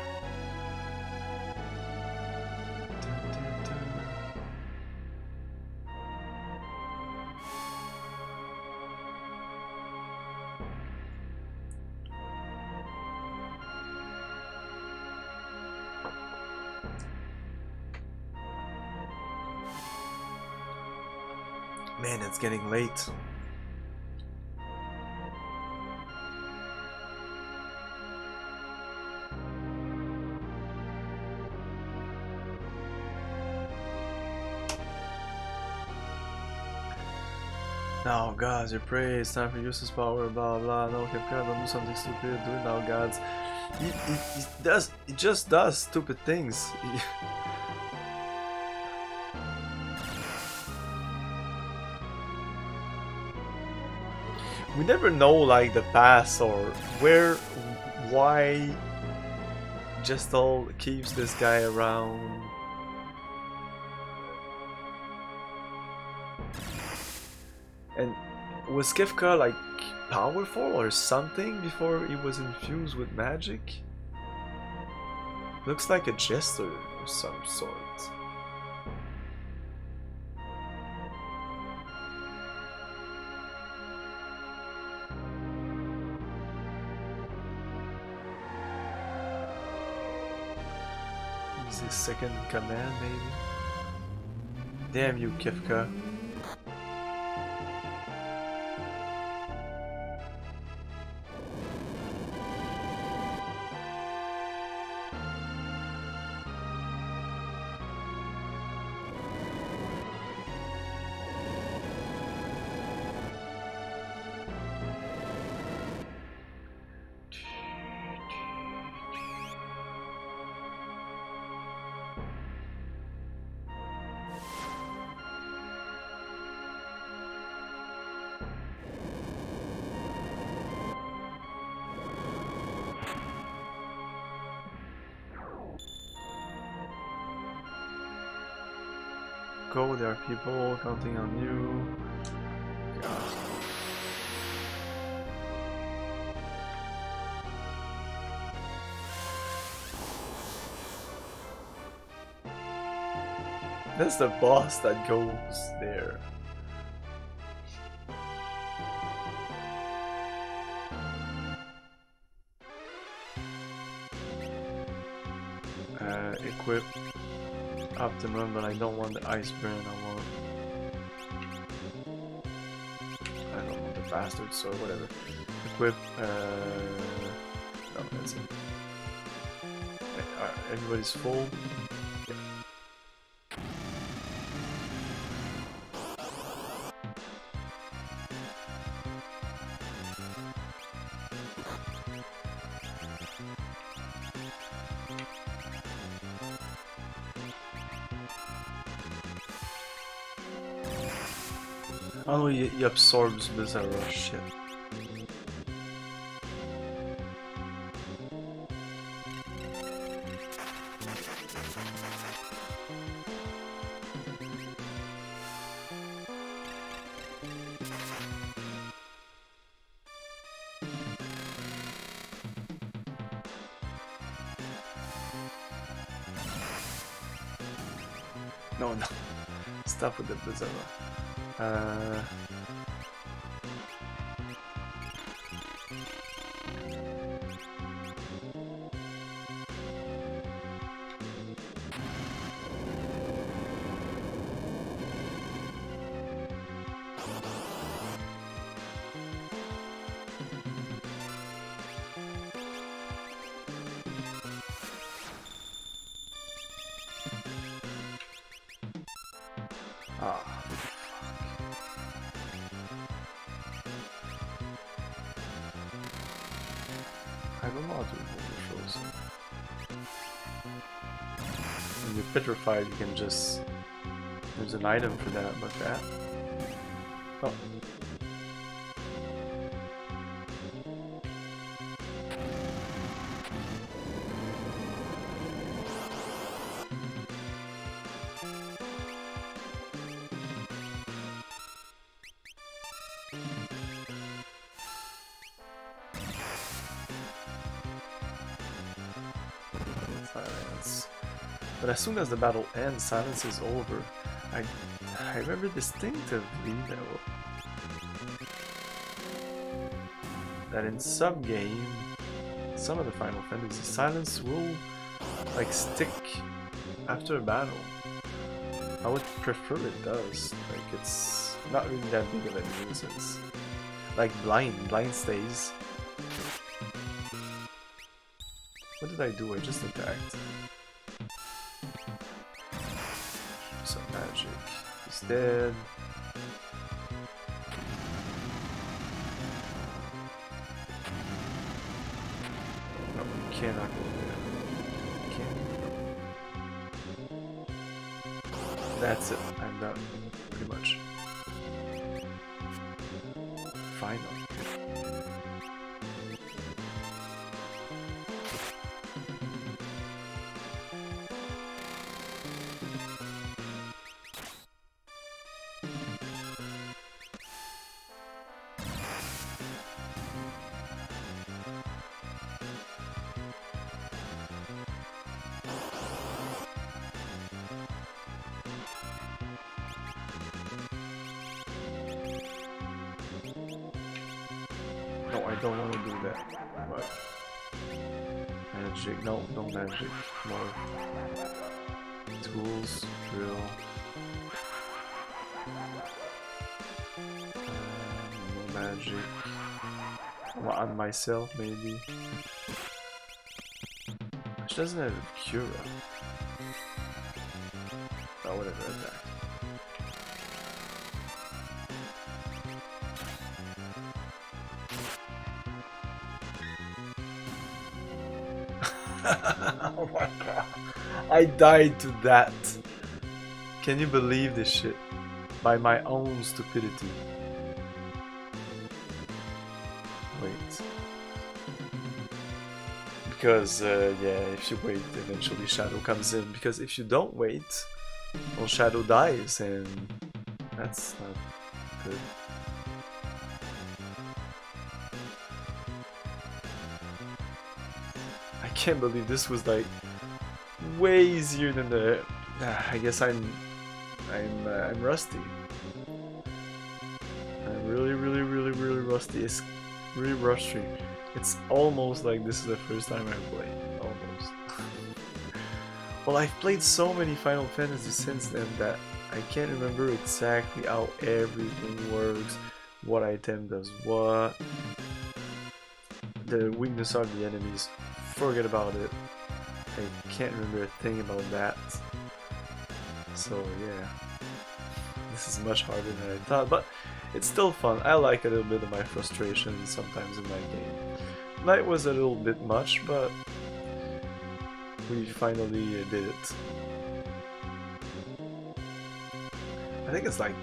Getting late. Now, gods, you pray, it's time for useless power, blah blah. No, Kefka, don't do something stupid, do it now, gods. It, he, he does, he just does stupid things. we never know like the past or where, why Gestahl keeps this guy around. And was Kefka like powerful or something before he was infused with magic? Looks like a jester of some sort. Second command, maybe? Damn you, Kefka. People counting on you. God. That's the boss that goes there. Uh, equip Optimum, but I don't want the ice burn. I want. Bastard, so whatever. Equip. Uh, no, that's it. Alright, everybody's full. He, absorbs Blizzara shit. No, no. Stop with the Blizzara. Uh, Petrified, you can just. There's an item for that, but that. As soon as the battle ends, silence is over. I, I remember distinctively that, that in some game, some of the Final Fantasy, silence will like stick after a battle. I would prefer it does. Like it's not really that big of a nuisance. Like blind, blind stays. What did I do? I just attacked. Dead. You cannot go myself, maybe. She doesn't have a cura. Oh, whatever, attack. oh my god. I died to that. Can you believe this shit? By my own stupidity. Because, uh, yeah, if you wait, eventually Shadow comes in. Because if you don't wait, well, Shadow dies, and that's not good. I can't believe this was like way easier than the. Ah, I guess I'm, I'm, uh, I'm rusty. I'm really, really, really, really rusty. It's really rusty. It's almost like this is the first time I play. Almost. well, I've played so many Final Fantasy since then that I can't remember exactly how everything works, what item does what, the weakness of the enemies. Forget about it. I can't remember a thing about that. So yeah, this is much harder than I thought, but it's still fun. I like a little bit of my frustration sometimes in my game. Night was a little bit much, but we finally did it. I think it's like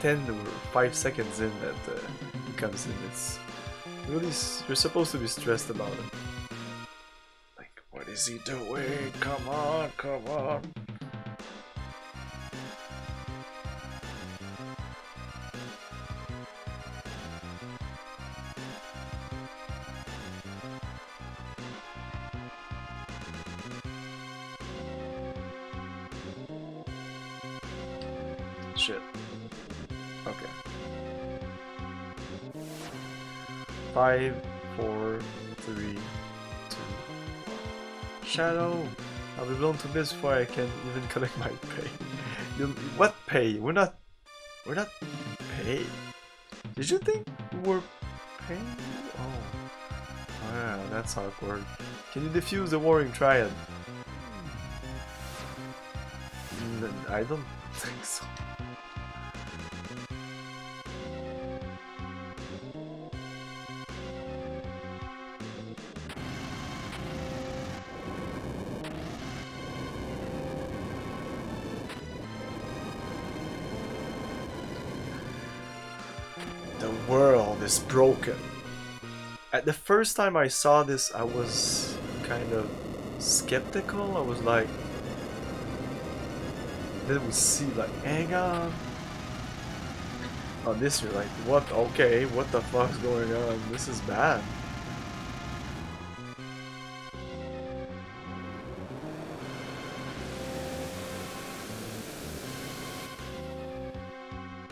10 or 5 seconds in that uh, he comes in. It's really, you're supposed to be stressed about it. Like, what is he doing? Come on, come on. Five, four, three, two. Shadow! I'll be blown to bits before I can even collect my pay. You, what pay? We're not. We're not paid. Did you think we were paying? Oh. Wow, that's awkward. Can you defuse the Warring Triad? Hmm. I don't At the first time I saw this, I was kind of skeptical. I was like, then we see like, hang on. On this, you're like, what? Okay, what the fuck's going on? This is bad.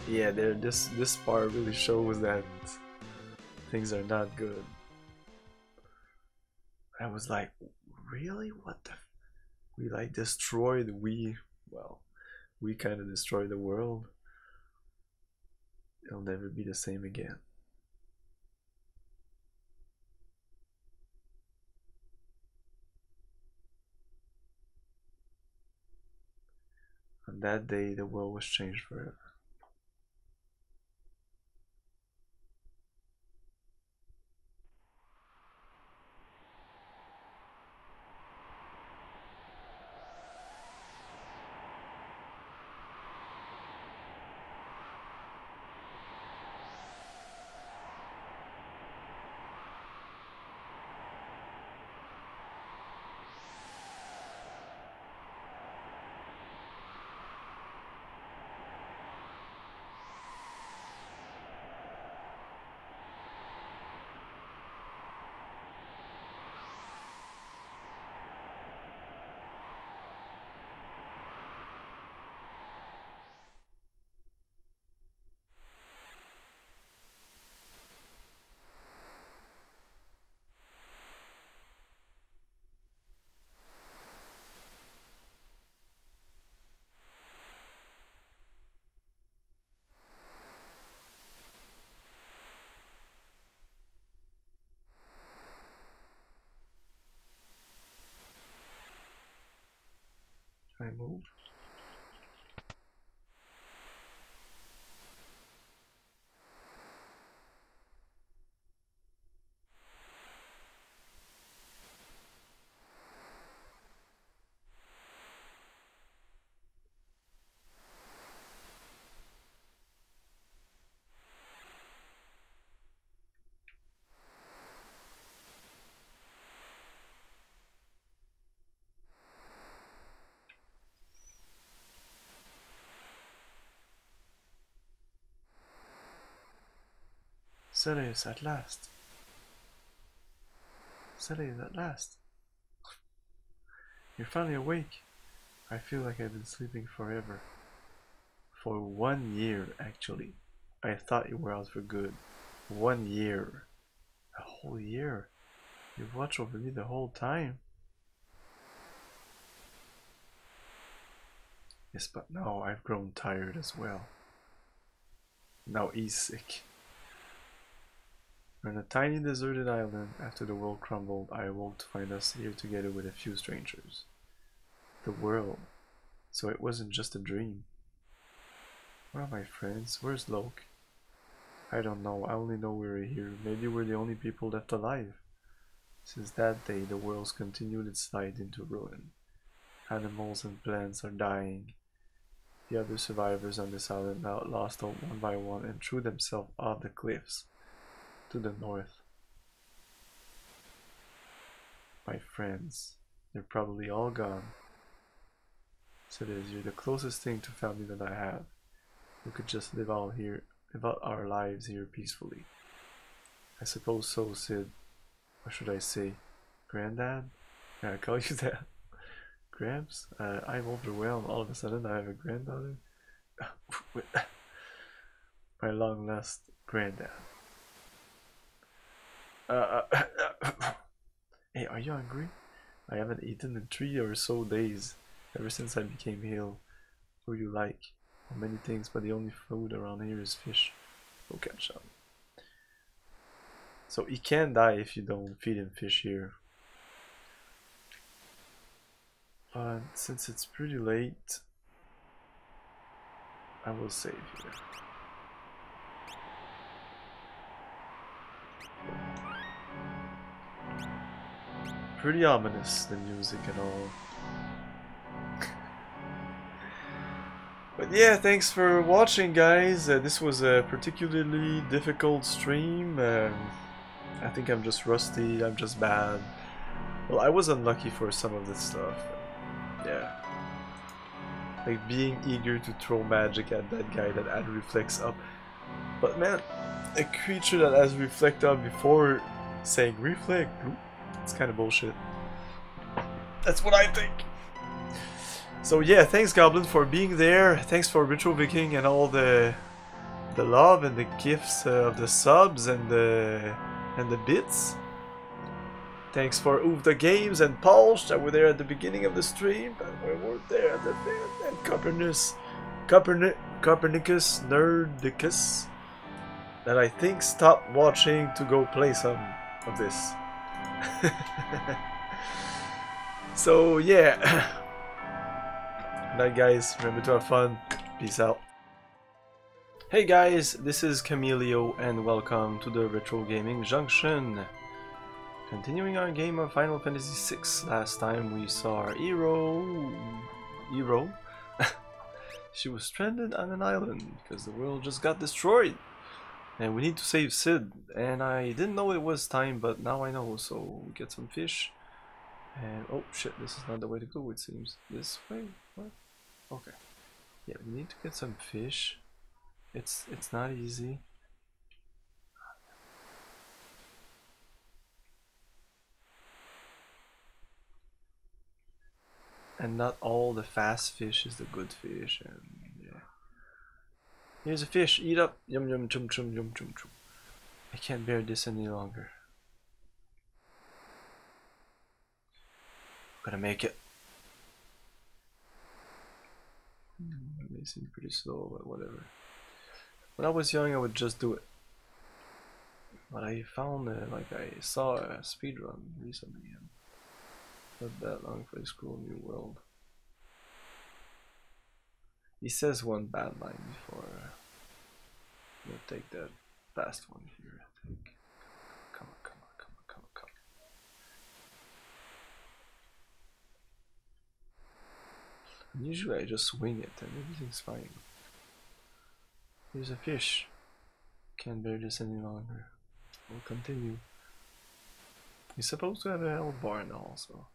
Yeah, there. This this part really shows that things are not good. I was like, really? What the? We like destroyed. We well, we kind of destroyed the world. It'll never be the same again. On that day, the world was changed forever. I Sirius at last. Sirius at last. You're finally awake. I feel like I've been sleeping forever. For one year, actually. I thought you were out for good. One year. A whole year. You've watched over me the whole time. Yes, but now I've grown tired as well. Now he's sick. On a tiny deserted island, after the world crumbled, I awoke to find us here together with a few strangers. The world. So it wasn't just a dream. Where are my friends? Where's Locke? I don't know, I only know we're here. Maybe we're the only people left alive. Since that day, the world's continued its slide into ruin. Animals and plants are dying. The other survivors on this island now lost hope one by one and threw themselves off the cliffs to the north. My friends, they're probably all gone. So it is, you're the closest thing to family that I have. We could just live all here, live out our lives here peacefully. I suppose so, Cid. What should I say? Granddad? Can I call you that? Gramps? Uh, I'm overwhelmed. All of a sudden I have a granddaughter. My long lost granddad. Uh, hey, are you hungry? I haven't eaten in three or so days, ever since I became ill. What do you like? Many things, but the only food around here is fish. Go catch some. So he can die if you don't feed him fish here. But since it's pretty late, I will save here. Pretty ominous, the music and all. but yeah, thanks for watching guys. Uh, this was a particularly difficult stream. Um, I think I'm just rusty, I'm just bad. Well, I was unlucky for some of this stuff. Yeah. Like being eager to throw magic at that guy that had reflect up. But man, a creature that has reflect up before saying reflect, it's kind of bullshit. That's what I think. So yeah, thanks Goblin for being there. Thanks for Ritual Viking and all the the love and the gifts uh, of the subs and the and the bits. Thanks for Uvda Games and Pulse that were there at the beginning of the stream, but we weren't there at the end. And Copernicus, Copernic, Copernicus Nerdicus, that I think stopped watching to go play some of this. so yeah. Night guys, remember to have fun. Peace out. Hey guys, this is Camilio and welcome to the Retro Gaming Junction. Continuing our game of Final Fantasy VI, last time we saw our hero... Hero? she was stranded on an island because the world just got destroyed. And we need to save Cid. And I didn't know it was time, but now I know, so we get some fish. And oh shit, this is not the way to go it seems. This way? What? Okay. Yeah, we need to get some fish. It's it's not easy. And not all the fast fish is the good fish and. Here's a fish, eat up. Yum yum chum chum yum chum chum. I can't bear this any longer. I'm Gonna make it. Hmm, They seem pretty slow, but whatever. When I was young, I would just do it. But I found, uh, like, I saw a speedrun recently, and not that long for School New World. He says one bad line before. We'll take that fast one here, I think. Come on, come on, come on, come on, come on. Usually I just swing it and everything's fine. Here's a fish. Can't bear this any longer. We'll continue. He's supposed to have a health bar now also.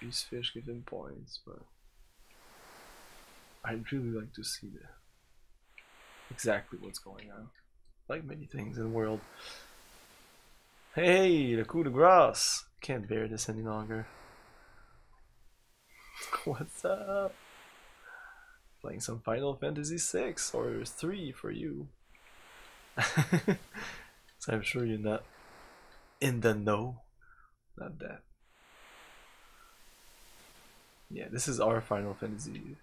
These fish give him points, but I'd really like to see the exactly what's going on. Like many things in the world. Hey, the coup de grace! Can't bear this any longer. What's up? Playing some Final Fantasy 6 or 3 for you. so I'm sure you're not in the know. Not that. Yeah, this is our Final Fantasy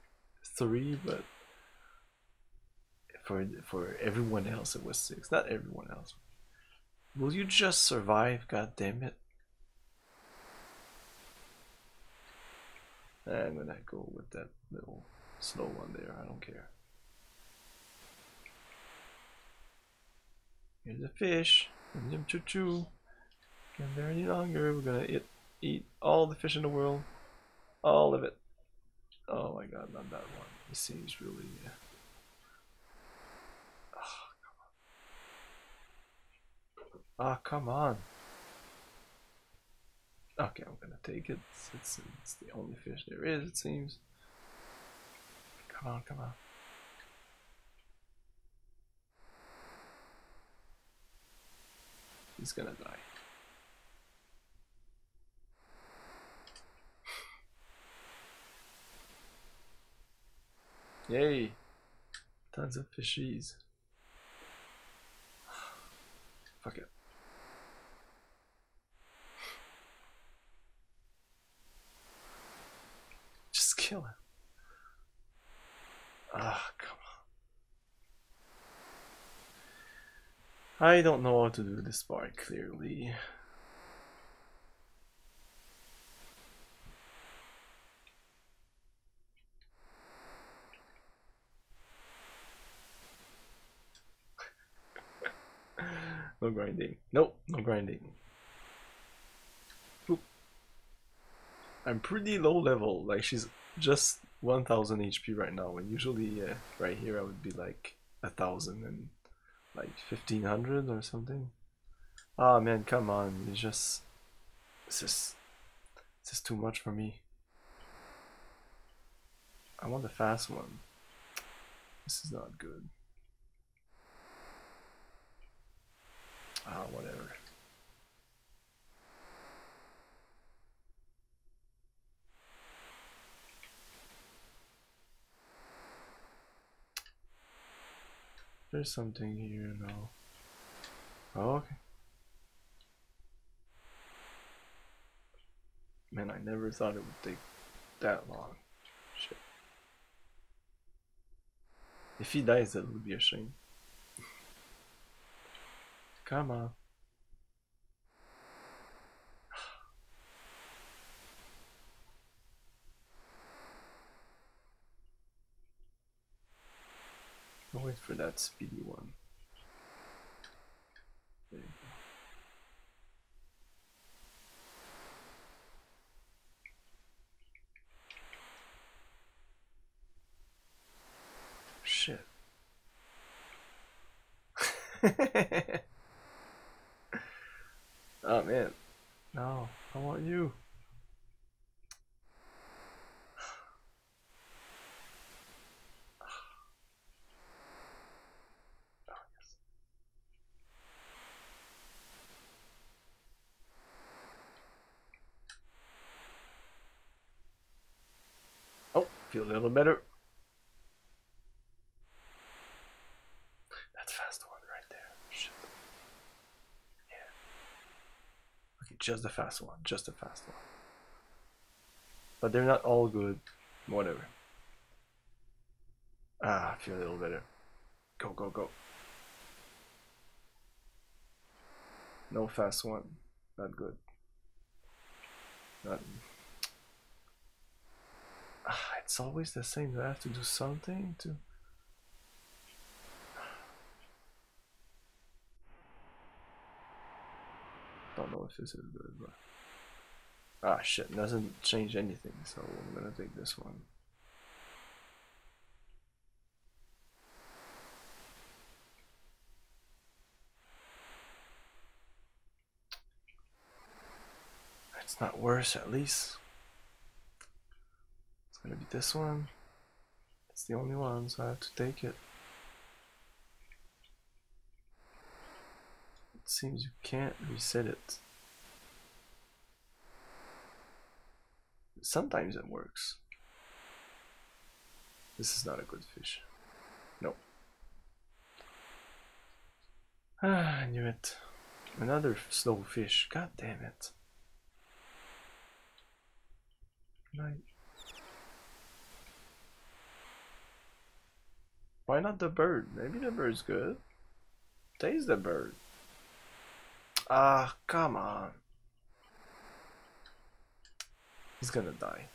3, but for for everyone else it was 6. Not everyone else. Will you just survive? God damn it. I'm gonna go with that little slow one there, I don't care. Here's a fish. Yum choo choo. Can't bear any longer. We're gonna eat eat all the fish in the world. All of it. Oh my god, not that one. He seems really uh... oh, Ah, come on. Okay, I'm gonna take it. It's, it's, it's the only fish there is, it seems. Come on, come on. He's gonna die. Yay! Tons of fishies. Fuck it. Just kill him. Ah, come on. I don't know how to do this part clearly. no grinding. Nope, no grinding. Oop. I'm pretty low level, like she's just 1000 HP right now, and usually uh, right here I would be like a thousand and like 1500 or something. Ah man, come on, it's just, it's just, it's just too much for me. I want the fast one. This is not good. Ah, whatever. There's something here now. Oh, okay. Man, I never thought it would take that long. Shit. If he dies, that would be a shame. Come on. I'll wait for that speedy one. There you go. Shit. oh man. No, I want you. Oh, yes. Oh, feel a little better. That fast one right there. Shit. Yeah. Okay, just the fast one. Just the fast one. But they're not all good. Whatever. Ah, I feel a little better. Go, go, go. No fast one. Not good. Not. It's always the same. I have to do something to. Don't know if this is good, but. Ah, shit. Doesn't change anything, so I'm gonna take this one. It's not worse, at least. Gonna be this one. It's the only one, so I have to take it. It seems you can't reset it. Sometimes it works. This is not a good fish. No. Ah, I knew it. Another slow fish. God damn it. Night. Why not the bird? Maybe the bird's good. Taste the bird. Ah, come on. He's gonna die.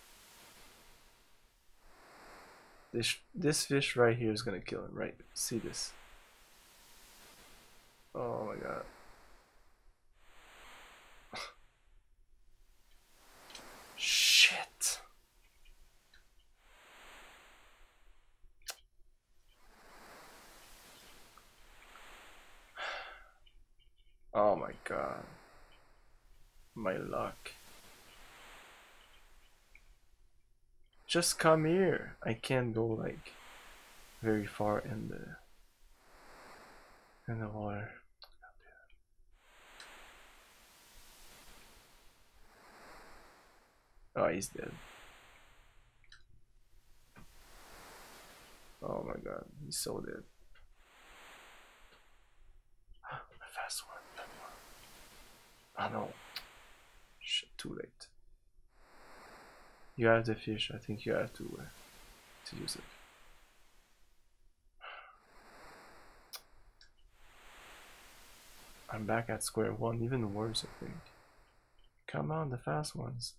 This this fish right here is gonna kill him. Right? See this? Oh my god. Shit. Oh my god. My luck. Just come here. I can't go like very far in the in the water. Oh, he's dead. Oh my god, he's so dead. The fast one. that one. Ah no. Shit, too late. You have the fish. I think you have to uh, to use it. I'm back at square one. Even worse, I think. Come on, the fast ones.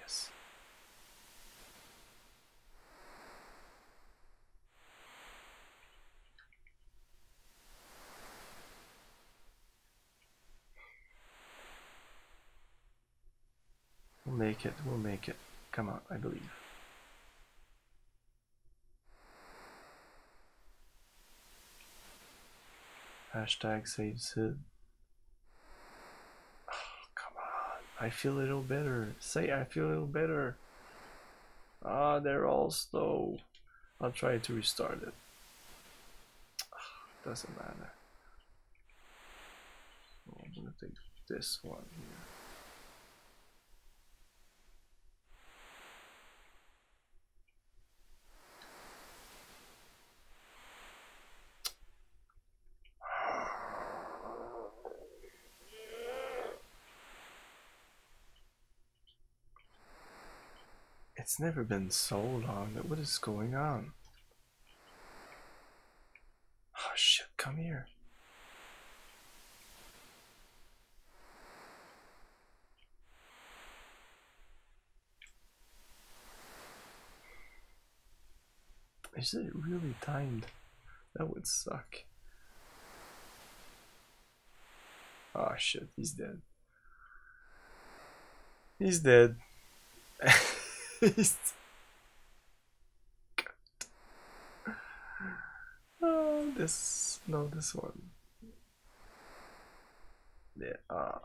Yes. We'll make it, we'll make it. Come on, I believe. Hashtag save Cid. Oh, come on. I feel a little better. Say I feel a little better. Ah, they're all slow. I'll try to restart it. Doesn't matter. I'm gonna take this one here. It's never been so long. but What is going on? Oh shit, come here. Is it really timed? That would suck. Oh shit, he's dead. He's dead. he's Oh, this no, this one. Yeah. Uh, uh,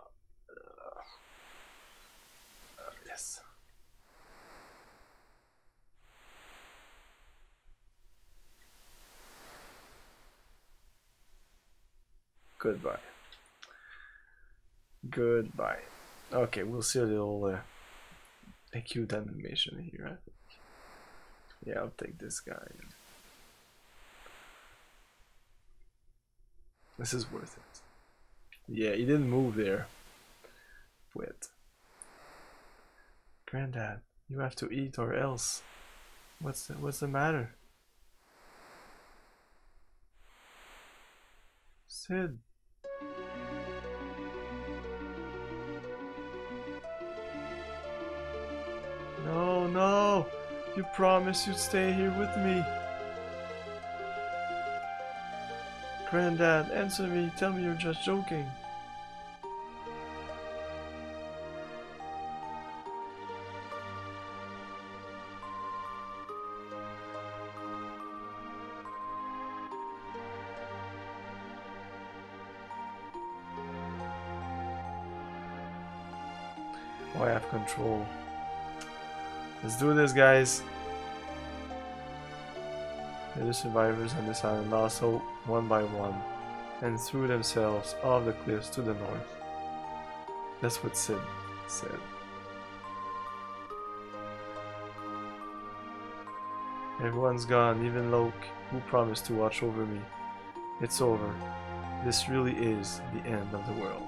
yes. Goodbye. Goodbye. Okay, we'll see a little uh, a cute animation here. Yeah, I'll take this guy. This is worth it. Yeah, he didn't move there. Wait. Granddad, you have to eat or else. What's the, what's the matter? Cid. No, no! You promised you'd stay here with me. Granddad, answer me. Tell me you're just joking. I have control. Let's do this, guys. The survivors on this island also, one by one, and threw themselves off the cliffs to the north. That's what Cid said. Everyone's gone, even Locke, who promised to watch over me. It's over. This really is the end of the world.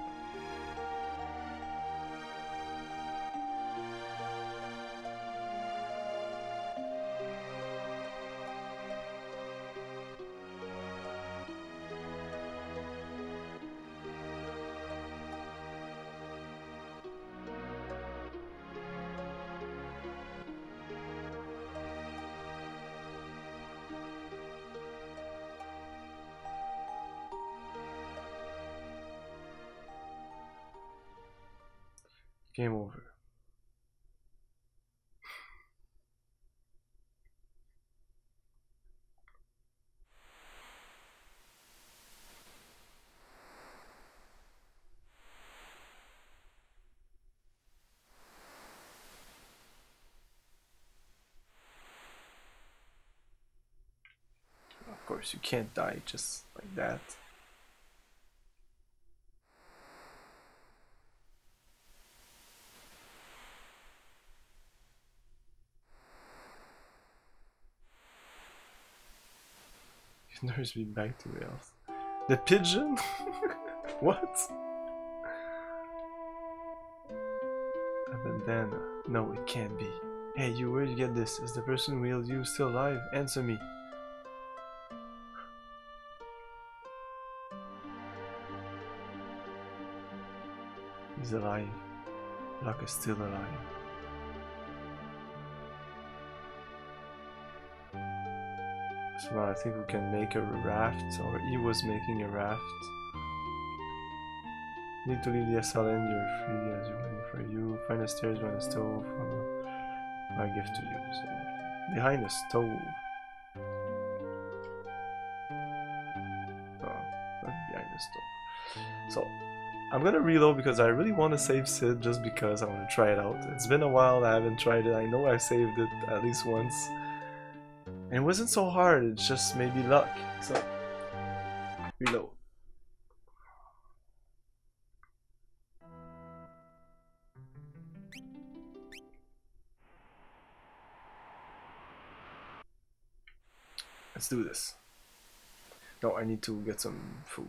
You can't die just like that. You nurse me back to health. The pigeon? what? A bandana. No, it can't be. Hey, you, where'd you get this? Is the person we will use still alive? Answer me. He's alive. Locke is still alive. So I think we can make a raft, or he was making a raft. Need to leave the SLN, you're free as you're waiting for you. Find the stairs behind the stove. Uh, my gift to you. So, behind the stove. Oh, behind the stove. So, I'm gonna reload because I really want to save Cid just because I want to try it out. It's been a while I haven't tried it. I know I saved it at least once. And it wasn't so hard, it's just maybe luck. So, reload. Let's do this. No, I need to get some food.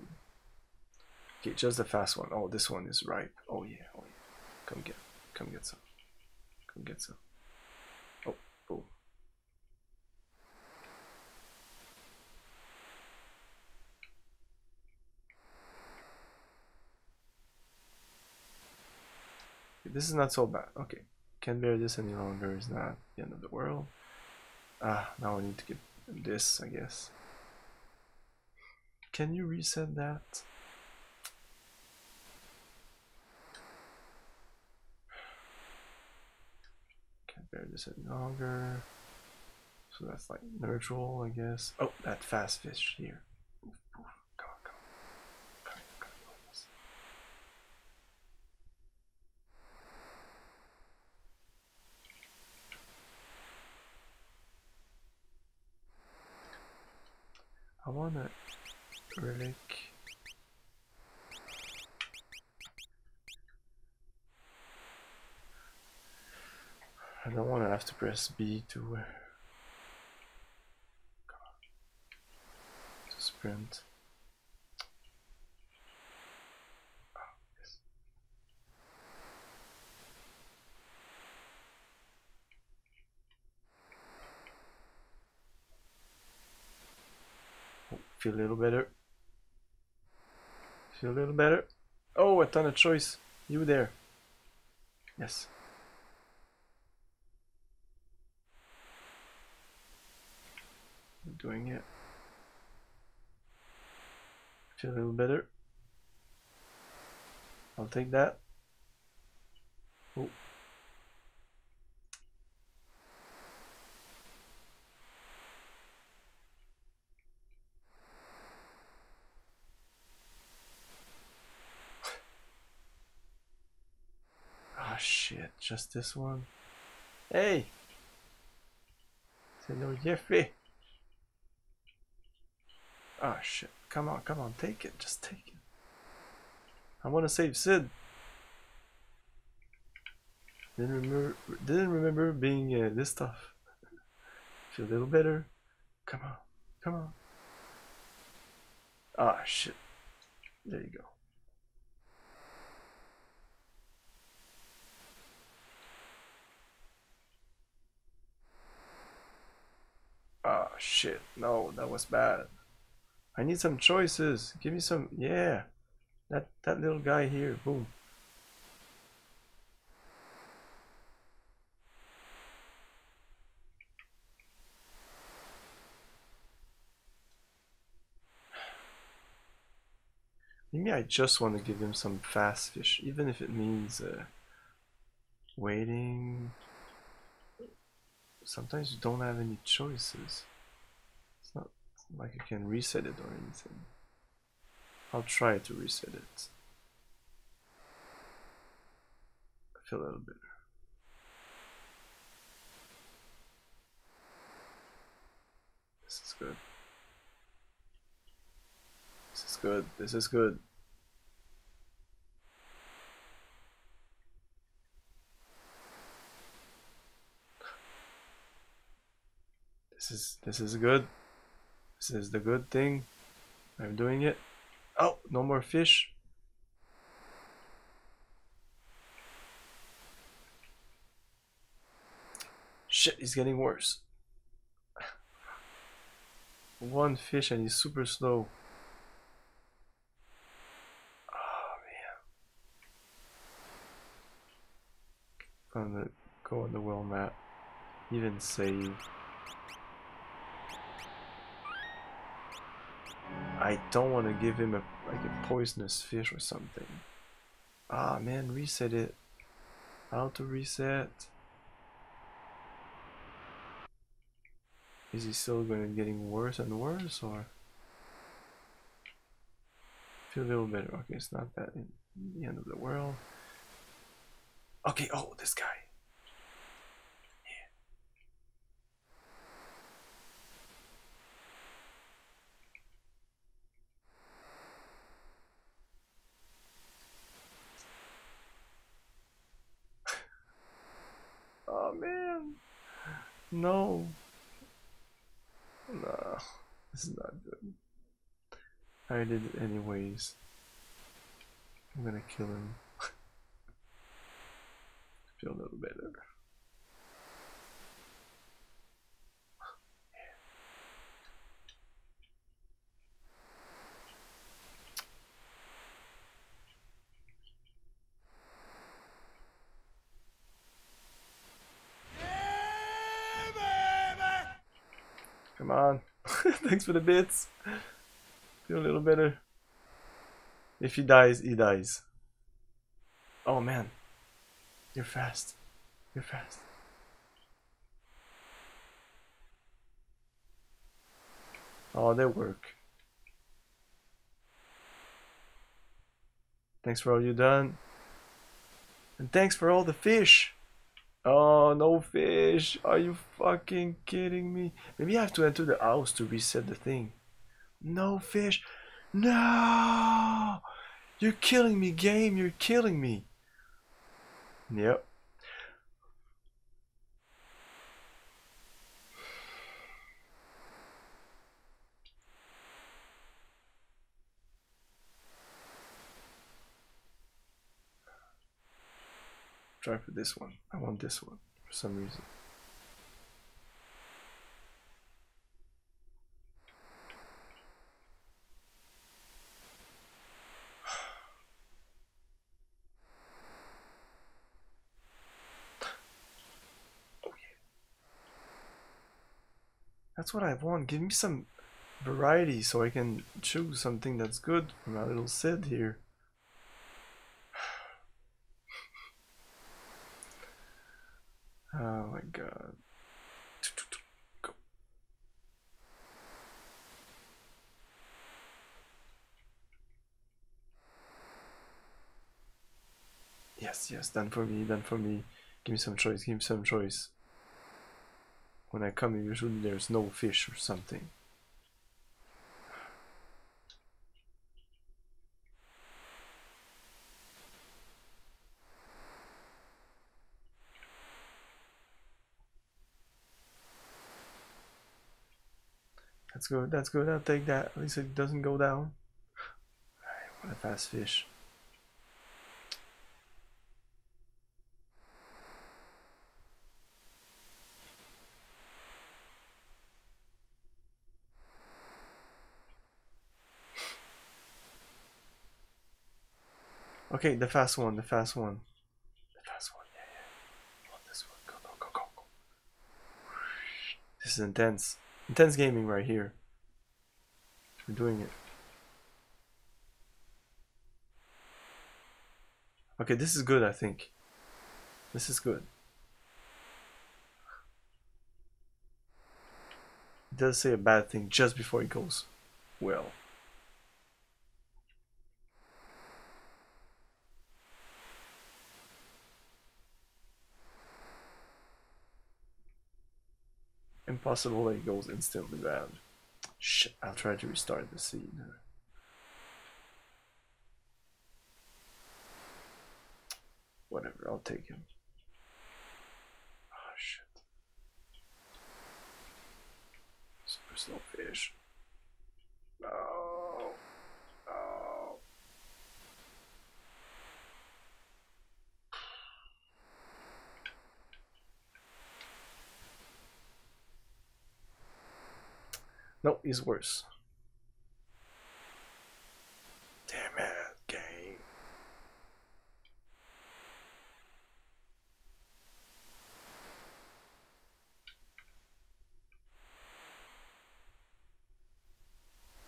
Okay, just the fast one. Oh, this one is ripe. Oh yeah, oh yeah. Come get, come get some. Come get some. Oh, oh. Okay, this is not so bad. Okay, can't bear this any longer. It's not the end of the world. Ah, now I need to get this, I guess. Can you reset that? Bear this any longer. So that's like neutral, I guess. Oh, that fast fish here. Come come. I want a relic. I don't want to have to press B to to sprint. Oh, feel a little better. Feel a little better. Oh, a ton of choice. You there. Yes. Doing it. Feel a little better. I'll take that. Oh. Ah shit, just this one. Hey! Senor Jeffrey! Ah shit, come on, come on, take it, just take it. I wanna save Cid. Didn't remember, didn't remember being uh, this tough. Feel a little better. Come on, come on. Ah shit. There you go. Ah shit, no, that was bad. I need some choices. Give me some, yeah. That that little guy here, boom. Maybe I just want to give him some fast fish, even if it means uh, waiting. Sometimes you don't have any choices. Like I can reset it or anything. I'll try to reset it. I feel a little better. This is good. This is good. This is good. This is this is good. This is the good thing. I'm doing it. Oh, no more fish. Shit, he's getting worse. One fish and he's super slow. Oh man. Gonna go on the world map. Even save. I don't want to give him a like a poisonous fish or something. Ah man, reset it. How to reset? Is he still going to getting worse and worse or? Feel a little better. Okay, it's not that in the end of the world. Okay, oh this guy. Oh man. No. No. This is not good. I did it anyways. I'm gonna kill him. Feel a little better. Come on. Thanks for the bits. Feel a little better. If he dies, he dies. Oh man. You're fast. You're fast. Oh, they work. Thanks for all you done. And thanks for all the fish. Oh, no fish. Are you fucking kidding me? Maybe I have to enter the house to reset the thing. No fish. No! You're killing me, game. You're killing me. Yep. Try for this one. I want this one for some reason. That's what I want. Give me some variety so I can choose something that's good for my little Cid here. Oh my god. Go. Yes, yes, done for me, done for me. Give me some choice, give me some choice. When I come, here, usually there's no fish or something. That's good, that's good, I'll take that. At least it doesn't go down. Alright, what a fast fish. Okay, the fast one, the fast one. The fast one, yeah, yeah. Want this one. Go, go, go, go, go. This is intense. Intense gaming right here. We're doing it. Okay, this is good, I think. This is good. It does say a bad thing just before it goes well. Impossible that it goes instantly bad. Shit, I'll try to restart the scene. Whatever, I'll take him. Oh shit. Super slow fish. No. No. No, he's worse. Damn it, game.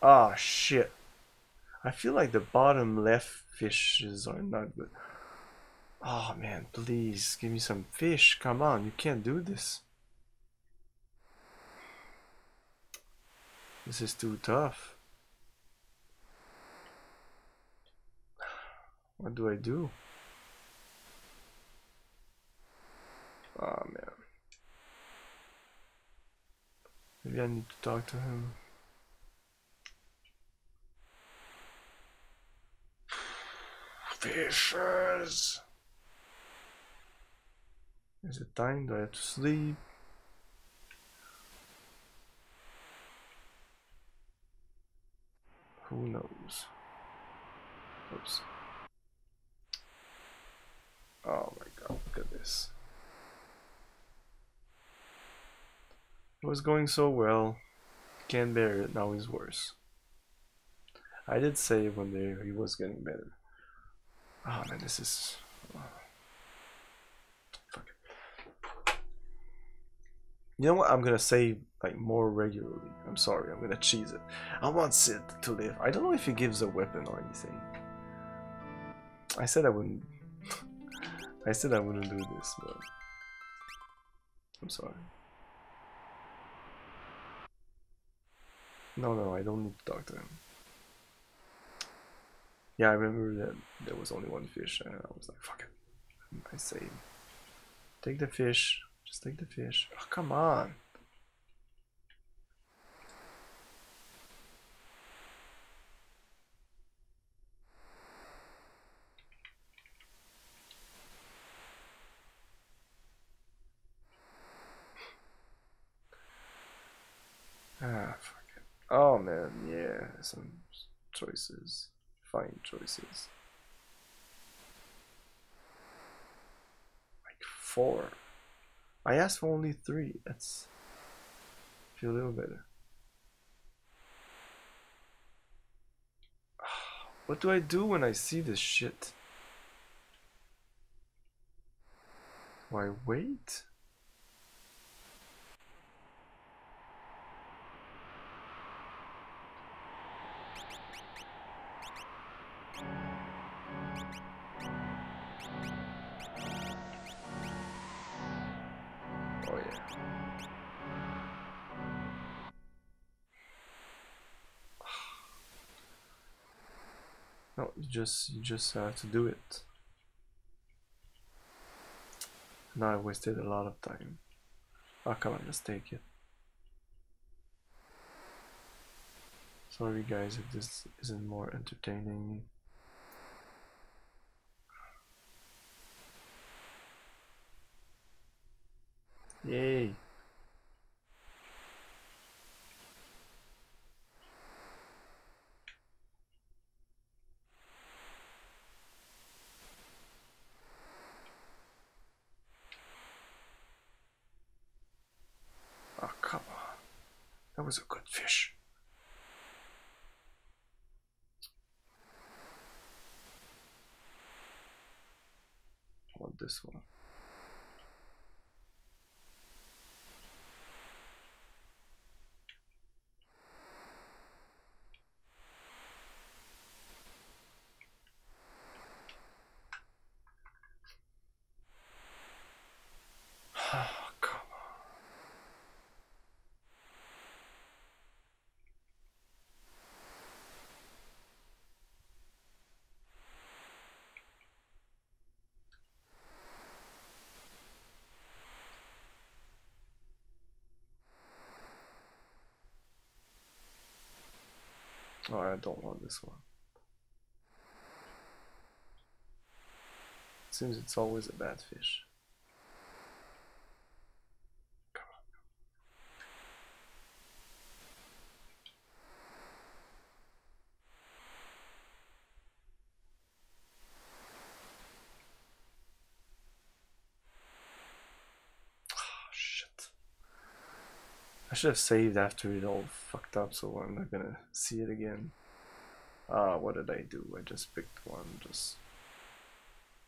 Ah, shit. I feel like the bottom left fishes are not good. Oh man, please give me some fish. Come on, you can't do this. This is too tough. What do I do? Oh man. Maybe I need to talk to him. Fishes! Is it time? Do I have to sleep? Who knows? Oops. Oh my god, look at this. It was going so well. Can't bear it, now he's worse. I did say one day he was getting better. Oh man, this is... oh. Fuck. You know what? I'm gonna say like more regularly. I'm sorry, I'm gonna cheese it. I want Cid to live. I don't know if he gives a weapon or anything. I said I wouldn't. I said I wouldn't do this, but I'm sorry. No, no, I don't need to talk to him. Yeah, I remember that there was only one fish, and I was like, fuck it. I say, take the fish. Just take the fish. Oh, come on. Ah, fuck it. Oh man, yeah, some choices. Fine choices. Like four. I asked for only three. That's feel a little better. What do I do when I see this shit? I wait? You just you just have to do it. Now I wasted a lot of time. Come on, mistake it. Sorry guys if this isn't more entertaining. Yay! Oh, come on. That was a good fish. Want this one. Oh, I don't want this one. Seems it's always a bad fish. Come on. Oh, shit. I should have saved after it all fucked up so I'm not gonna see it again. Ah, what did I do? I just picked one just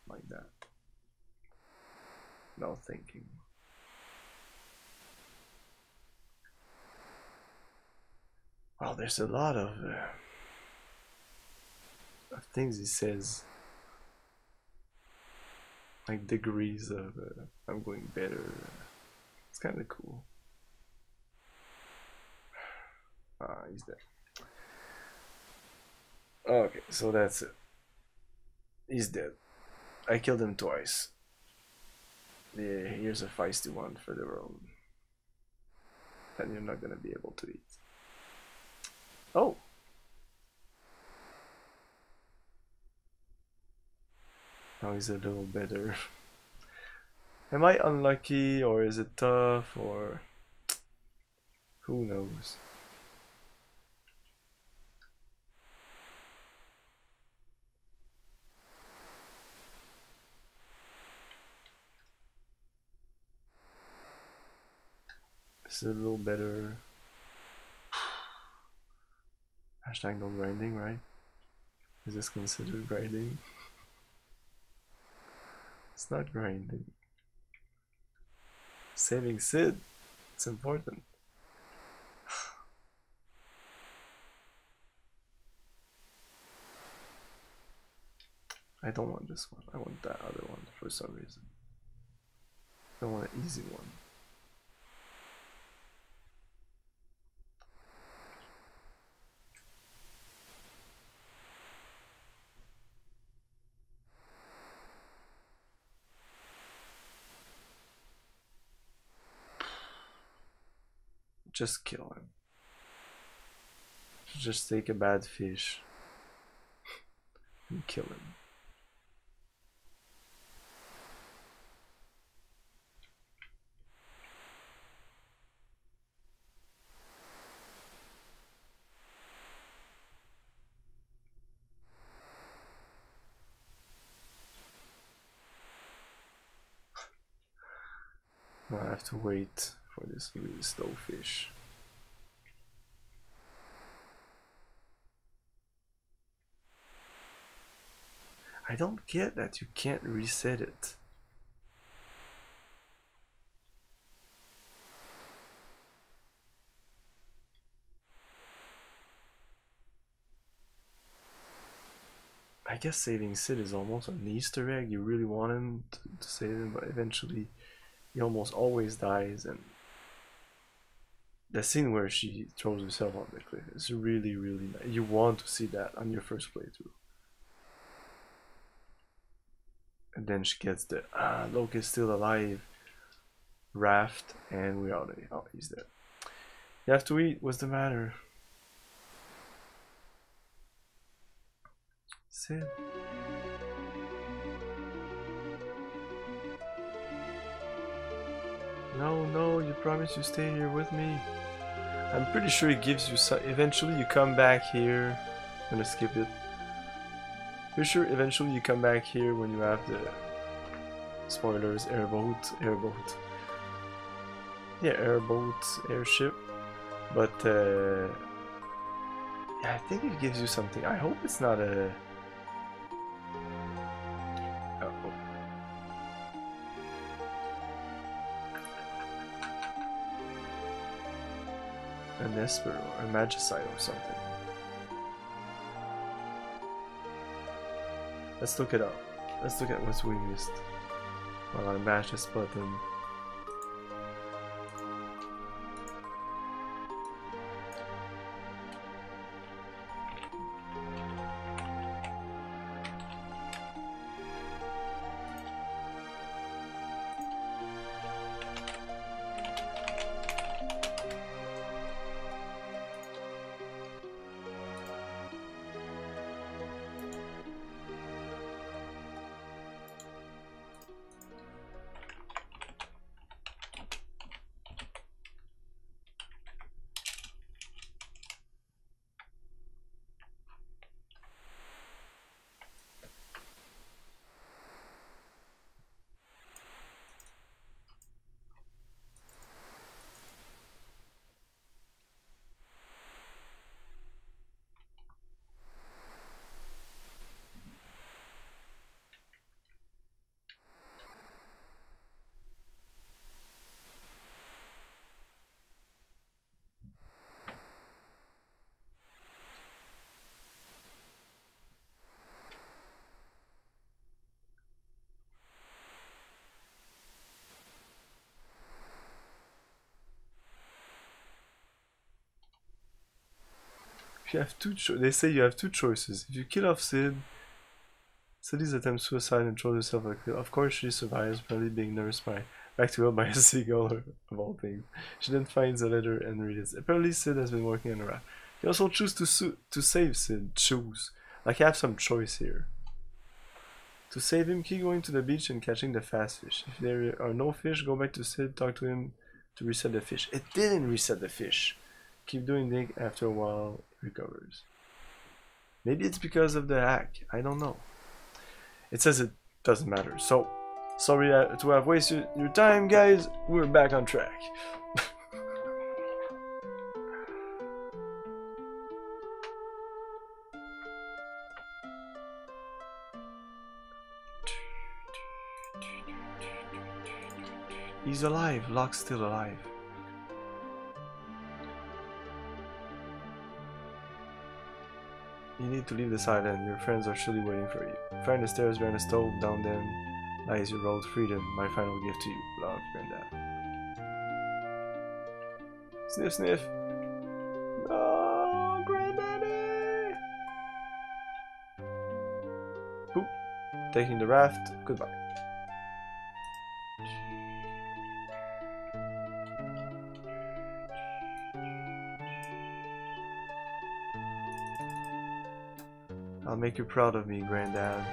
like that. No thinking. Wow, there's a lot of, uh, of things he says. Like degrees of uh, I'm going better. It's kind of cool. Ah, he's dead. Okay, so that's it. He's dead. I killed him twice. Yeah, here's a feisty one for the road. Then you're not gonna be able to eat. Oh! Now he's a little better. Am I unlucky or is it tough or who knows? This is a little better. Hashtag no grinding, right? Is this considered grinding? It's not grinding. Saving Cid. It's important. I don't want this one. I want that other one for some reason. I want an easy one. Just kill him. Just take a bad fish and kill him. I have to wait for this really slow fish. I don't get that you can't reset it. I guess saving Cid is almost an Easter egg. You really want him to, to save him, but eventually he almost always dies. And the scene where she throws herself on the cliff is really, really nice. You want to see that on your first playthrough. And then she gets the ah, Locke is still alive raft, and we are already. Oh, he's dead. You have to eat. What's the matter? Cid. No, no, you promised you stay here with me. I'm pretty sure it gives you some. Eventually, you come back here. I'm gonna skip it. Pretty sure eventually you come back here when you have the spoilers airboat, airboat. Yeah, airboat, airship. But uh, yeah, I think it gives you something. I hope it's not a. An Esper or Magicite or something. Let's look it up. Let's look at what's we missed. I mash this button. You have two. They say you have two choices. If you kill off Cid, Cid's attempts suicide and throws herself a cliff. Of course, she survives, probably being nursed by back to health by a seagull of all things. She then finds a letter and reads. it. Apparently, Cid has been working on a raft. You also choose to su- to save Cid. Choose. Like you have some choice here. To save him, keep going to the beach and catching the fast fish. If there are no fish, go back to Cid, talk to him to reset the fish. It didn't reset the fish. Keep doing dig after a while it recovers. Maybe it's because of the hack. I don't know. It says it doesn't matter. So, sorry to have wasted your time, guys. We're back on track. He's alive. Locke's still alive. You need to leave this island. Your friends are surely waiting for you. Find the stairs behind the stove. Down them lies your road to freedom. My final gift to you. Love, Granddad. Sniff, sniff. No, Granddaddy. Boop. Taking the raft. Goodbye. Make you proud of me, Granddad.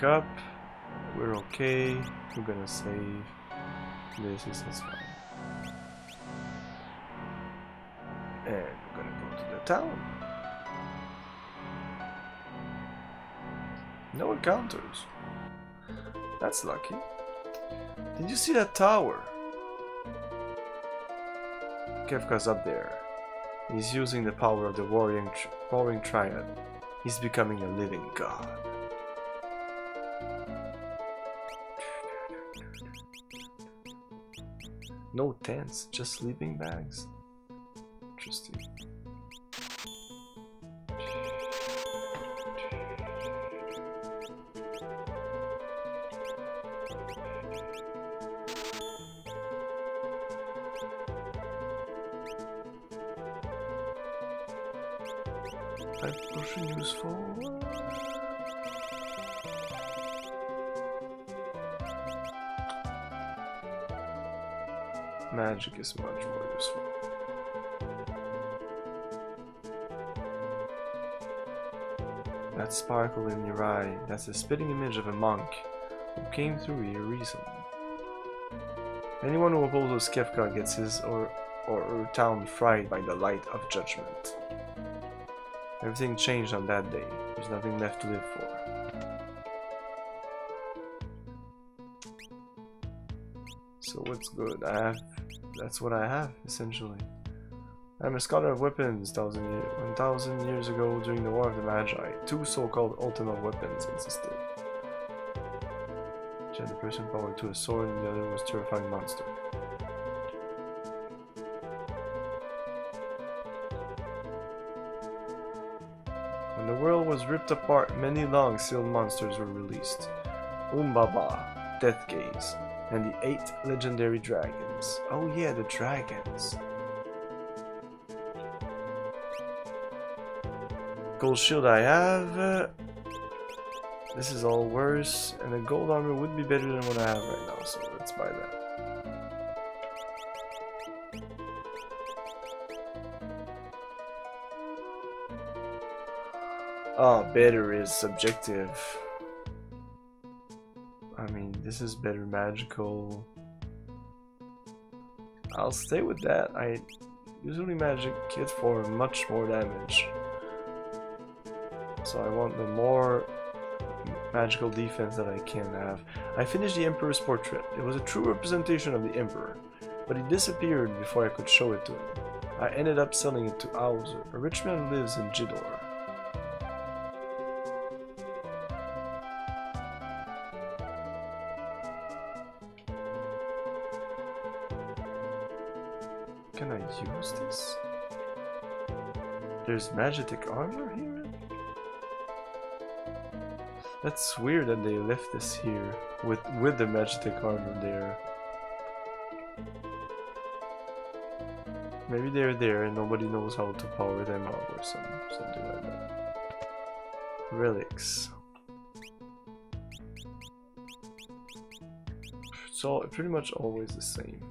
Back up. We're okay. We're gonna save. This is this fine. And we're gonna go to the town. No encounters. That's lucky. Did you see that tower? Kefka's up there. He's using the power of the warring, tr warring triad. He's becoming a living god. No tents, just sleeping bags. The spitting image of a monk who came through here recently. Anyone who opposes Kefka gets his or, or her town fried by the light of judgment. Everything changed on that day. There's nothing left to live for. So what's good? I have. That's what I have essentially. I'm a scholar of weapons. Thousand year, one thousand years ago, during the War of the Magi, two so-called ultimate weapons existed. Each had the person power to a sword, and the other was terrifying monster. When the world was ripped apart, many long sealed monsters were released. Humbaba, Death Gaze, and the eight legendary dragons. Oh yeah, the dragons. Gold shield I have. uh, This is all worse, and the gold armor would be better than what I have right now, so let's buy that. Oh, better is subjective. I mean, this is better magical. I'll stay with that. I usually magic hit for much more damage. So I want the more magical defense that I can have. I finished the Emperor's portrait. It was a true representation of the Emperor, but it disappeared before I could show it to him. I ended up selling it to Owzer. A rich man lives in Jidoor. Can I use this? There's magic armor here? That's weird that they left this here with with the magic armor there. Maybe they're there and nobody knows how to power them up or some, something like that. Relics. It's all pretty much always the same.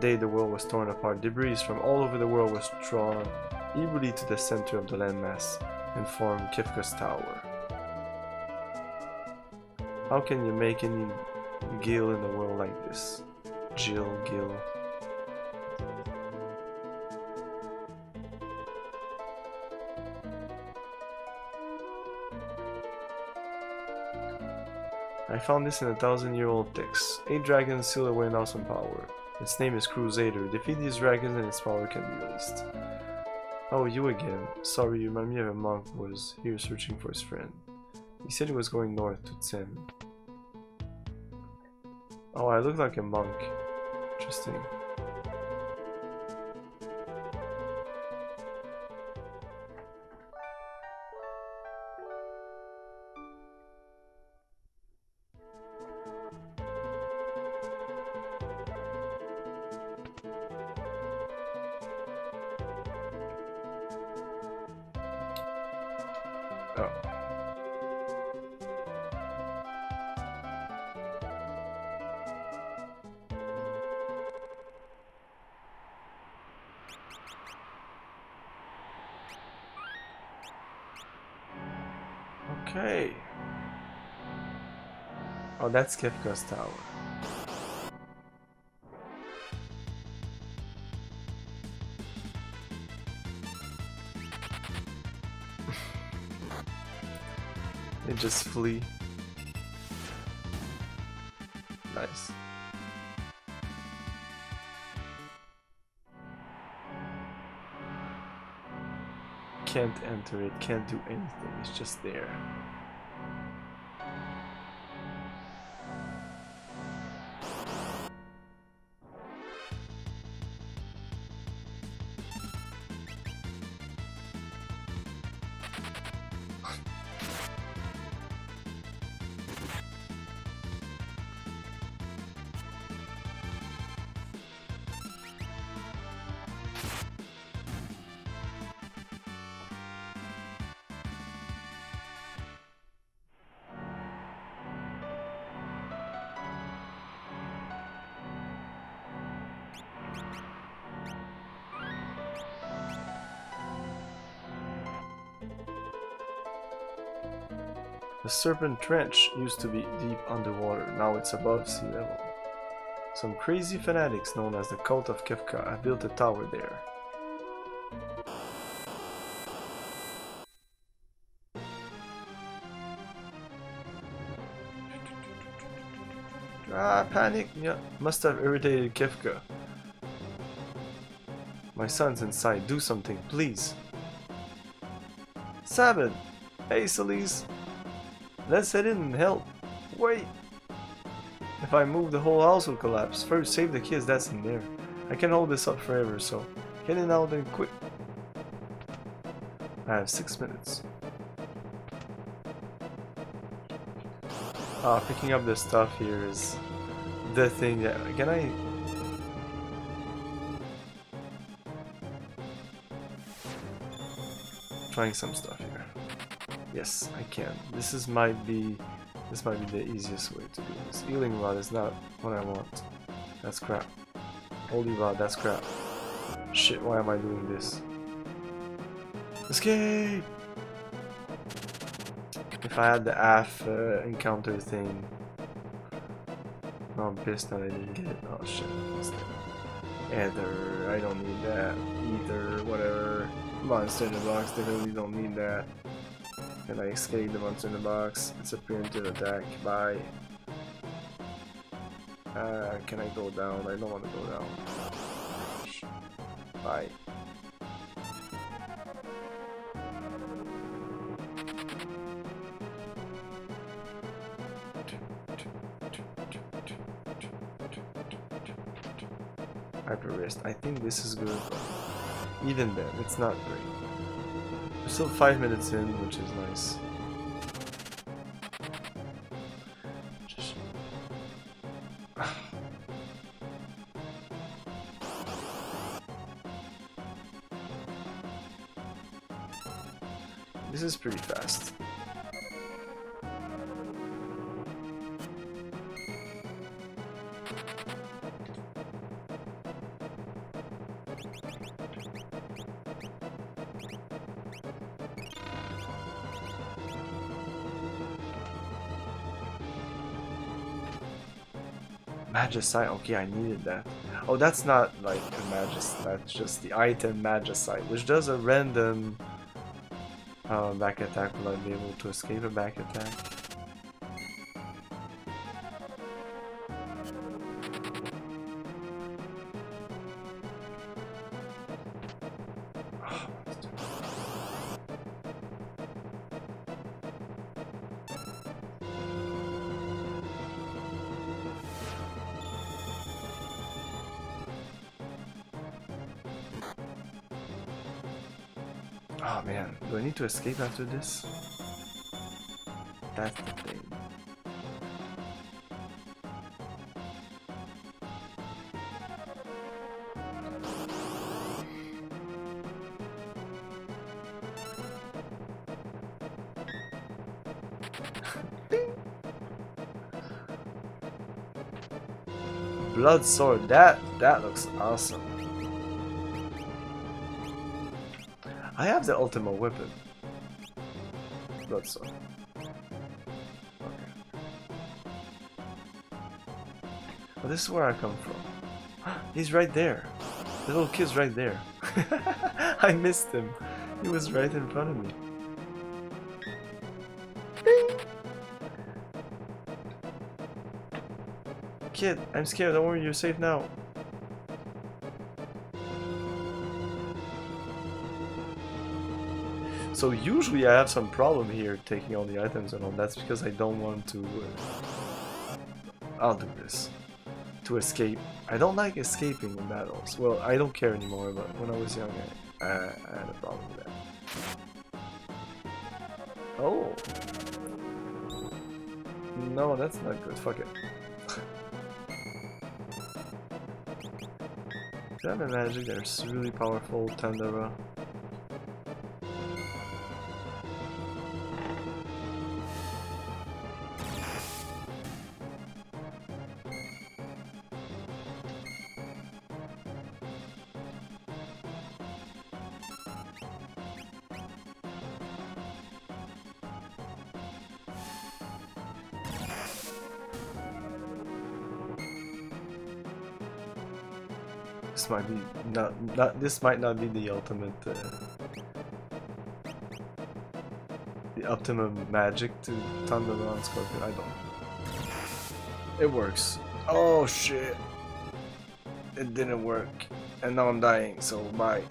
Day the world was torn apart. Debris from all over the world was drawn eagerly to the center of the landmass and formed Kefka's tower. How can you make any Gil in the world like this? Jill, Gil. I found this in a thousand year old text. Eight dragons seal away an awesome power. Its name is Crusader. Defeat these dragons and its power can be released. Oh, you again. Sorry, you remind me of a monk who was here searching for his friend. He said he was going north to Tzen. Oh, I look like a monk. Interesting. Oh, that's Kefka's tower. They just flee. Nice. Can't enter it, can't do anything, it's just there. Serpent Trench used to be deep underwater, now it's above sea level. Some crazy fanatics known as the Cult of Kefka have built a tower there. Ah, panic! Yeah, must have irritated Kefka. My son's inside. Do something, please. Sabin! Hey, Celes! Head in and help. Wait! If I move, the whole house will collapse. First, save the kids that's in there. I can hold this up forever, so get in out and quick. I have six minutes. Ah, picking up the stuff here is the thing that can I trying some stuff here. Yes, I can. This is might be this might be the easiest way to do this. Healing rod is not what I want. That's crap. Holy rod, that's crap. Shit, why am I doing this? Escape! If I had the AF uh, encounter thing. Oh, I'm pissed that I didn't get it. Oh shit. Ether, I don't need that. Ether, whatever. Monster in the box, definitely don't need that. Can I escape the monster in the box? It's a preemptive attack. Bye. Uh, can I go down? I don't want to go down. Bye. Hyper rest. I think this is good. Even then, it's not great. Still five minutes in, which is nice. Magicite, okay, I needed that. Oh, that's not like a Magicite, that's just the item Magicite, which does a random uh, back attack. Will I be able to escape a back attack? Escape after this? That's the thing. Blood sword, that that looks awesome. I have the ultimate weapon. Sword. Okay. This is where I come from. He's right there. The little kid's right there. I missed him. He was right in front of me. Kid, I'm scared. Don't worry, you're safe now. So usually I have some problem here taking all the items and all. That's because I don't want to. Uh, I'll do this to escape. I don't like escaping in battles. Well, I don't care anymore. But when I was young, I, I, I had a problem with that. Oh. No, that's not good. Fuck it. Do I have a magic that's really powerful, Thundara? Not. This might not be the ultimate. Uh, the optimum magic to thunder on Scorpion. I don't. It works. Oh shit! It didn't work, and now I'm dying. So bye.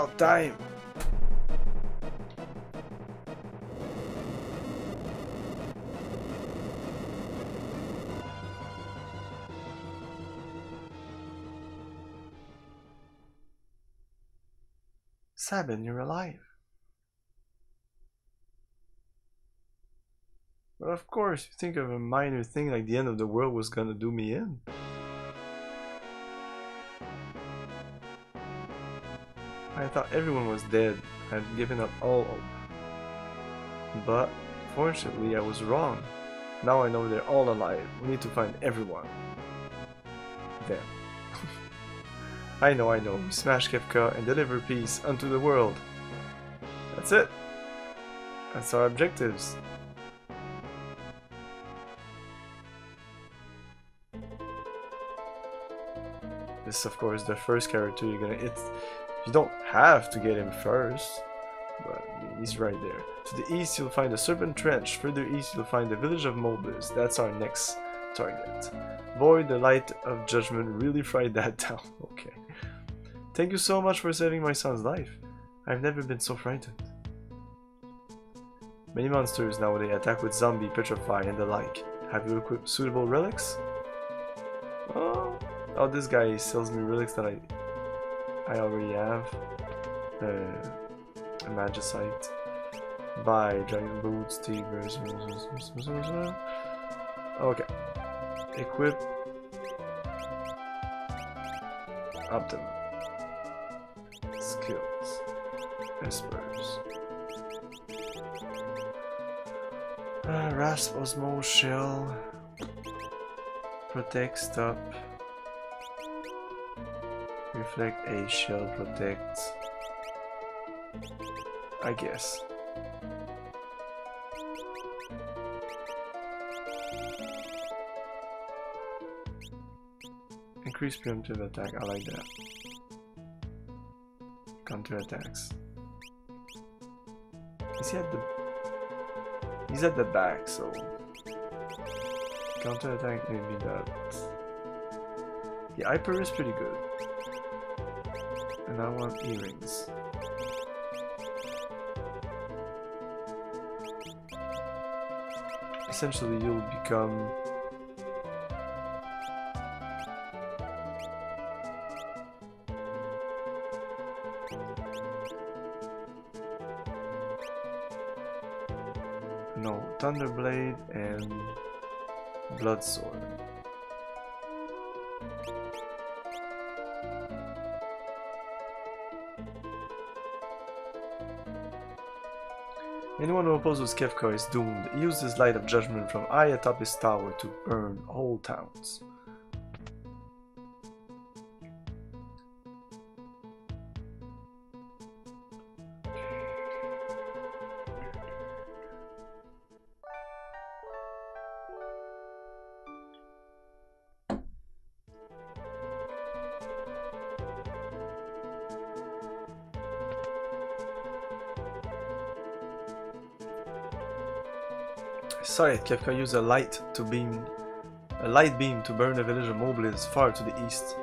About time. Sabin, you're alive. But of course, you think of a minor thing like the end of the world was gonna do me in. Thought everyone was dead. I'd given up all hope. But fortunately, I was wrong. Now I know they're all alive. We need to find everyone. Them. I know, I know. We smash Kefka and deliver peace unto the world. That's it. That's our objectives. This is of course the first character you're gonna hit. You don't have to get him first, but he's right there. To the east you'll find the Serpent Trench, further east you'll find the village of Mobliz. That's our next target. Boy, the light of judgment really fried that down. Okay. Thank you so much for saving my son's life. I've never been so frightened. Many monsters nowadays attack with zombie, petrify, and the like. Have you equipped suitable relics? Oh, oh this guy sells me relics that I I already have. Uh, a magicite. Buy giant boots, tigers. Okay. Equip. Optim. Skills. Espers. Uh, Rasp Osmo Shell. Protect, stop. Reflect A shell protect. I guess. Increase preemptive attack, I like that. Counter attacks. Is he at the He's at the back, so counter attack maybe that. The Hyper is pretty good. And I want earrings. Essentially you'll become No, Thunderblade and Blood Anyone who opposes Kefka is doomed. He uses Light of Judgment from high atop his tower to burn whole towns. Sorry, Kefka used a light to beam a light beam to burn the village of Mobliz far to the east.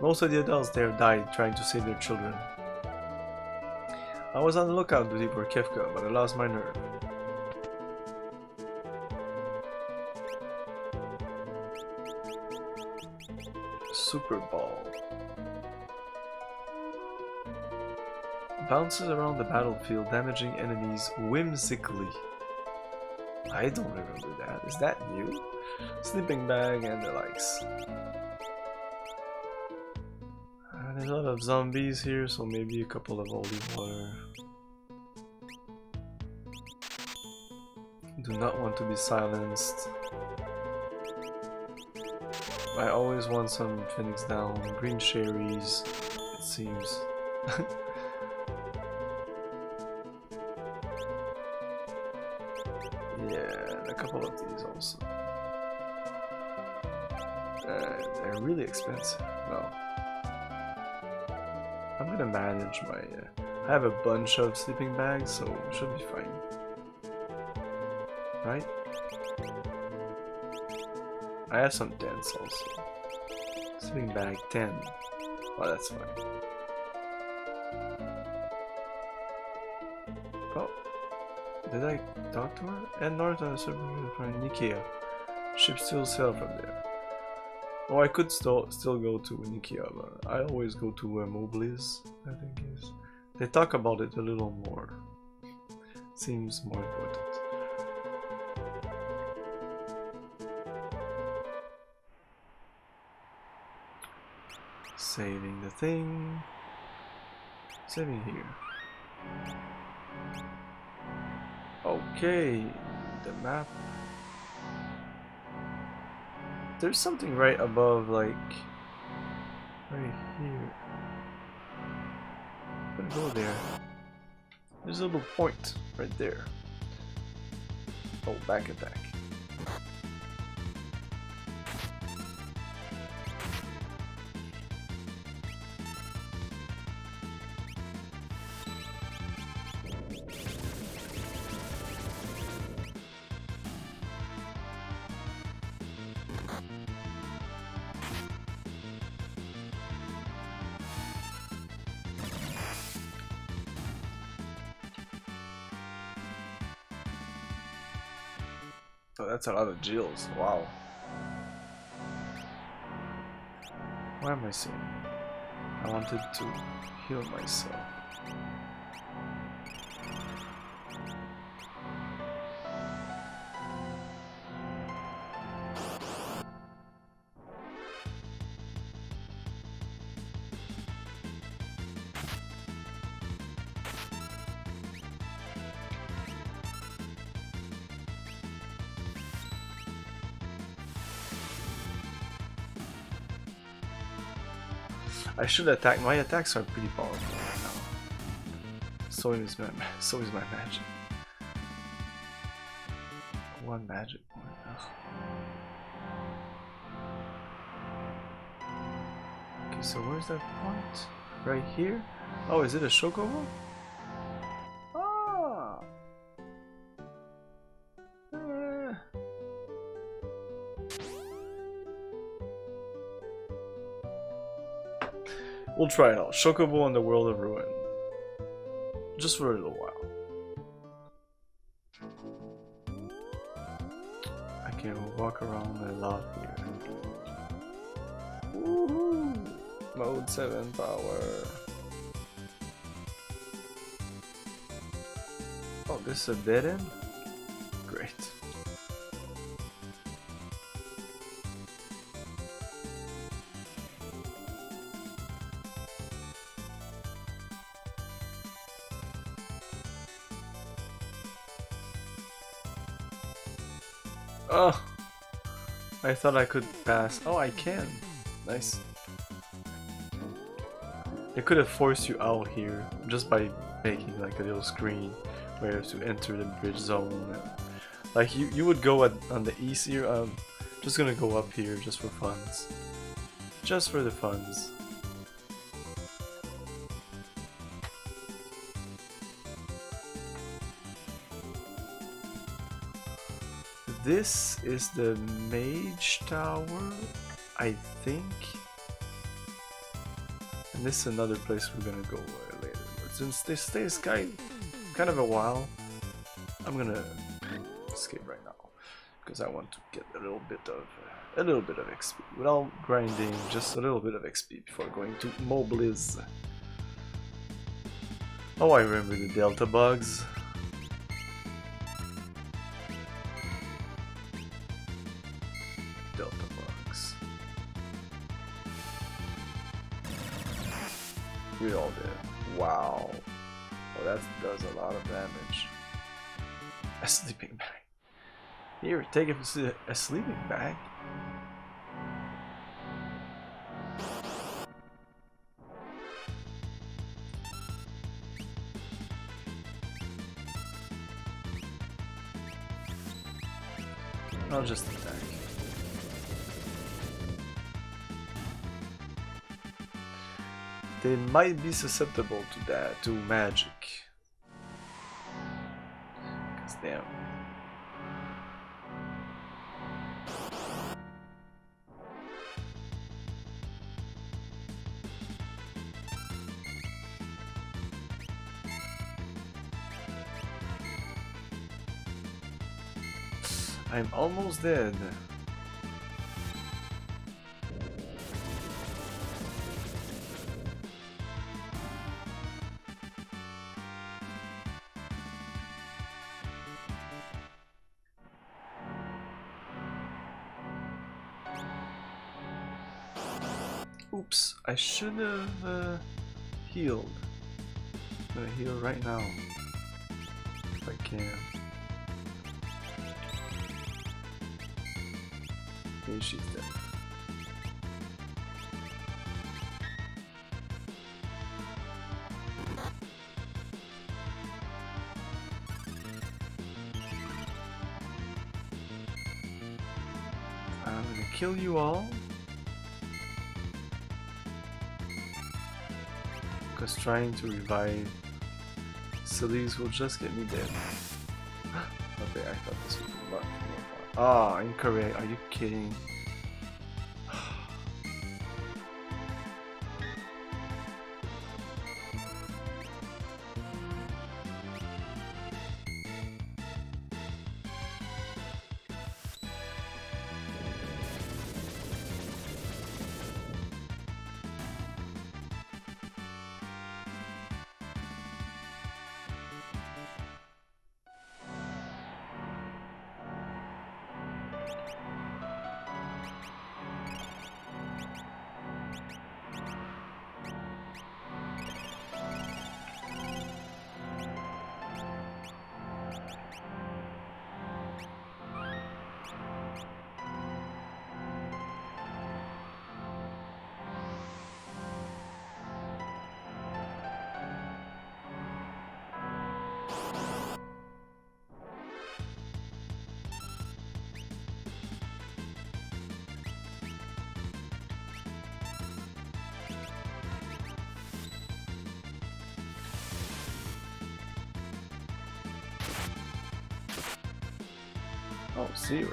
Most of the adults there died trying to save their children. I was on the lookout duty for Kefka, but I lost my nerve. Super Ball. Bounces around the battlefield, damaging enemies whimsically. I don't remember that. Is that new? Sleeping bag and the likes. Uh, there's a lot of zombies here, so maybe a couple of holy water. Do not want to be silenced. I always want some phoenix down, green cherries, it seems. expensive. No. I'm gonna manage my... Uh, I have a bunch of sleeping bags, so it should be fine. Right? I have some tents also. Sleeping bag 10. Oh, that's fine. Oh. Did I talk to her? And north on the from Nikeah. Ships still sail from there. Oh, I could still still go to Nikeah, but I always go to where Mobliz, I think is. They talk about it a little more. Seems more important. Saving the thing. Saving here. Okay, the map. There's something right above, like, right here. Gonna go there. There's a little point right there. Oh, back attack. That's a lot of Jills. Wow. Why am I saying? I wanted to heal myself. I should attack. My attacks are pretty powerful right now. So is my so is my magic. One magic point. Okay, so where's that point? Right here? Oh, is it a? Ah. We'll try it out. Chocobo in the World of Ruin. Just for a little while. I can walk around a lot here. Woohoo! Mode 7 power. Oh, this is a dead end? Thought I could pass. Oh, I can. Nice. It could have forced you out here just by making like a little screen where you have to enter the bridge zone. Like you, you would go at, on the east here. I'm um, just gonna go up here just for funs. Just for the funs. This is the mage tower, I think. And this is another place we're gonna go later. But since this stays kind kind of a while, I'm gonna escape right now because I want to get a little bit of a little bit of XP without grinding, just a little bit of XP before going to Mobliz. Oh, I remember the Delta bugs. Take it to a sleeping bag. I'll just attack. They might be susceptible to that, to magic. I'm almost dead. Oops, I should have uh, healed. I'm gonna heal right now. If I can. I'm gonna kill you all. Because trying to revive Celes will just get me dead. Ah, incorrect. Are you kidding? Oh, zero.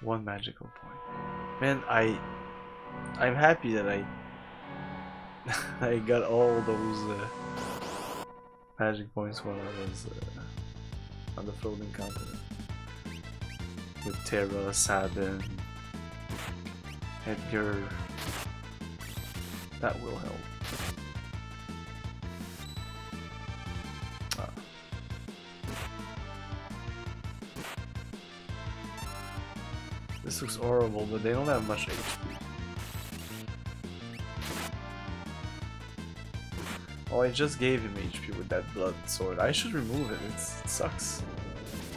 One magical point. Man, I I'm happy that I I got all those uh, magic points while I was uh, on the floating continent with Terra, Sabin, Edgar. That will help. Ah. This looks horrible, but they don't have much HP. Oh, I just gave him HP with that blood sword. I should remove it. It's, it sucks.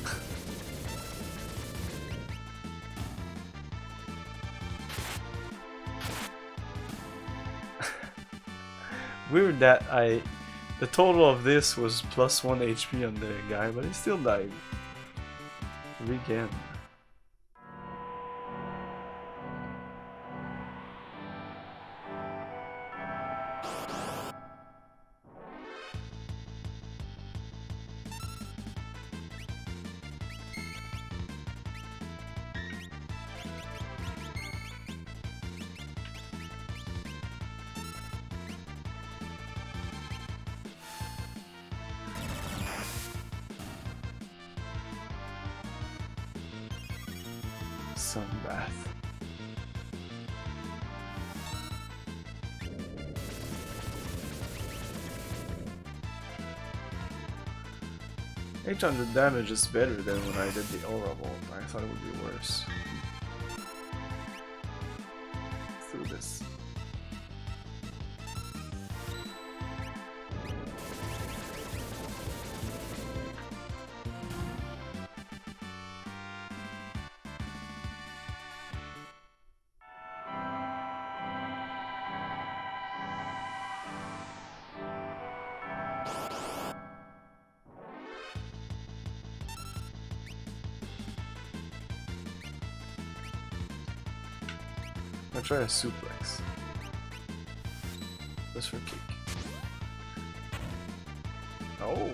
Weird that I... The total of this was plus 1 HP on the guy, but he still died. Again. 800 damage is better than when I did the Aurabolt. I thought it would be worse. Try a suplex. Just for kick. Oh.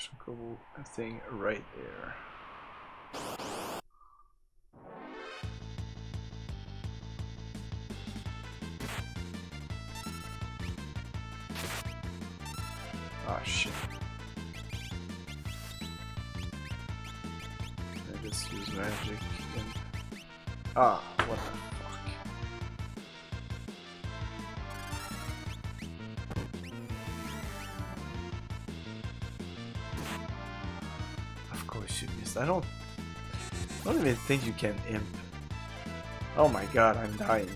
There's a Shinkobu thing right there. I don't I don't even think you can imp. Oh my god, I'm dying.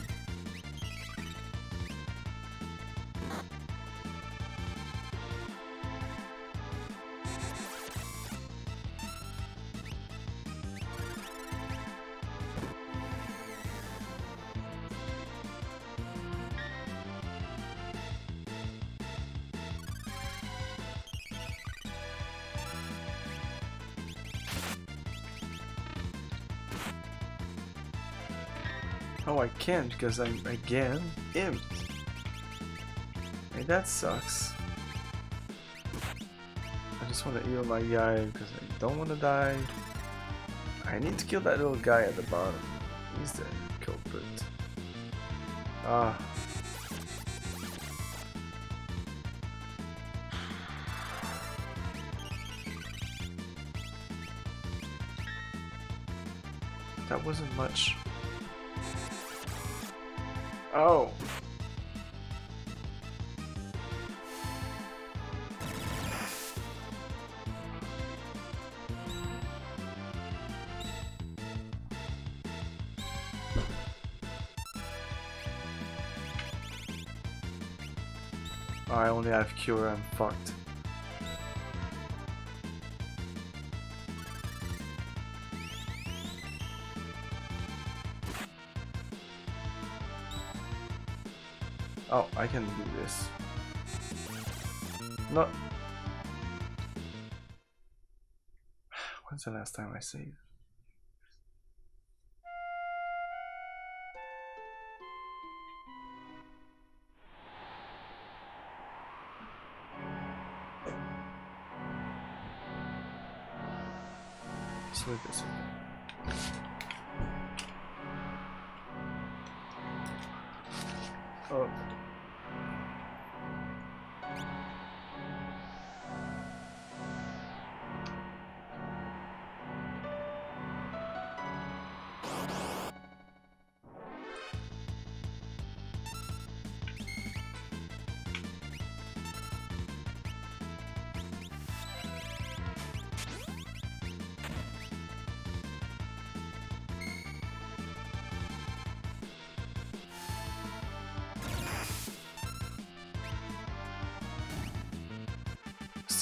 Can't because I'm again imped. Hey, that sucks. I just want to heal my guy because I don't want to die. I need to kill that little guy at the bottom. He's the culprit. Ah. That wasn't much. Cure, I'm fucked. Oh, I can do this. No. When's the last time I saved?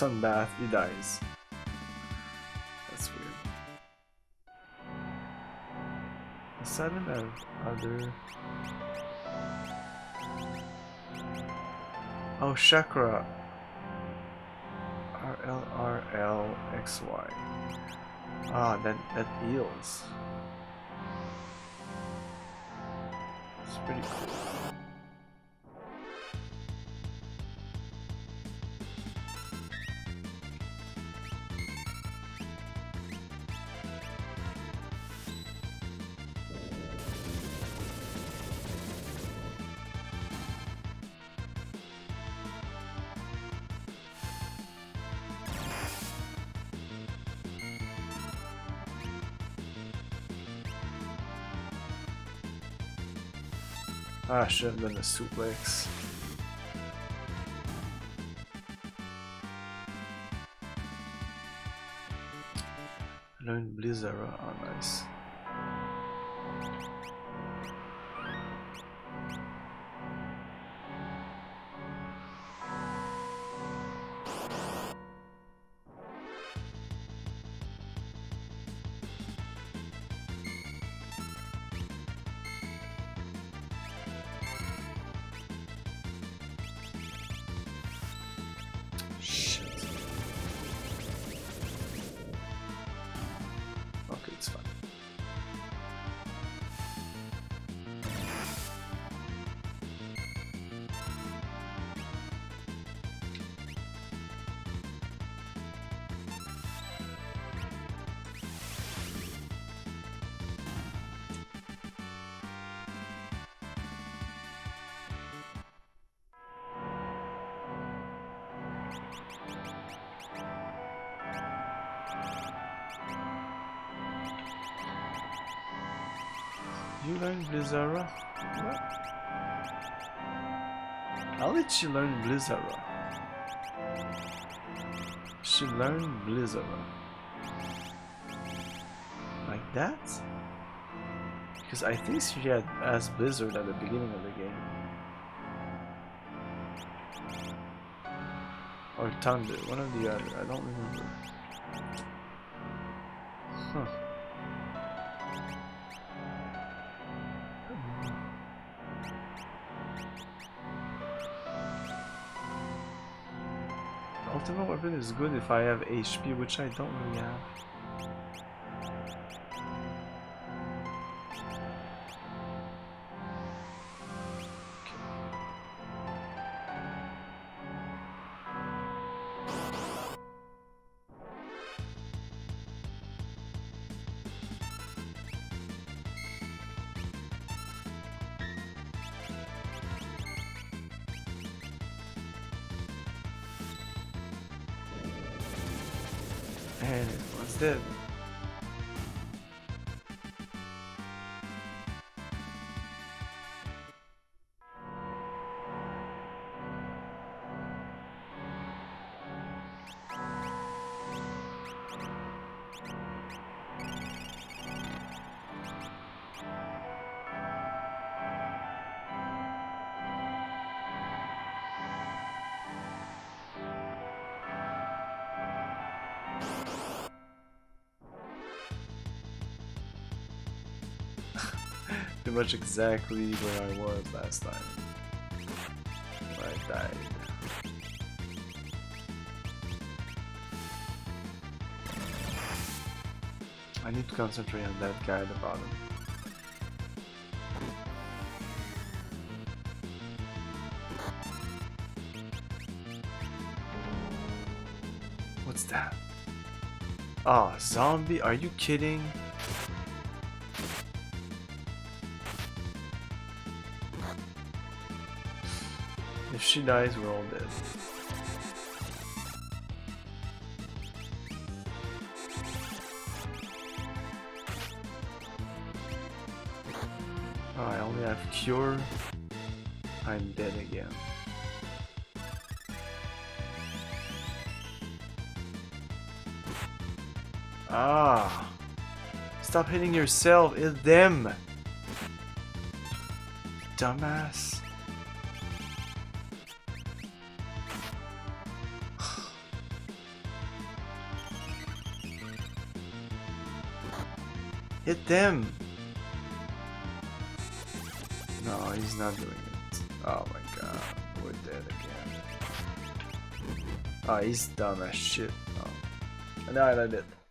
Sunbath, he dies. That's weird. Seven of other. Oh, chakra. R L R L X Y. Ah, that that heals. It's pretty cool. Ah, I should have done the suplex. Learn Blizzara, oh nice. Blizzara? I'll let you learn Blizzara. She learned Blizzara. Like that? Because I think she had asked Blizzard at the beginning of the game. Or Thunder, one or the other, I don't remember. Is good if I have HP, which I don't really have. Pretty much exactly where I was last time. I died. I need to concentrate on that guy at the bottom. What's that? Ah, zombie? Are you kidding? She dies, we're all dead. Oh, I only have cure. I'm dead again. Ah! Stop hitting yourself, hit them! Dumbass. No, he's not doing it. Oh my god, we're dead again. Oh, he's dumb as shit. Oh. No, I did it.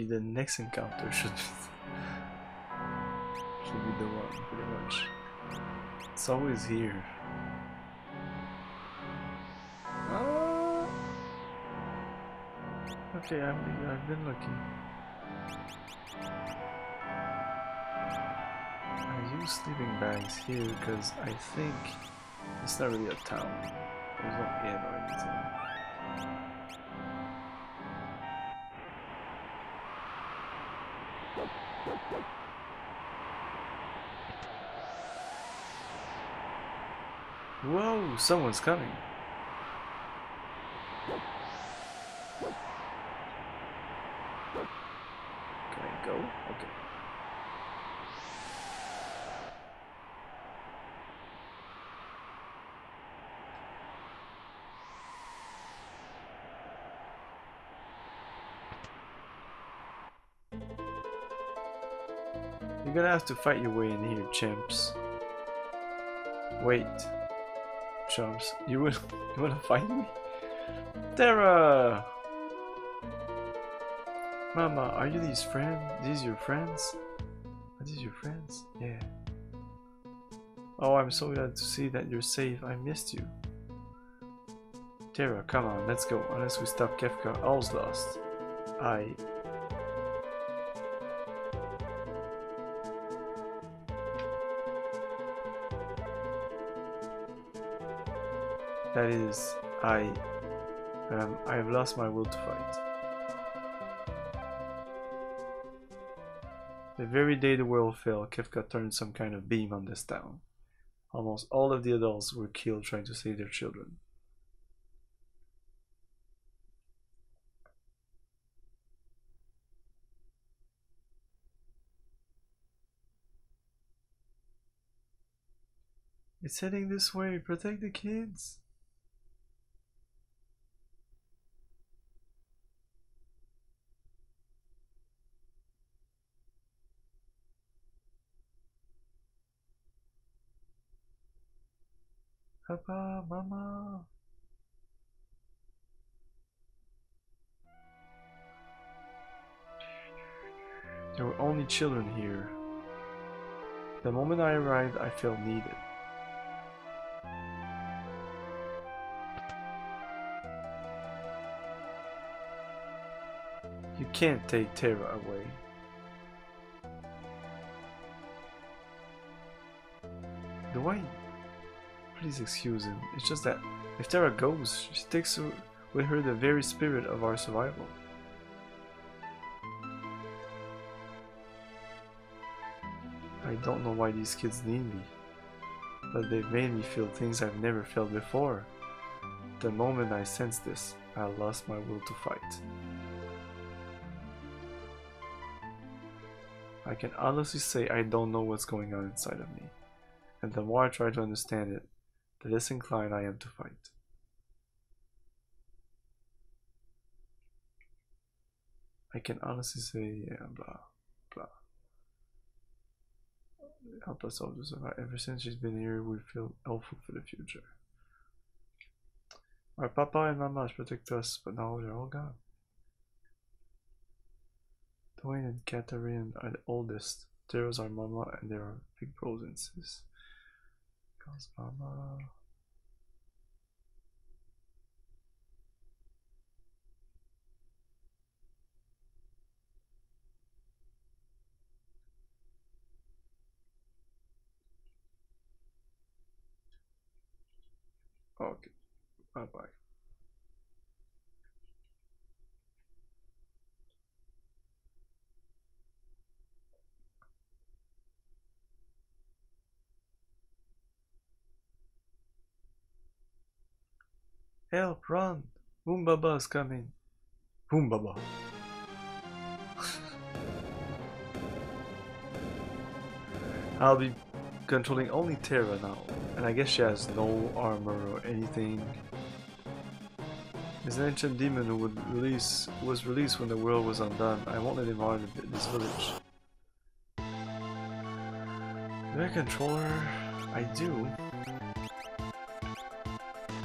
Okay, the next encounter should should be the one, pretty much. It's always here. Ah. Okay, I've been, I've been looking. I use sleeping bags here because I think it's not really a town. someone's coming. Can I go? Okay. You're gonna have to fight your way in here, chimps. Wait. Chumps. You will you wanna fight me? Terra! Mama, are you these friends? These your friends? Are these your friends? Yeah. Oh, I'm so glad to see that you're safe. I missed you. Terra, come on, let's go. Unless we stop Kefka, all's lost. I. is, I. Um, I have lost my will to fight. The very day the world fell, Kefka turned some kind of beam on this town. Almost all of the adults were killed trying to save their children. It's heading this way. Protect the kids. Papa, Mama. There were only children here. The moment I arrived, I felt needed. You can't take Terra away. Do I? Please excuse him. It's just that if Terra goes, she takes with her the very spirit of our survival. I don't know why these kids need me, but they've made me feel things I've never felt before. The moment I sensed this, I lost my will to fight. I can honestly say I don't know what's going on inside of me, and the more I try to understand it, the less inclined I am to fight. I can honestly say, yeah, blah, blah. Help us all to survive. Ever since she's been here, we feel hopeful for the future. Our papa and mama protect us, but now they're all gone. Duane and Catherine are the oldest. There's our mama, and there are big bros and sis. Okay, bye bye. Help, run! Humbaba is coming. Humbaba. I'll be controlling only Terra now, and I guess she has no armor or anything. An ancient demon who would release was released when the world was undone. I won't let him harm this village. Do I control her? I do.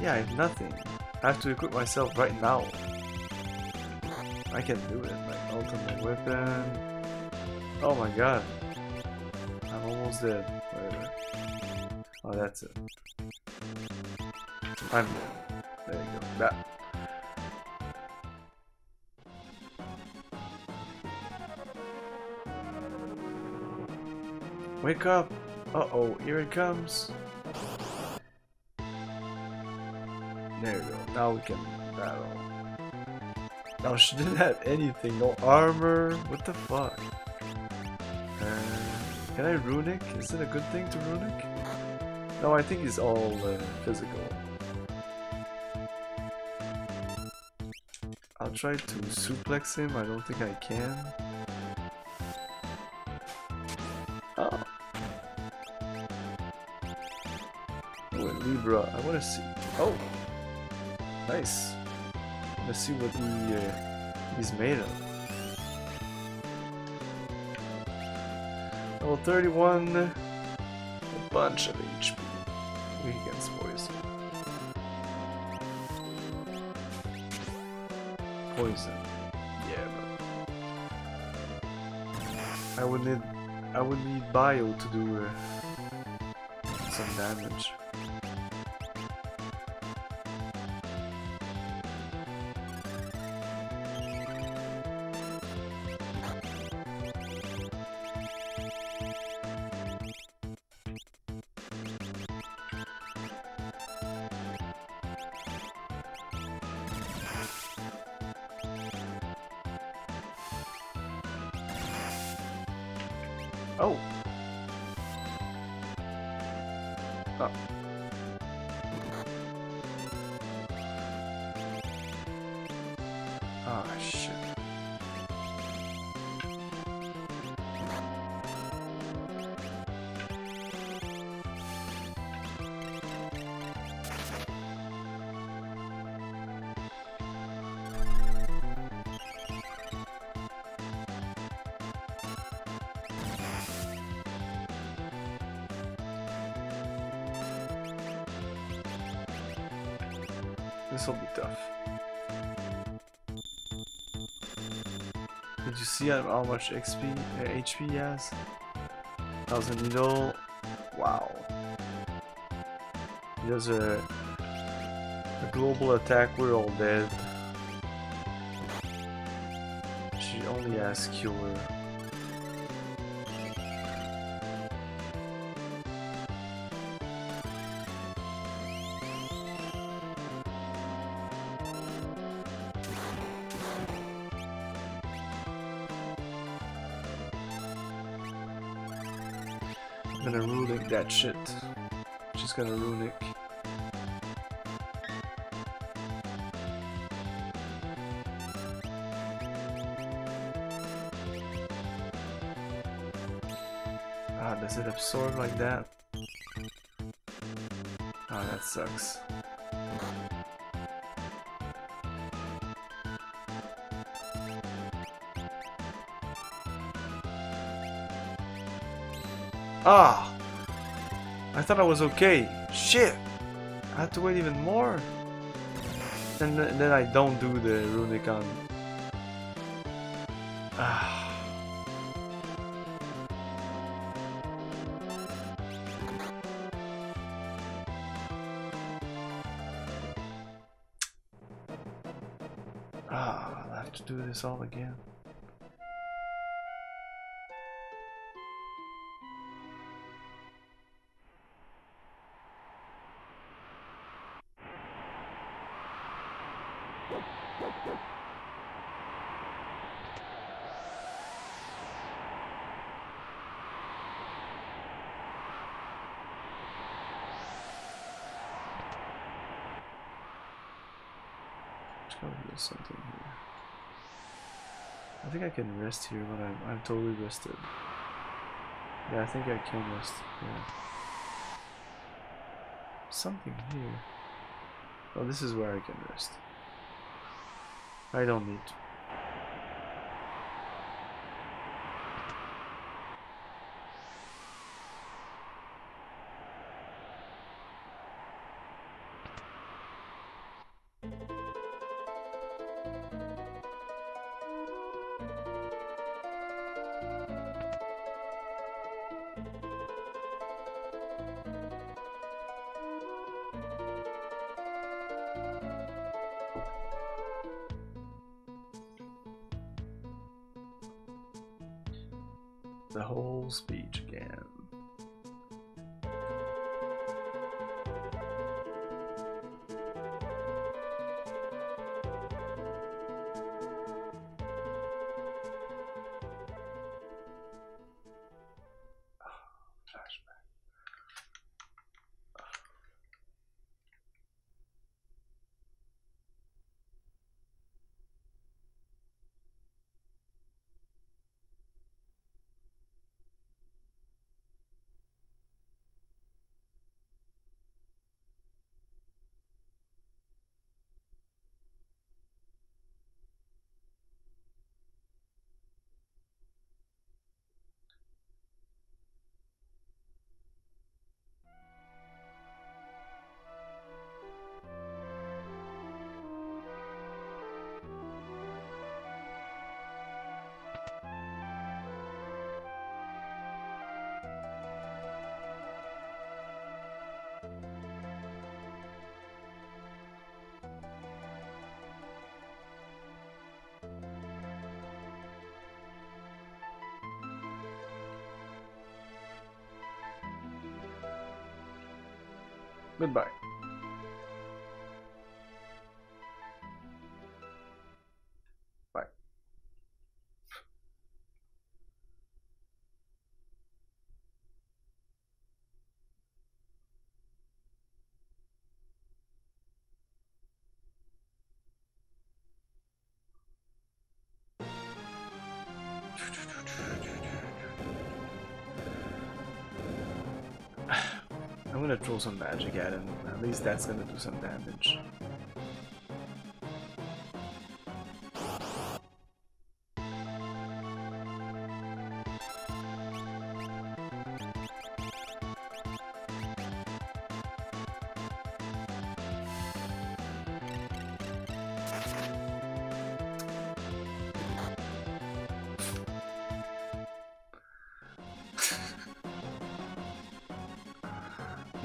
Yeah, I have nothing. I have to equip myself right now. I can do it. Like ultimate weapon. Oh my god. I'm almost dead. Whatever. Oh, that's it. I'm dead. There you go. That. Wake up! Uh oh, here it comes. There go. Now we can battle. Now she didn't have anything, no armor. What the fuck? Uh, can I runic? Is it a good thing to runic? No, I think it's all uh, physical. I'll try to suplex him. I don't think I can. Oh. Oh, Libra. I want to see. Oh. Nice. Let's see what he uh, he's made of. Level 31. A bunch of HP. Weak against poison. Poison. Yeah, but I would need I would need bio to do uh, some damage. Oh. Oh. Ah, shit. This will be tough. Did you see how much XP, uh, HP he has? Thousand needle. Wow. He does a, a global attack. We're all dead. She only has cure. That shit. She's gonna runic. Ah, does it absorb like that? Ah, that sucks. Ah! I thought I was okay. Shit! I had to wait even more. And th- then I don't do the runic on. Ah. Ah, I have to do this all again. I can rest here, but I'm, I'm totally rested. Yeah, I think I can rest. Yeah. Something here. Oh, this is where I can rest. I don't need to. Goodbye. Gonna throw some magic at him. At least that's gonna do some damage.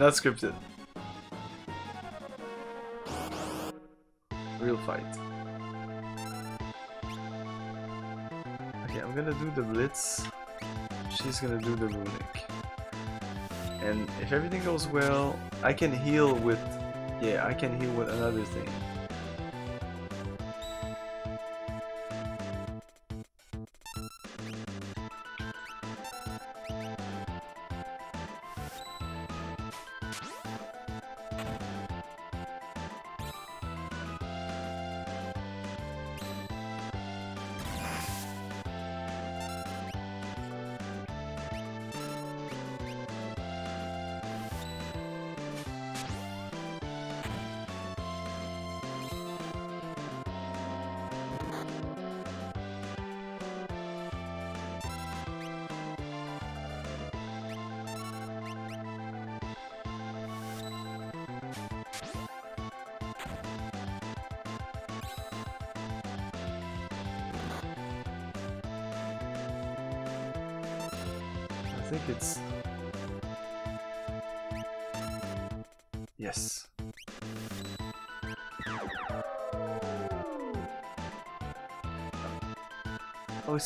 Not scripted. Real fight. Okay, I'm gonna do the blitz. She's gonna do the runic. And if everything goes well, I can heal with... Yeah, I can heal with another thing.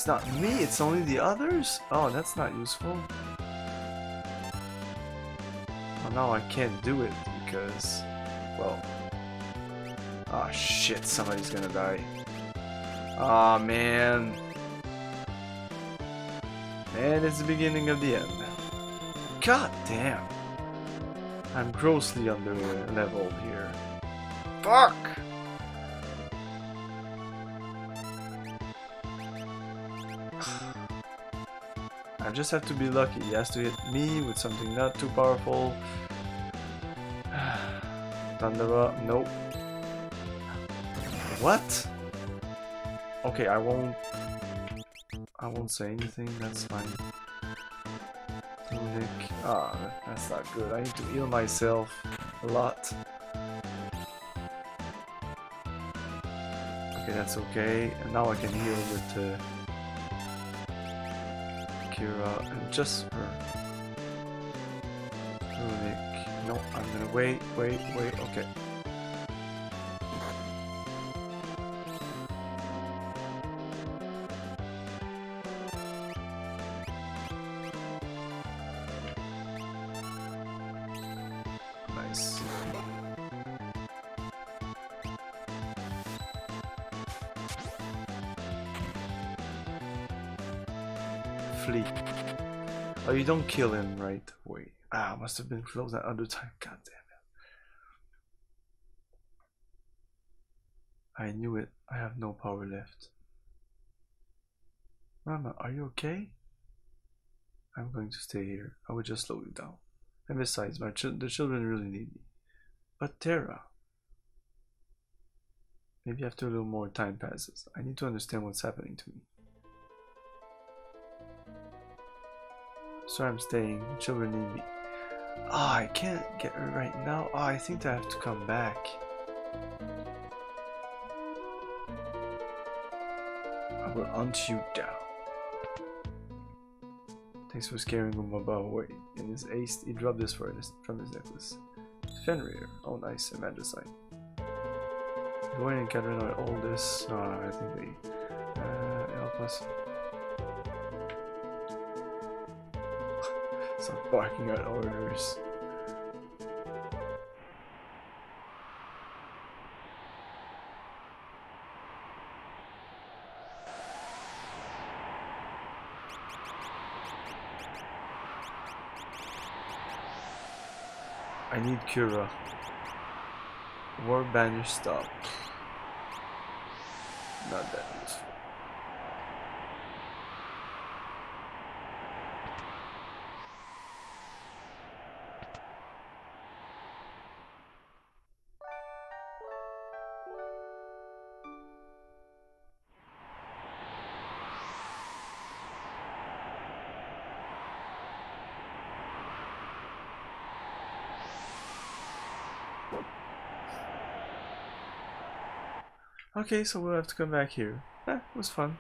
It's not me, it's only the others? Oh, that's not useful. Well, now I can't do it because, well... Ah, shit, somebody's gonna die. Ah, man. And it's the beginning of the end. God damn. I'm grossly under leveled here. Fuck! Just have to be lucky. He has to hit me with something not too powerful. Thundara, nope. What? Okay, I won't I won't say anything, that's fine. Runic. Ah, that's not good. I need to heal myself a lot. Okay, that's okay. And now I can heal with uh, Cura uh, and just. Runic. No, I'm gonna wait, wait, wait. Okay. Don't kill him right away. Ah, must have been close that other time. God damn it. I knew it. I have no power left. Mama, are you okay? I'm going to stay here. I will just slow you down. And besides, my chil the children really need me. But Terra. Maybe after a little more time passes, I need to understand what's happening to me. Sorry I'm staying. Children need me. Ah, I can't get her right now. Ah, I think I have to come back. I will hunt you down. Thanks for scaring Humbaba away. In his haste, he dropped this from his necklace. Fenrir. Oh, nice. A magicite. Duane and Catherine are all this. Uh, I think they uh, help us. barking out orders. I need Cura. War banner stop. Okay, so we'll have to come back here. Eh, it was fun.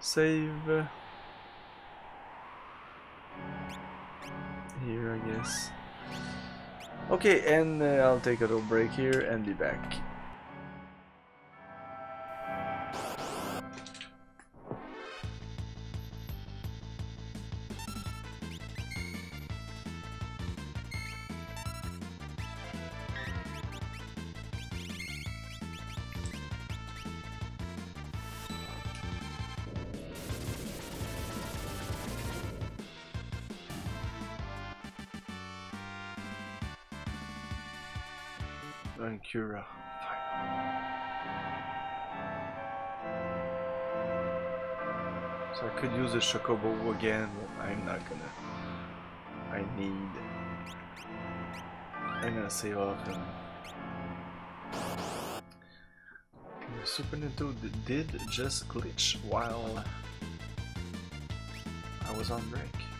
Save. Uh, here, I guess. Okay, and uh, I'll take a little break here and be back. And Cura. So I could use a Chocobo again, but I'm not gonna. I need. I'm gonna save off and. The Super Nintendo did just glitch while I was on break.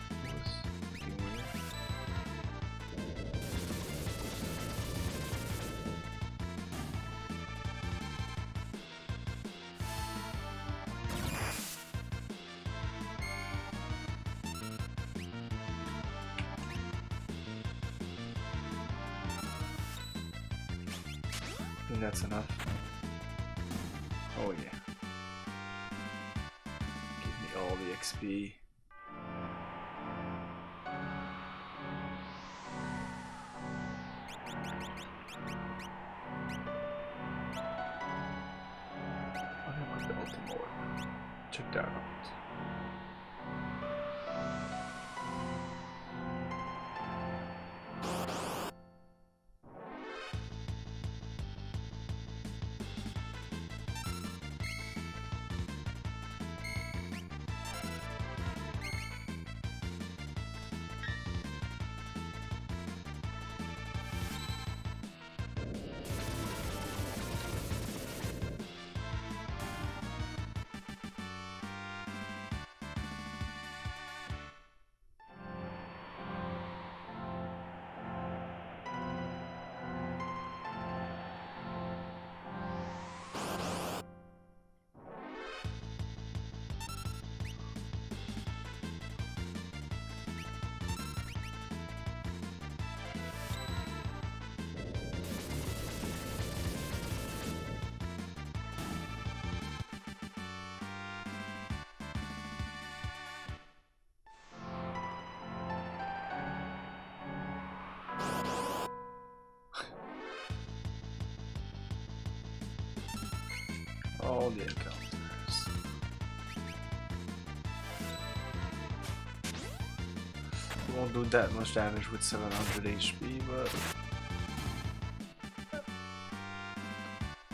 Do that much damage with 700 HP, but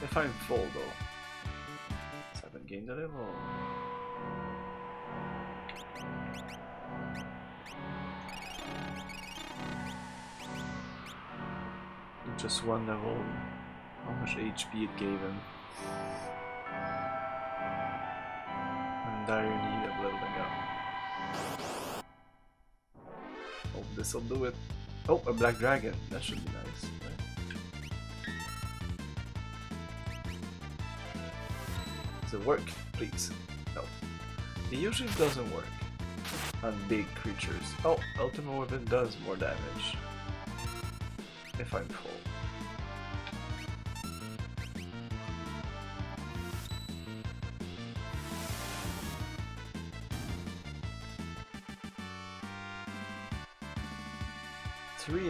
if I'm full though, I haven't gained a level. Just one level, how much HP it gave him. I'm in dire need of leveling up. This'll do it. Oh, a black dragon. That should be nice. Does it work? Please. No. It usually doesn't work on big creatures. Oh, Ultimate Weapon does more damage. If I'm full.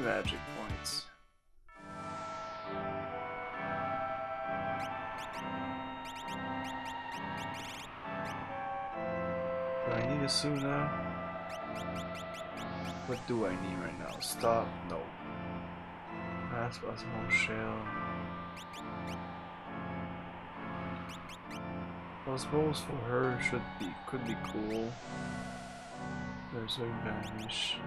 Magic points. Do I need a Suna? What do I need right now? Stop? No. Rasp Osmose Shell. Osmose for her should be could be cool. There's a vanish.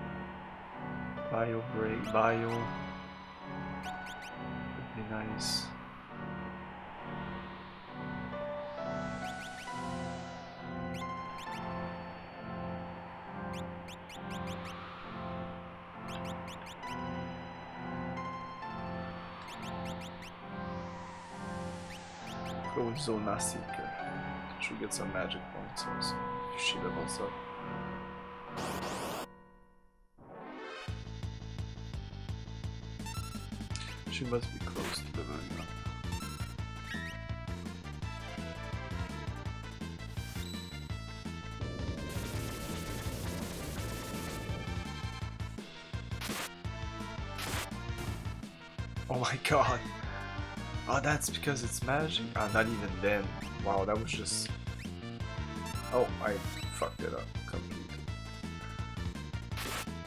Bio break bio. Would be nice. Go with Zona Seeker. Should get some magic points also. She levels up. She must be close to leveling up. Oh my god. Oh, that's because it's magic? Ah, not even then. Wow, that was just... Oh, I fucked it up completely.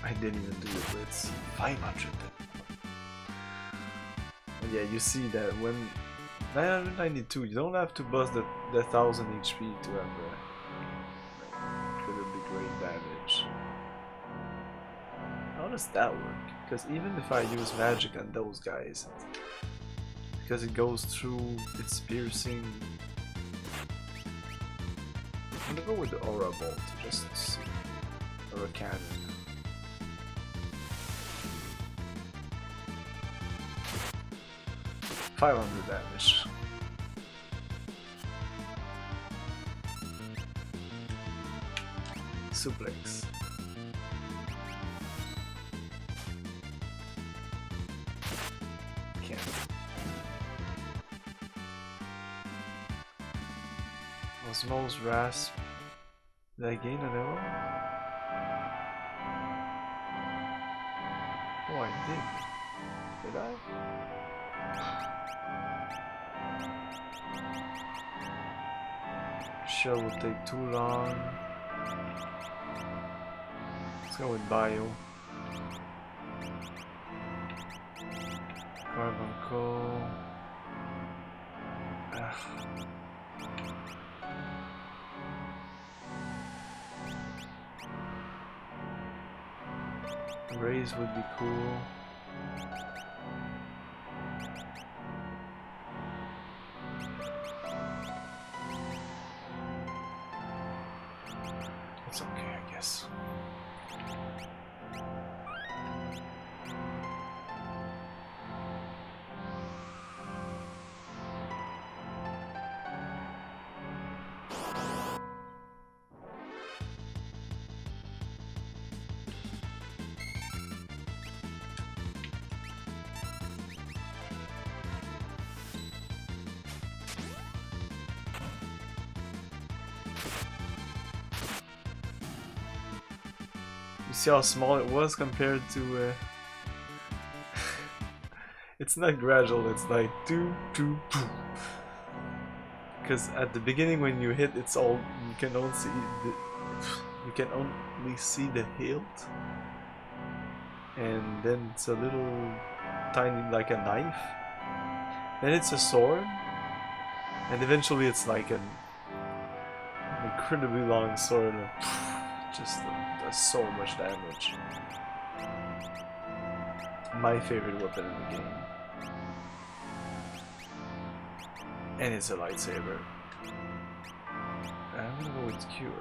I didn't even do the blitz. 500 And yeah, you see that when 992, you don't have to bust the, the 1000 HP to have uh, incredibly great damage. How does that work? Because even if I use magic on those guys, because it goes through its piercing. I'm gonna go with the Aurabolt just see. Or a cannon. Five hundred damage. Suplex. Can't. Osmose Rasp. Did I gain an arrow? Will take too long. Let's go with Bio. Carbon Coal. Ugh. Raise would be cool. See how small it was compared to. Uh... it's not gradual, it's like do do boom. Because at the beginning, when you hit, it's all you can only see the you can only see the hilt, and then it's a little tiny like a knife. Then it's a sword, and eventually it's like an incredibly long sword. just does so much damage. My favorite weapon in the game. And it's a lightsaber. I'm gonna go with Cure.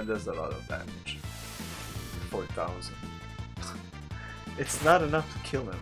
That does a lot of damage. 4000. it's not enough to kill him.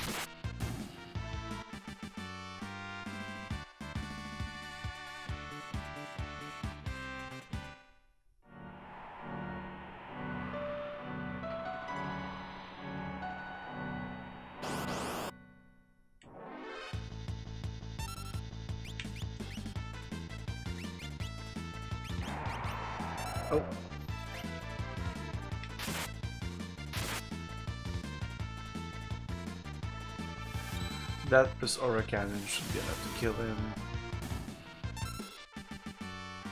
That plus aura cannon should be enough to kill him.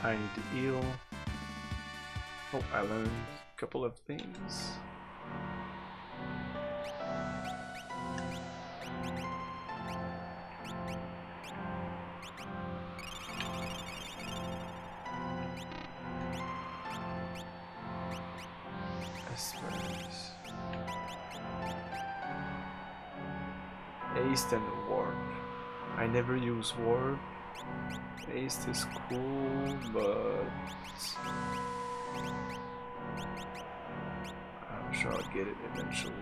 I need to heal. Oh, I learned a couple of things. Haste is cool, but I'm sure I'll get it eventually.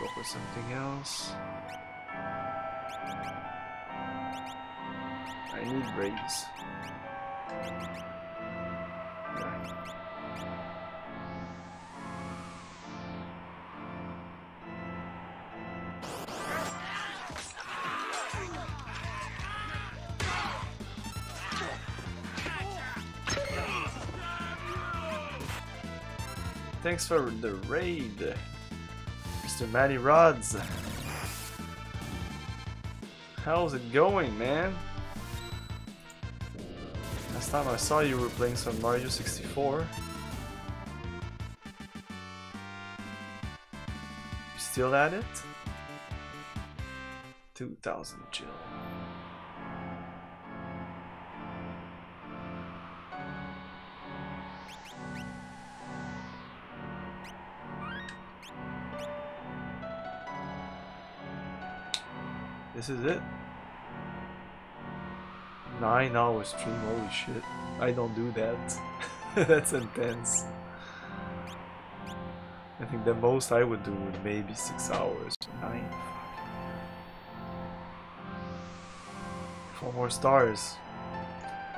Go for something else. I need Raise. Thanks for the raid, Mr. Matty Rods. How's it going, man? Last time I saw you were playing some Mario 64. Still at it? 2000 Jill. This is it. Nine hour stream, holy shit. I don't do that. That's intense. I think the most I would do would maybe six hours. Nine. Four more stars.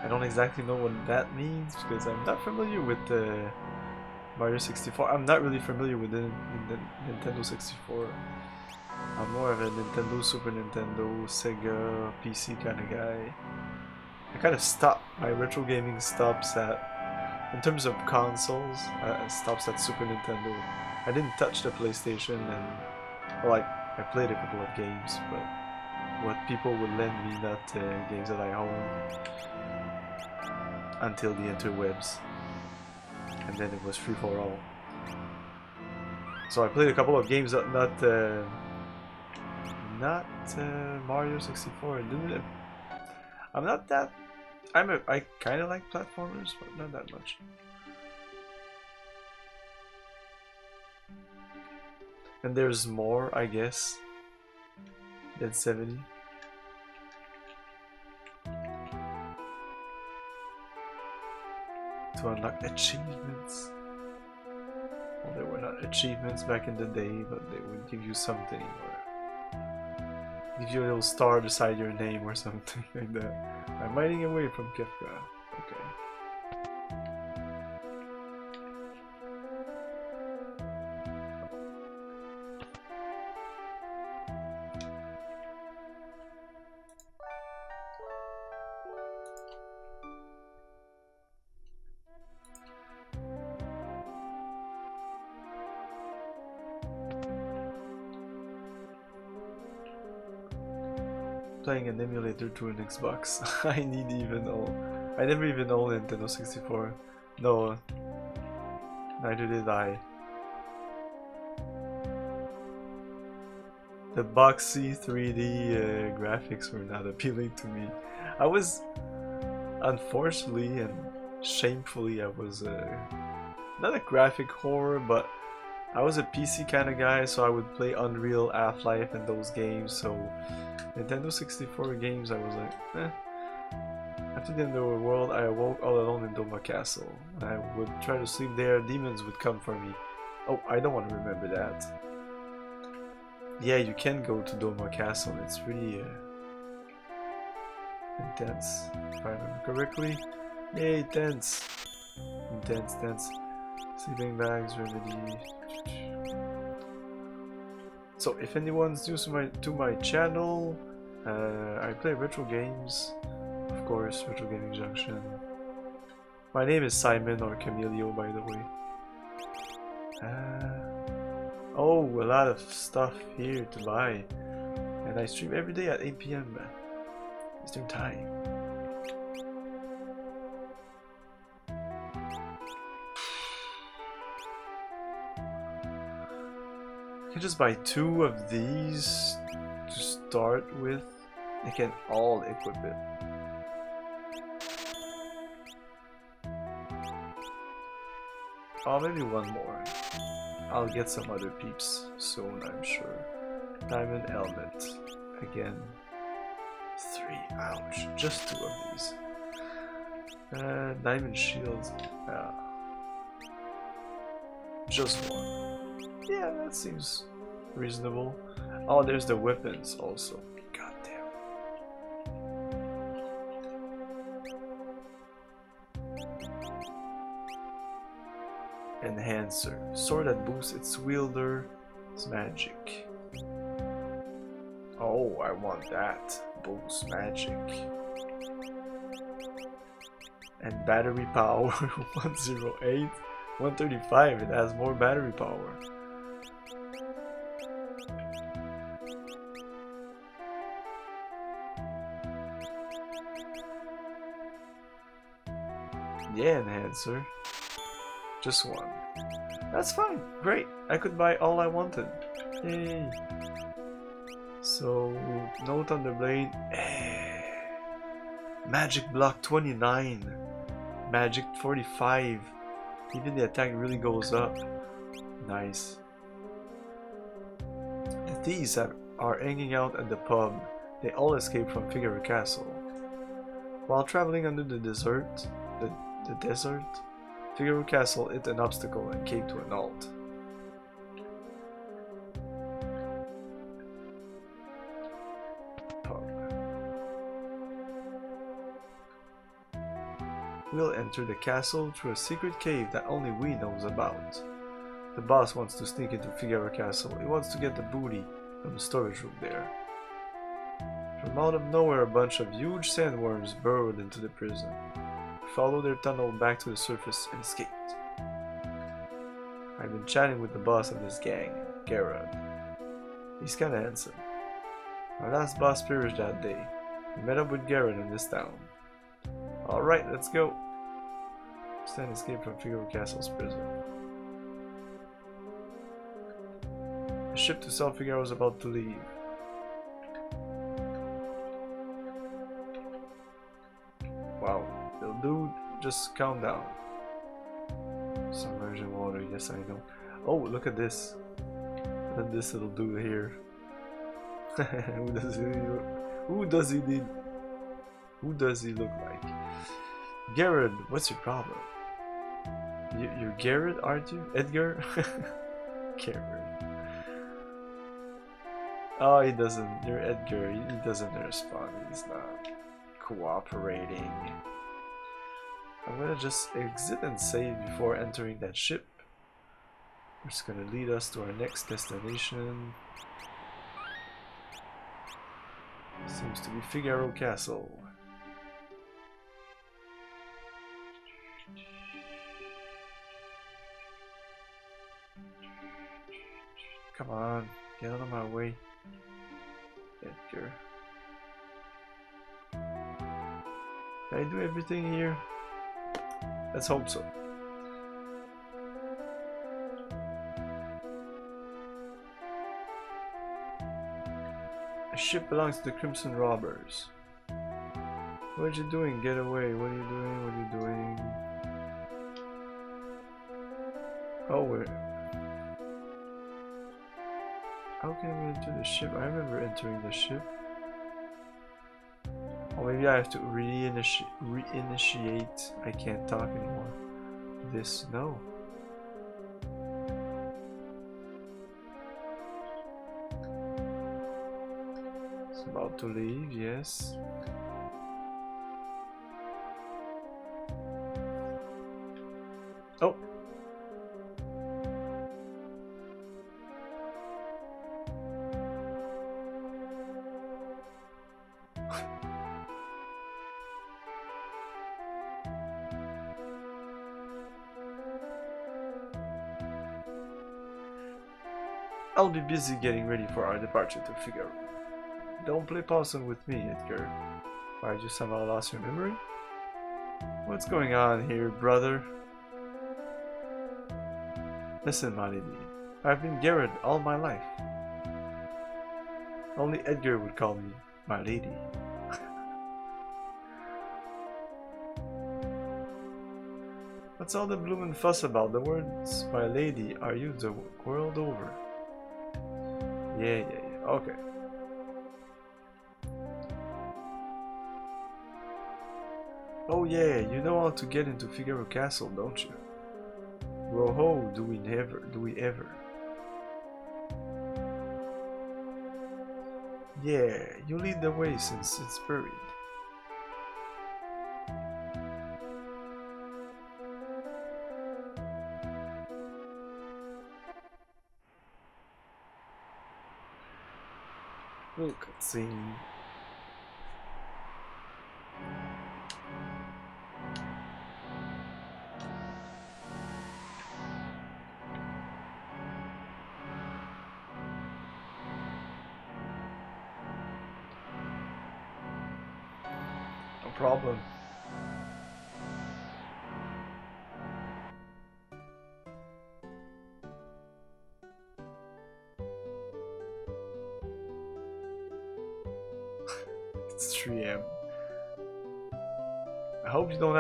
I don't exactly know what that means because I'm not familiar with the Mario 64. I'm not really familiar with the, the Nintendo 64. I'm more of a Nintendo, Super Nintendo, Sega, PC kind of guy. I kind of stop. My retro gaming stops at, in terms of consoles, uh, stops at Super Nintendo. I didn't touch the PlayStation and, I, I played a couple of games, but what people would lend me, not uh, games that I own, until the interwebs. And then it was free for all. So I played a couple of games that not, uh, not uh, Mario 64. I'm not that. I'm a. I kind of like platformers, but not that much. And there's more, I guess, than 70. To unlock achievements. Well, they were not achievements back in the day, but they would give you something give you a little star beside your name or something like that. I'm hiding away from Kefka. Playing an Xbox. I need even own. I never even owned Nintendo 64. No. Neither did I. The boxy 3D uh, graphics were not appealing to me. I was, unfortunately and shamefully, I was uh, not a graphic horror, but I was a PC kind of guy, so I would play Unreal, Half-Life, and those games. So Nintendo 64 games, I was like, eh. After the end of the world, I awoke all alone in Doma Castle. I would try to sleep there, demons would come for me. Oh, I don't want to remember that. Yeah, you can go to Doma Castle, it's really uh, intense, if I remember correctly. Yay, tense! Intense, tense. Sleeping bags, remedy. So, if anyone's new to my, to my channel, uh, I play retro games, of course, Retro Gaming Junction. My name is Simon or Camilio, by the way. Uh, oh, a lot of stuff here to buy. And I stream every day at 8 p.m. Eastern Time. Can just buy two of these to start with. I can all equip it. Oh, maybe one more. I'll get some other peeps soon, I'm sure. Diamond helmet. Again. Three. Ouch. Just two of these. Uh, diamond shields. Yeah. Just one. Yeah, that seems reasonable. Oh, there's the weapons also. God damn. Enhancer. Sword that boosts its wielder's magic. Oh, I want that. Boost magic. And battery power 108. 135, it has more battery power. Yeah, enhancer. Just one. That's fine. Great. I could buy all I wanted. Yay. So, no Thunderblade. Magic block 29. Magic 45. Even the attack really goes up. Nice. The thieves that are hanging out at the pub. They all escaped from Figaro Castle. While traveling under the desert, the, the desert, Figaro Castle hit an obstacle and came to an halt. We'll enter the castle through a secret cave that only we knows about. The boss wants to sneak into Figaro Castle. He wants to get the booty from the storage room there. From out of nowhere, a bunch of huge sandworms burrowed into the prison. Followed their tunnel back to the surface and escaped. I've been chatting with the boss of this gang, Garrod. He's kinda handsome. Our last boss perished that day. We met up with Garrod in this town. Alright, let's go. Stan escaped from Figaro Castle's prison. A ship to South Figaro was about to leave. Just calm down. Submersion water, yes I know. Oh, look at this. At this little dude here. who does he? Who does he need? Who does he look like? Garrett, what's your problem? You, you're Garrett, aren't you? Edgar? Garrett. Oh, he doesn't. You're Edgar. He doesn't respond. He's not cooperating. I'm gonna just exit and save before entering that ship. Which is gonna lead us to our next destination. Seems to be Figaro Castle. Come on, get out of my way. Edgar. Can I do everything here? Let's hope so. A ship belongs to the Crimson Robbers. What are you doing? Get away. What are you doing? What are you doing? Oh, we're... How can we enter the ship? I remember entering the ship. Maybe I have to reiniti reinitiate. I can't talk anymore. This, no. It's about to leave, yes. Busy getting ready for our departure to Figaro. Don't play possum with me, Edgar. Why, you somehow lost your memory? What's going on here, brother? Listen, my lady. I've been Garrett all my life. Only Edgar would call me my lady. What's all the bloomin' fuss about? The words my lady are used the world over. Yeah, yeah, yeah. Okay. Oh yeah, you know how to get into Figaro Castle, don't you? Roho, do we never, do we ever? Yeah, you lead the way since it's buried. Little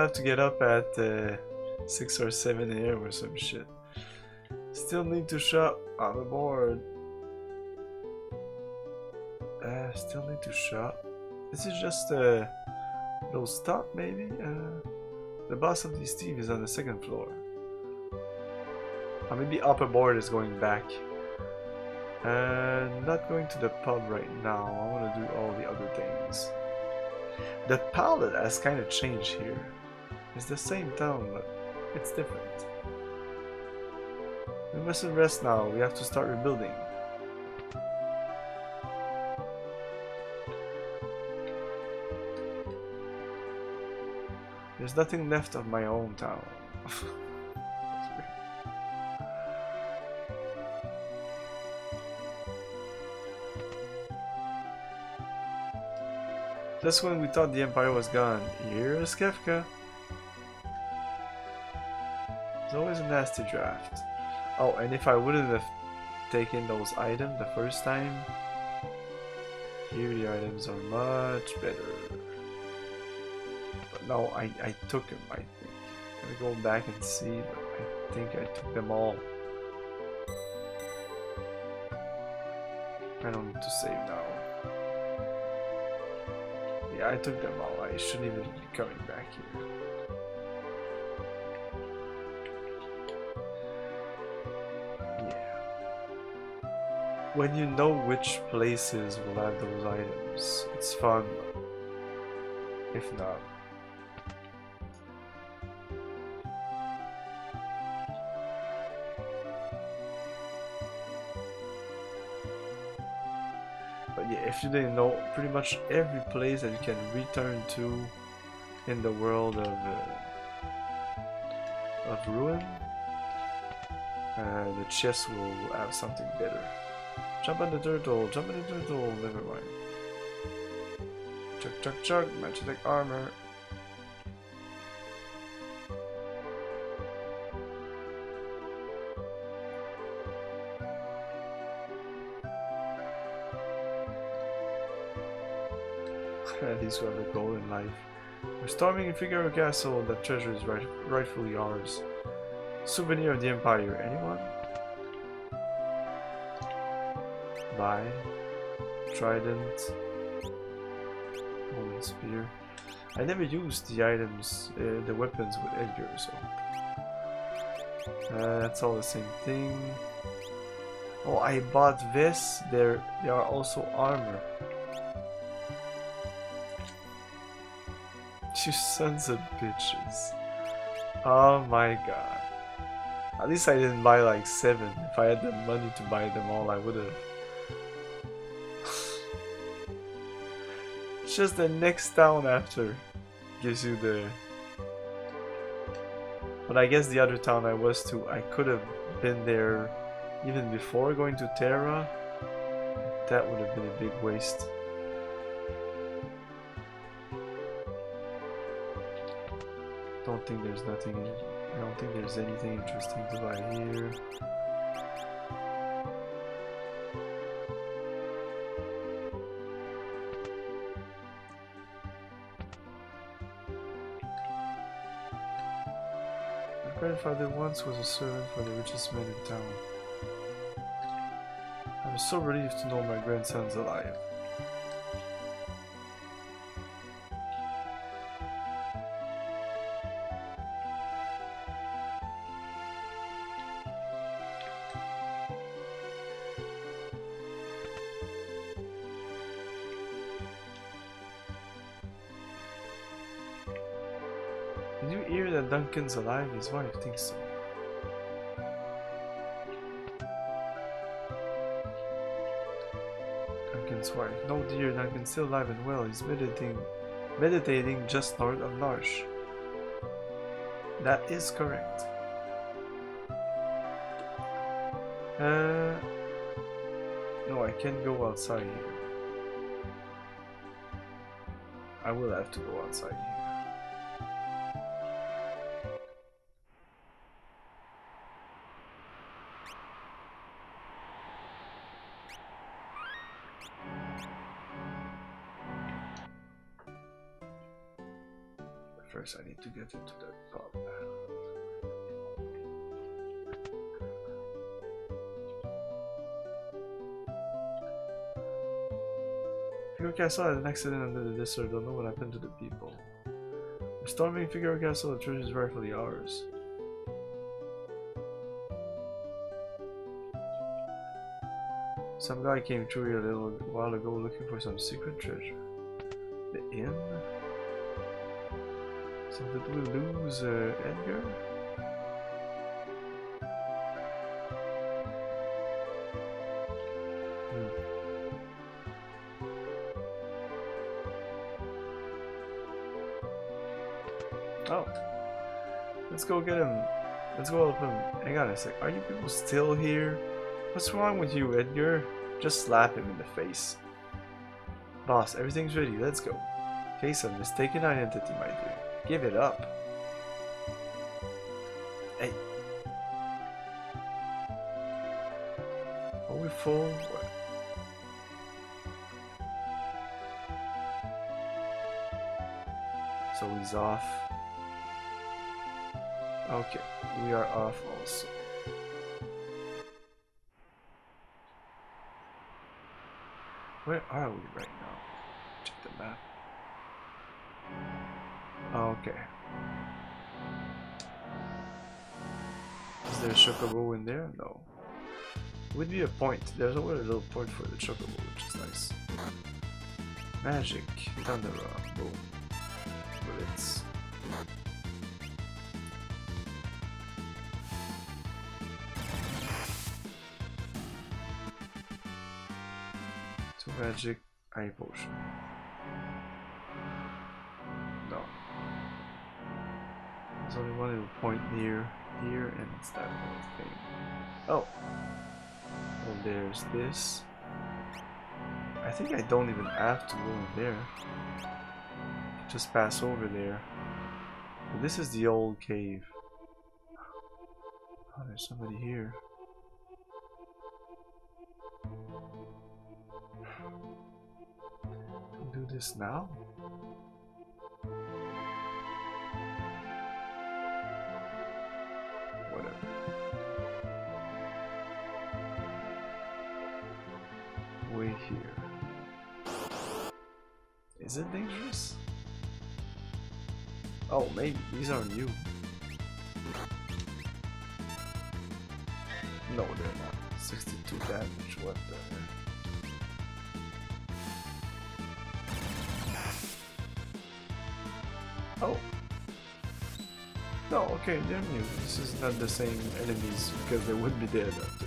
have to get up at uh, 6 or 7 a.m. or some shit. Still need to shop. I'm aboard. Uh, still need to shop. This is just a little stop, maybe? Uh, the boss of this team is on the second floor. Or maybe upper board is going back. Uh, not going to the pub right now. I want to do all the other things. The palette has kind of changed here. It's the same town, but it's different. We mustn't rest now. We have to start rebuilding. There's nothing left of my own town. Just when we thought the Empire was gone, here's Kefka. It's always a nasty draft. Oh, and if I wouldn't have taken those items the first time, here the items are much better. But no, I, I took them, I think. I'm gonna go back and see, but I think I took them all. I don't need to save now. Yeah, I took them all. I shouldn't even be coming back here. When you know which places will have those items, it's fun. If not, But yeah, if you didn't know, pretty much every place that you can return to in the world of uh, of ruin, uh, the chest will have something better. Jump on the turtle, jump on the turtle, never mind. Chuck, chuck, chuck, magic armor. At least we have a goal in life. We're storming a Figaro Castle. That treasure is right, rightfully ours. Souvenir of the Empire. Anyone? Buy. Trident. Golden Spear. I never used the items, uh, the weapons with Edgar, so. Uh, that's all the same thing. Oh, I bought this. There, they are also armor. You sons of bitches. Oh my god. At least I didn't buy like seven. If I had the money to buy them all, I would have. Just the next town after gives you the. But I guess the other town I was to, I could have been there even before going to Terra, that would have been a big waste. Don't think there's nothing in I don't think there's anything interesting to buy here. Grandfather once was a servant for the richest man in town. I'm so relieved to know my grandson's alive. Duncan's alive? His wife thinks so. Duncan's wife. No dear, Duncan's still alive and well. He's meditating meditating just north of Narshe. That is correct. Uh no, I can't go outside here. I will have to go outside here. Figaro saw an accident under the district. Don't know what happened to the people. We're storming Figaro Castle. The treasure is rightfully ours. Some guy came through here a little while ago looking for some secret treasure. The inn? So did we lose uh, Edgar? Go get him. Let's go help him. Hang on a sec. Are you people still here? What's wrong with you, Edgar? Just slap him in the face. Boss, everything's ready. Let's go. Case of mistaken identity, my dear. Give it up. There's always a little point for the chocobo, which is nice. Magic, thunder, boom, bullets. Two magic, eye potion. No. There's only one little point near here, and it's that little thing. Oh. There's this. I think I don't even have to go in there. Just pass over there. But this is the old cave. Oh, there's somebody here. Do this now? It dangerous? Oh, maybe. These are new. No, they're not. 62 damage. What the heck? Oh. No, okay, they're new. This is not the same enemies because they would be dead after.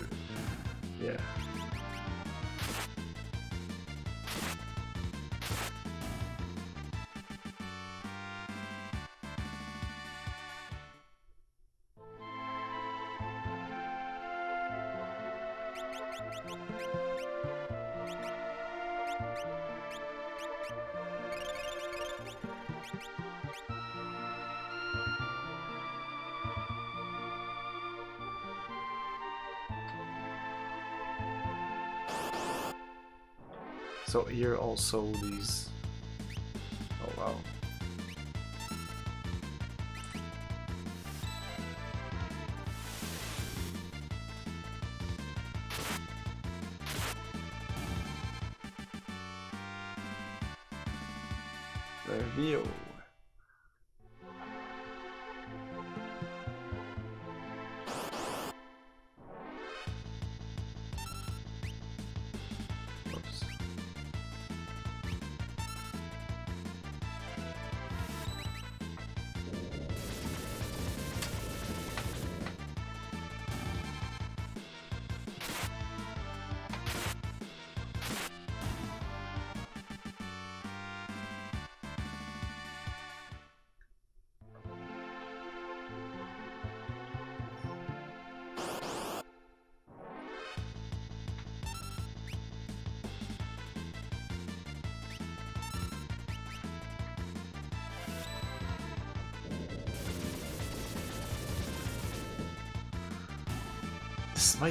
So here also these.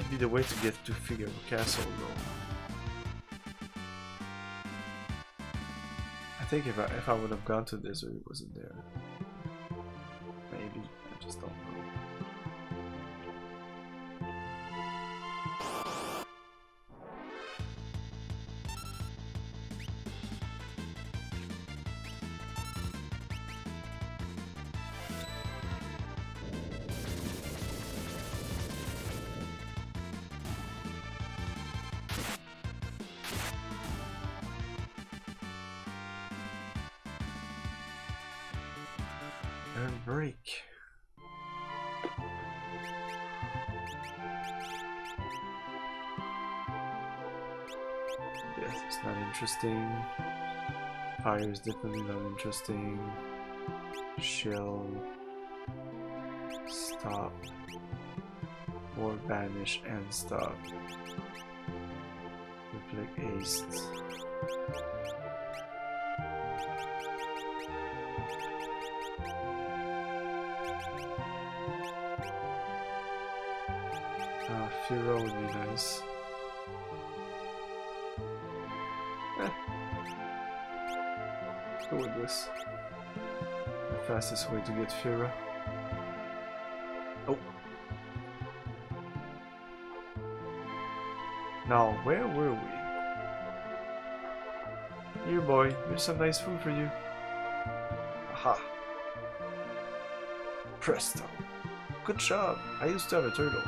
Might be the way to get to Figaro Castle though. I think if I if I would have gone to this or it wasn't there. Fire is definitely not interesting. Shell. Stop. Or banish and stop. Reflect haste. Fastest way to get Fira. Oh. Now, where were we? Here, boy. Here's some nice food for you. Aha. Presto. Good job. I used to have a turtle.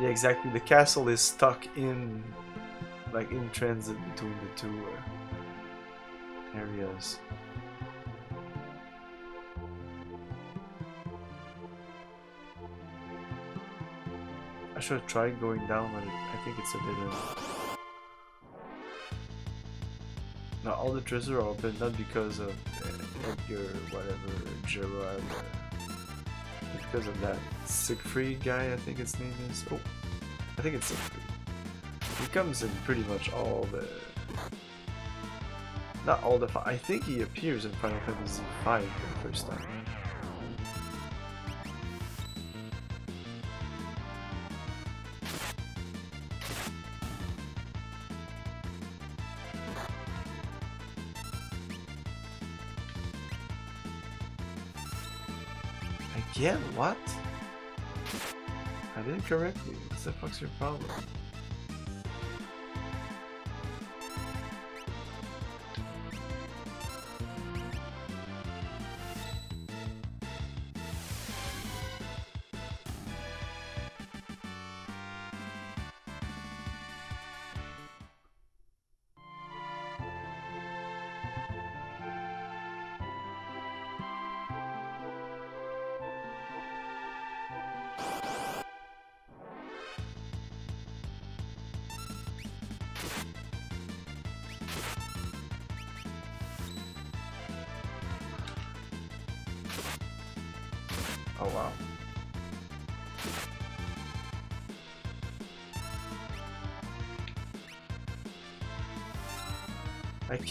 Yeah, exactly. The castle is stuck in, like, in transit between the two uh, areas. I should tried going down, but I think it's a dead end. Now all the treasures are open not because of uh, Edgar, whatever, Gerard, uh, because of that Siegfried guy, I think his name is. Oh, I think it's Siegfried. He comes in pretty much all the. Not all the. I think he appears in Final Fantasy V for the first time. Again? What? I did it correctly. What the fuck's your problem?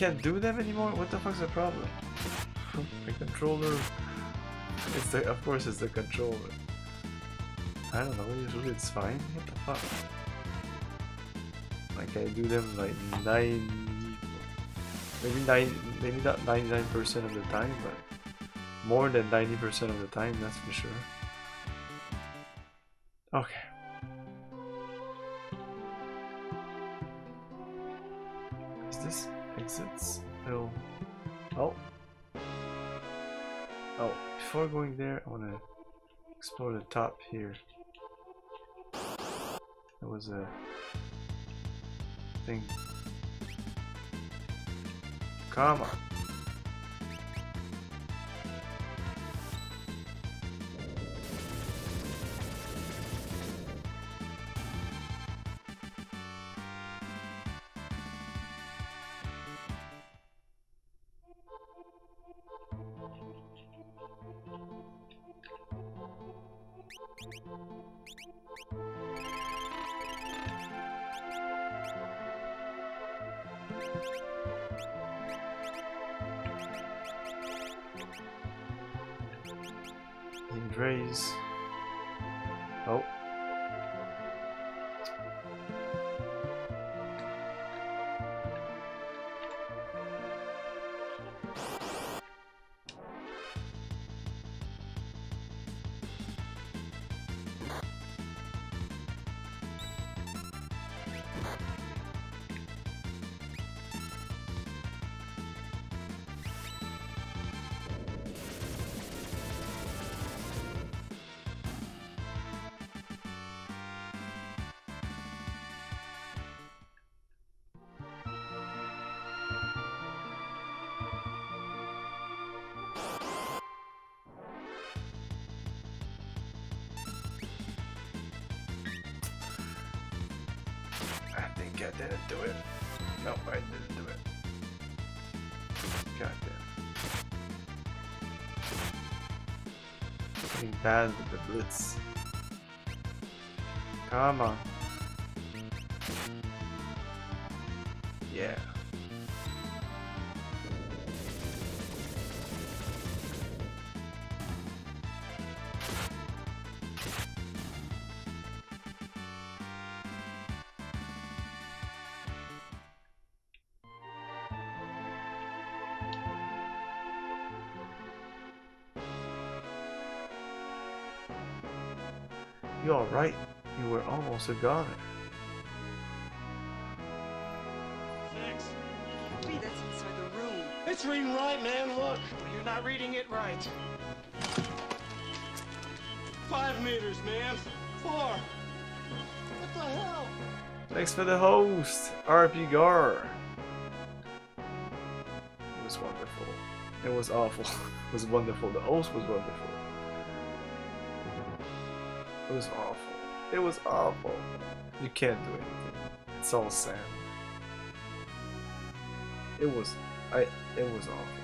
Can't do them anymore? What the fuck's the problem? the controller... It's the, of course it's the controller. I don't know, usually it's fine. What the fuck? Like I do them like 90... Maybe, nine, maybe not 99% of the time, but more than 90% of the time, that's for sure. Here. There was a thing. Come on. With the blitz. Come on. Were almost a goner. Six. Hey, that's inside the room. It's reading right, man. Look. You're not reading it right. Five meters, man. Four. What the hell? Thanks for the host, RP Gar. It was wonderful. It was awful. it was wonderful. The host was wonderful. It was awful. It was awful. You can't do anything. It's all sand. It was I it was awful.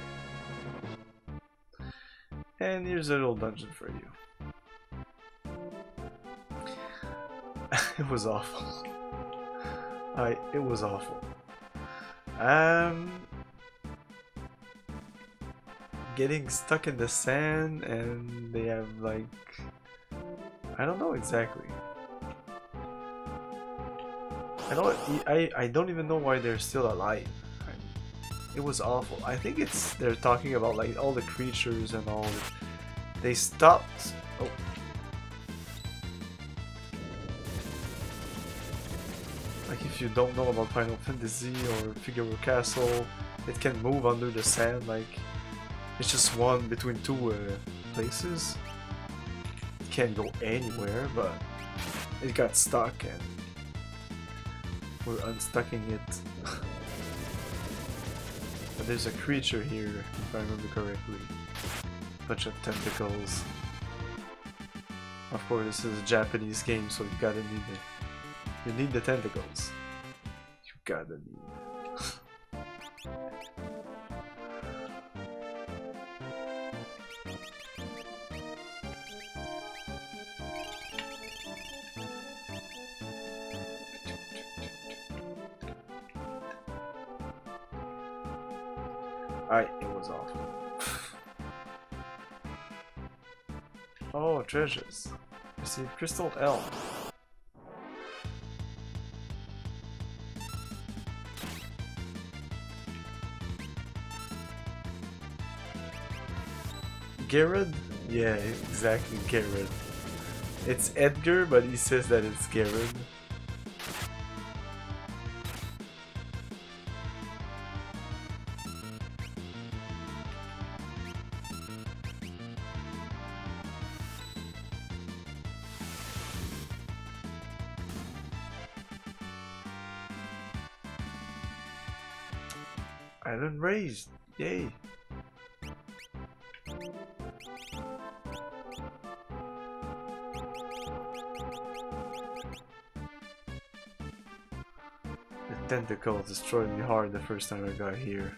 And here's a little dungeon for you. it was awful. I it was awful. Um getting stuck in the sand and they have like I don't know exactly. I don't I I don't even know why they're still alive. It was awful. I think it's they're talking about like all the creatures and all the, they stopped oh Like if you don't know about Final Fantasy or Figaro Castle, it can move under the sand like it's just one between two uh, places. It can't go anywhere, but it got stuck and we're unstucking it. there's a creature here, if I remember correctly. Bunch of tentacles. Of course, this is a Japanese game, so you gotta need it. You need the tentacles. You gotta need treasures. Receive crystal elm. Garrett? Yeah, exactly, Garrett. It's Edgar, but he says that it's Garrett. Tentacles destroyed me hard the first time I got here.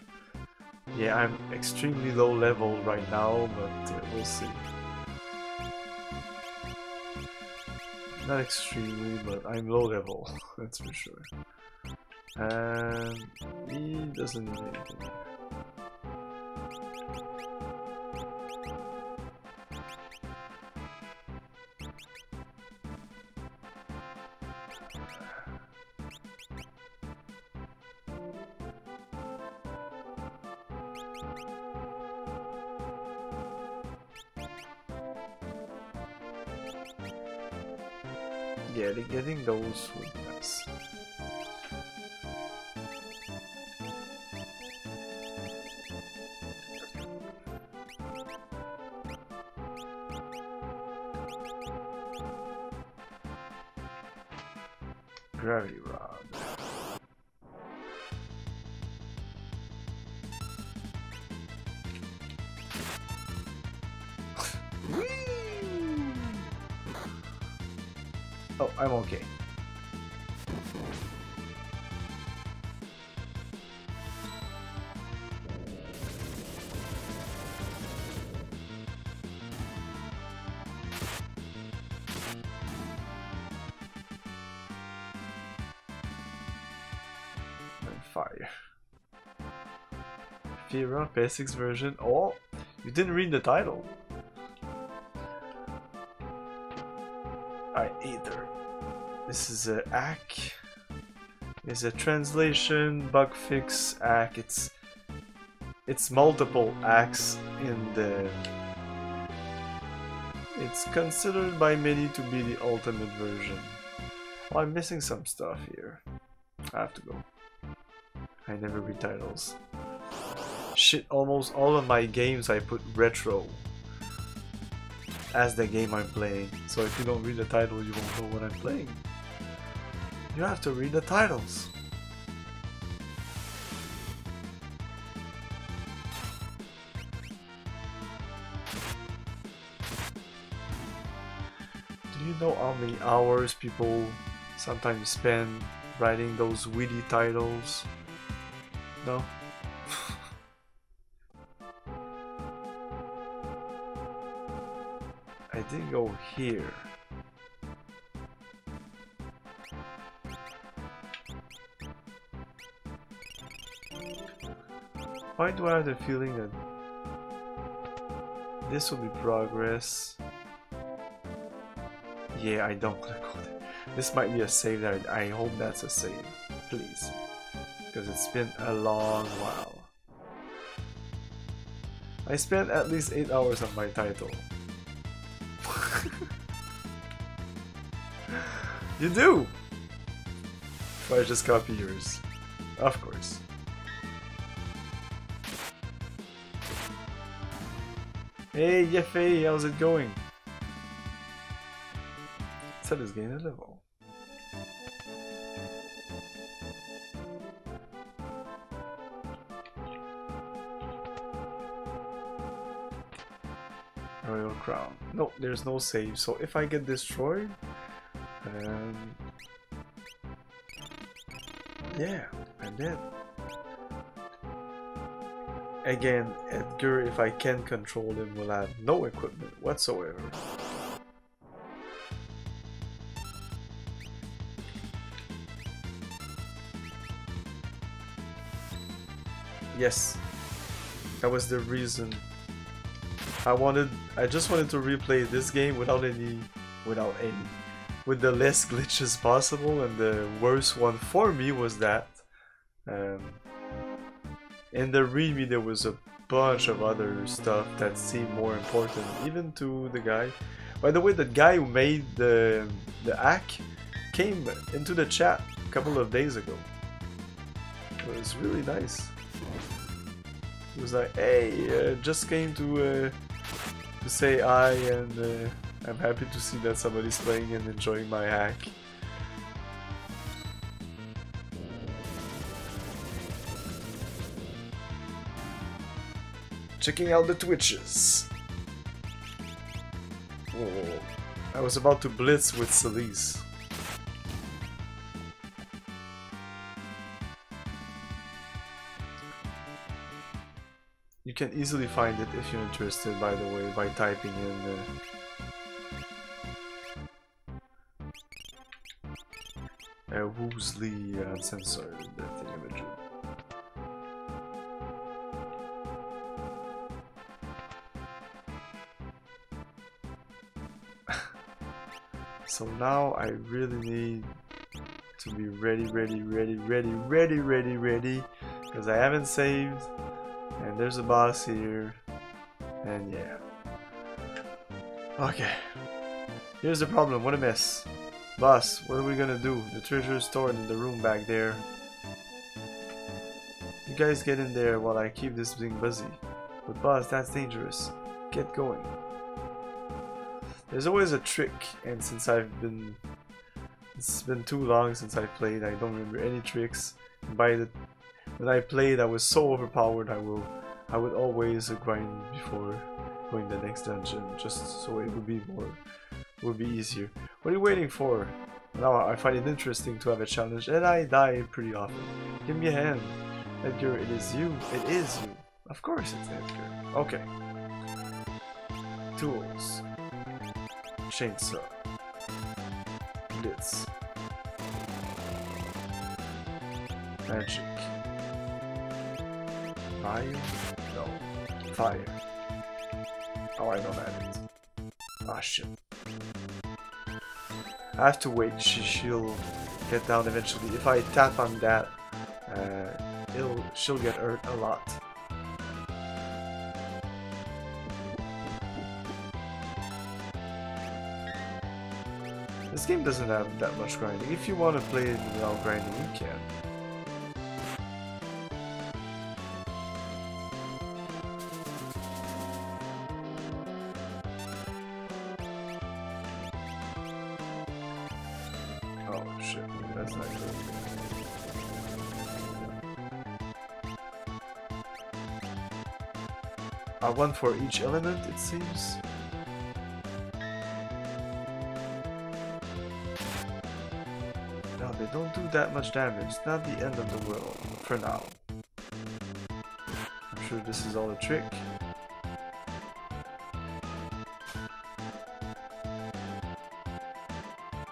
Yeah, I'm extremely low level right now, but uh, we'll see. Not extremely, but I'm low level, that's for sure. And he doesn't need anything. Fira PS6 version. Oh, you didn't read the title. I either. This is a ACK. It's a translation bug fix ACK. It's it's multiple acts in the. It's considered by many to be the ultimate version. Oh, I'm missing some stuff here. I have to go. I never read titles. Shit, almost all of my games I put retro as the game I'm playing. So if you don't read the title, you won't know what I'm playing. You have to read the titles. Do you know how many hours people sometimes spend writing those witty titles? No? Here. Why do I have the feeling that this will be progress? Yeah, I don't to go there. This might be a save that I hope that's a save. Please. Because it's been a long while. I spent at least 8 hours on my title. You do! If I just copy yours. Of course. Hey Yefe, how's it going? Setzer gain a level. Royal Crown. No, there's no save, so if I get destroyed, um, yeah, I'm dead. Again, Edgar, if I can control him, will have no equipment whatsoever. Yes. That was the reason. I wanted, I just wanted to replay this game without any, without any, with the less glitches possible. And the worst one for me was that. Um, in the readme there was a bunch of other stuff that seemed more important, even to the guy. By the way, the guy who made the the hack came into the chat a couple of days ago. It was really nice. He was like, "Hey, uh, just came to uh, to say hi, and uh, I'm happy to see that somebody's playing and enjoying my hack." Checking out the Twitches. Oh, I was about to blitz with Celes. You can easily find it if you're interested, by the way, by typing in uh, Woolsey Uncensored, the thing So now I really need to be ready, ready, ready, ready, ready, ready, ready, because I haven't saved, and there's a boss here, and yeah. Okay. Here's the problem, what a mess. Boss, what are we gonna do? The treasure is stored in the room back there. You guys get in there while I keep this thing busy. But boss, that's dangerous. Get going. There's always a trick, and since I've been... It's been too long since I played, I don't remember any tricks. By the... When I played, I was so overpowered, I will... I would always grind before going the next dungeon, just so it would be more... Would be easier. What are you waiting for? Now I find it interesting to have a challenge, and I die pretty often. Give me a hand. Edgar, it is you. It is you. Of course it's Edgar. Okay. Tools chainsaw. Blitz. Magic. Fire? No. Fire. Oh, I have it. Ah, shit. I have to wait. She, she'll get down eventually. If I tap on that, uh, it'll, she'll get hurt a lot. This game doesn't have that much grinding. If you want to play it without grinding, you can. One for each element, it seems. No, they don't do that much damage. It's not the end of the world, for now. I'm sure this is all a trick.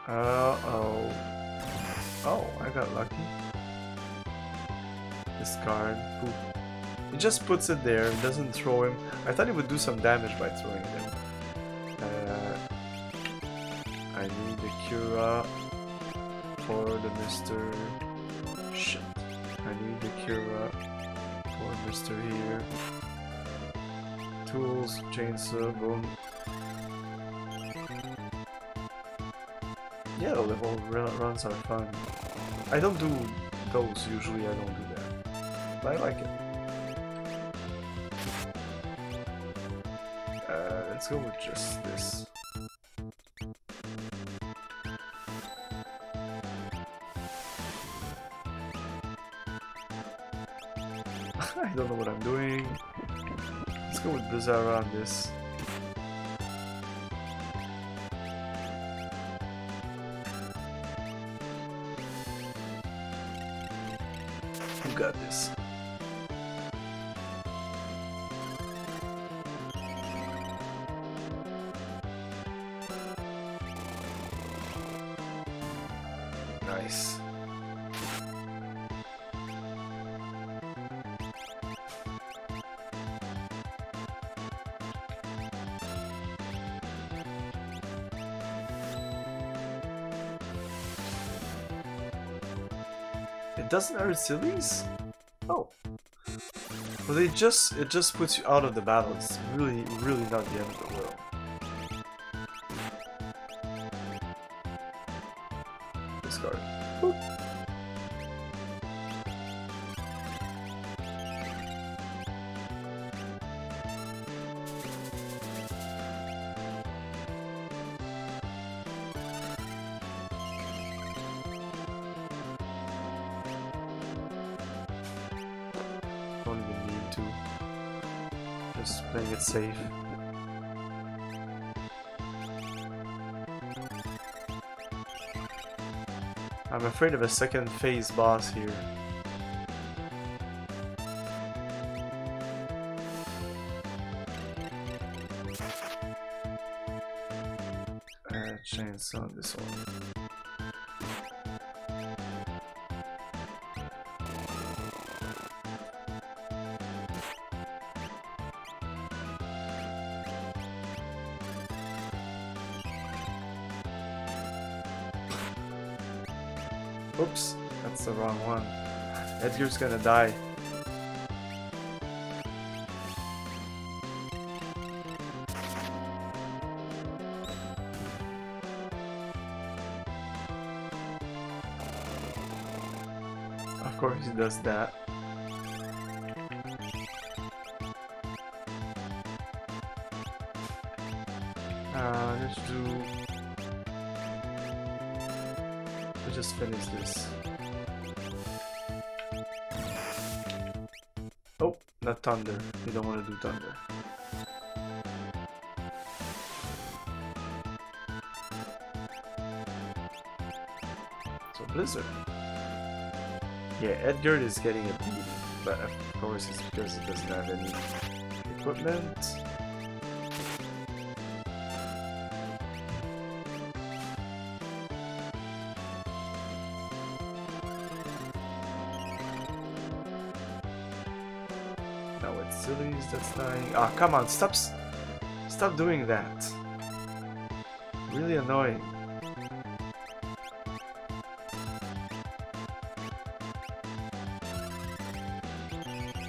Uh-oh. Oh, I got lucky. Discard. Poop. He just puts it there, doesn't throw him. I thought he would do some damage by throwing it in. Uh, I need the Cura for the Mr. Shit. I need the Cura for Mr. here. Tools, chainsaw, boom. Yeah, the level run runs are fun. I don't do those usually, I don't do that. But I like it. Let's go with just this. I don't know what I'm doing. Let's go with Blizzara on this. You got this. Doesn't hurt Celes? Oh. Well, they just it just puts you out of the battle. It's really, really not the end of afraid of a second phase boss here. Edgar's gonna die. Of course he does that. Thunder. We don't want to do thunder. So Blizzard. Yeah, Edgar is getting a beating, but of course it's because it doesn't have any equipment. Dying. Ah, come on, stop, stop doing that. Really annoying.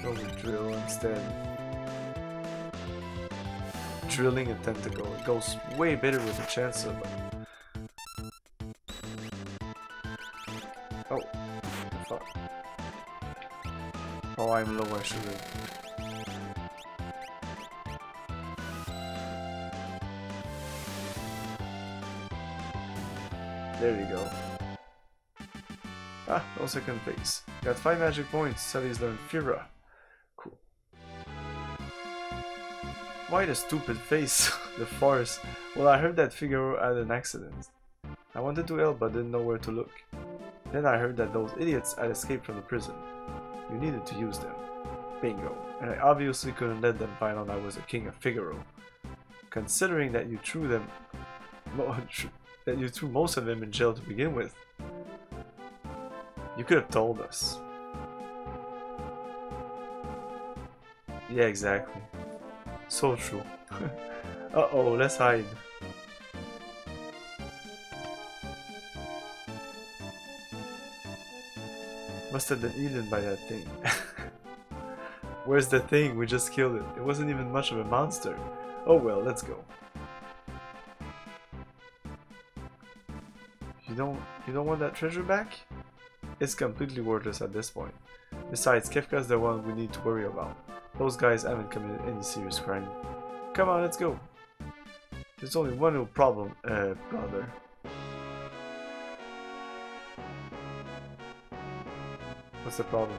Go with drill instead. Drilling a tentacle. It goes way better with a chance of. Oh. Oh, I'm low. I should have. There you go. Ah, no second phase. Got 5 magic points, Celes learned Fira. Cool. Why the stupid face? the forest. Well, I heard that Figaro had an accident. I wanted to help but didn't know where to look. Then I heard that those idiots had escaped from the prison. You needed to use them. Bingo. And I obviously couldn't let them find out I was the king of Figaro. Considering that you threw them... that you threw most of them in jail to begin with. You could have told us. Yeah, exactly. So true. Uh-oh, let's hide. Must have been eaten by that thing. Where's the thing? We just killed it. It wasn't even much of a monster. Oh well, let's go. You don't want that treasure back? It's completely worthless at this point. Besides, Kefka's the one we need to worry about. Those guys haven't committed any serious crime. Come on, let's go. There's only one little problem, uh, brother. What's the problem?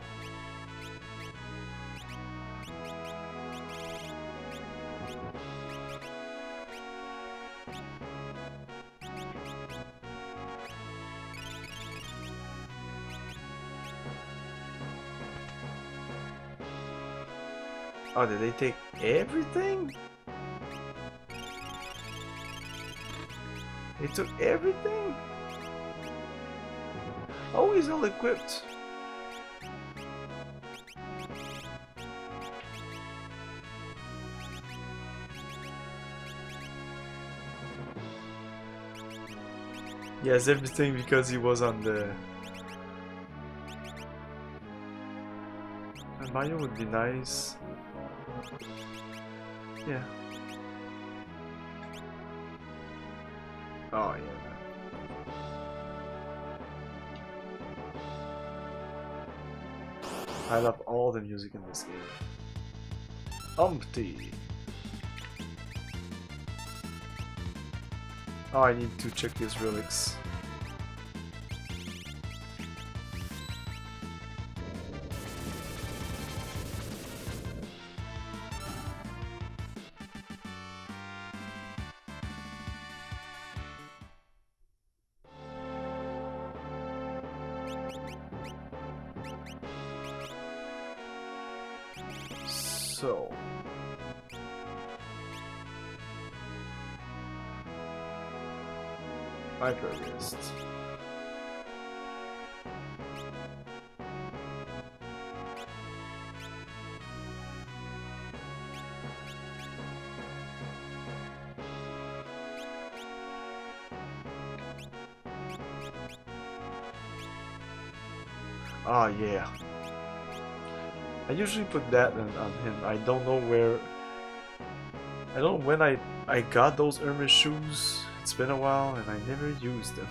Oh, did they take everything? They took everything? Oh, all equipped. Has everything because he was on the Mayo would be nice. Yeah. Oh yeah. I love all the music in this game. Umpty. Oh, I need to check these relics. Ah, yeah. I usually put that on, on him. I don't know where. I don't know when I I got those Hermes shoes. It's been a while and I never used them.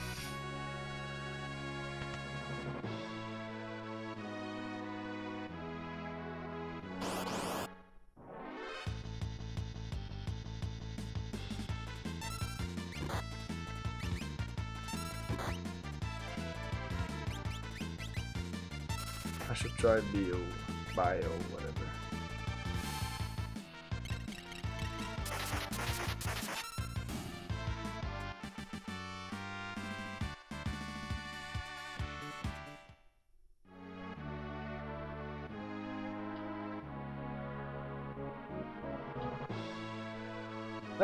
I should try bio, bio, uh,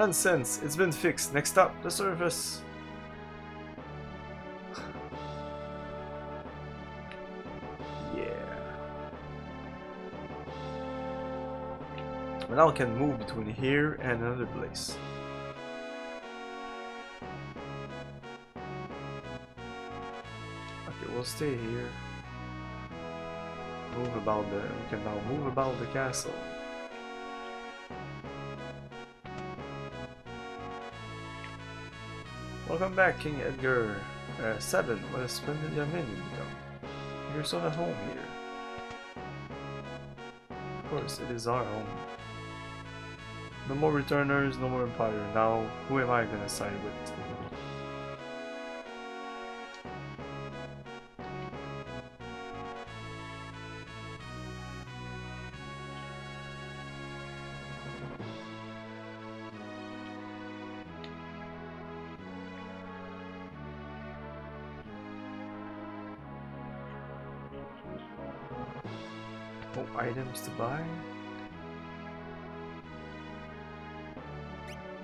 Nonsense, it's been fixed. Next up, the surface. yeah. Now I can move between here and another place. Okay, we'll stay here. Move about the. We can now move about the castle. Welcome back, King Edgar. Uh, seven. What a splendid become. You're so at home here. Of course, it is our home. No more returners, no more empire. Now, who am I gonna side with? To buy?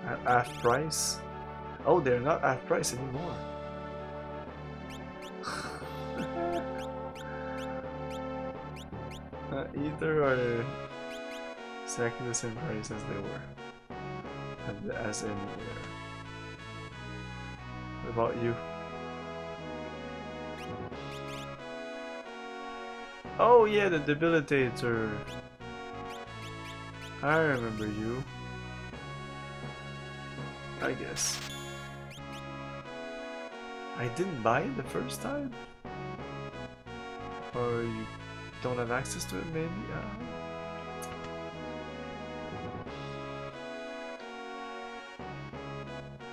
At half price? Oh, they're not half price anymore. either are exactly the same price as they were, as anywhere. What about you? Oh yeah, the debilitator. I remember you. I guess. I didn't buy it the first time? Or you don't have access to it maybe?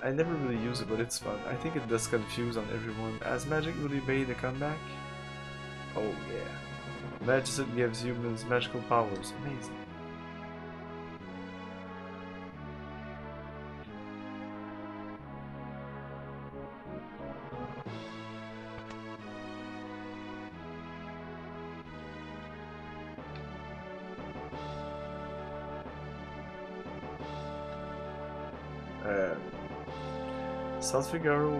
I never really use it, but it's fun. I think it does confuse on everyone. Has magic really made a comeback? Oh yeah. Magicite gives humans magical powers. Amazing. Uh, South Figaro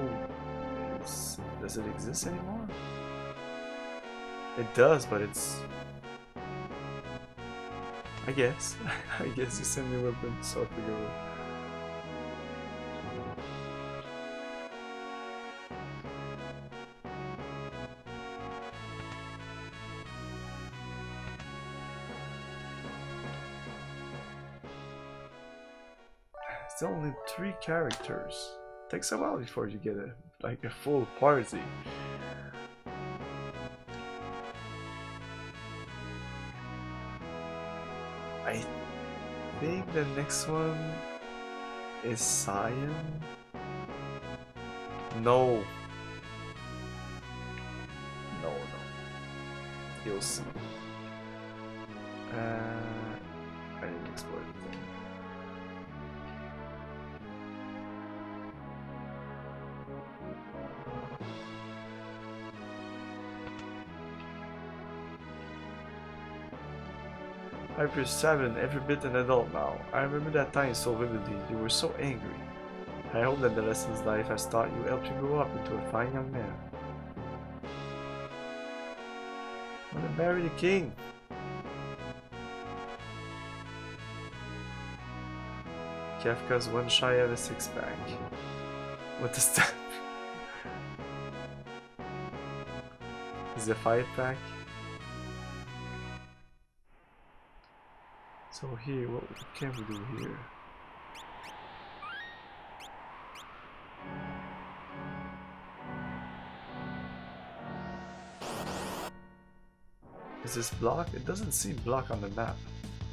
does it exist anymore? It does, but it's... I guess. I guess you send me weapons, so I figure... It's only three characters. Takes a while before you get a like a full party. The next one is Cyan. No. No, no. You'll see. Hyper 7, every bit an adult now. I remember that time so vividly. You were so angry. I hope that the lessons life has taught you helped you grow up into a fine young man. I want to marry the king. Kefka's one shy of a six pack. What is that? is it a five pack? Here, what can we do here? Is this block? It doesn't seem block on the map.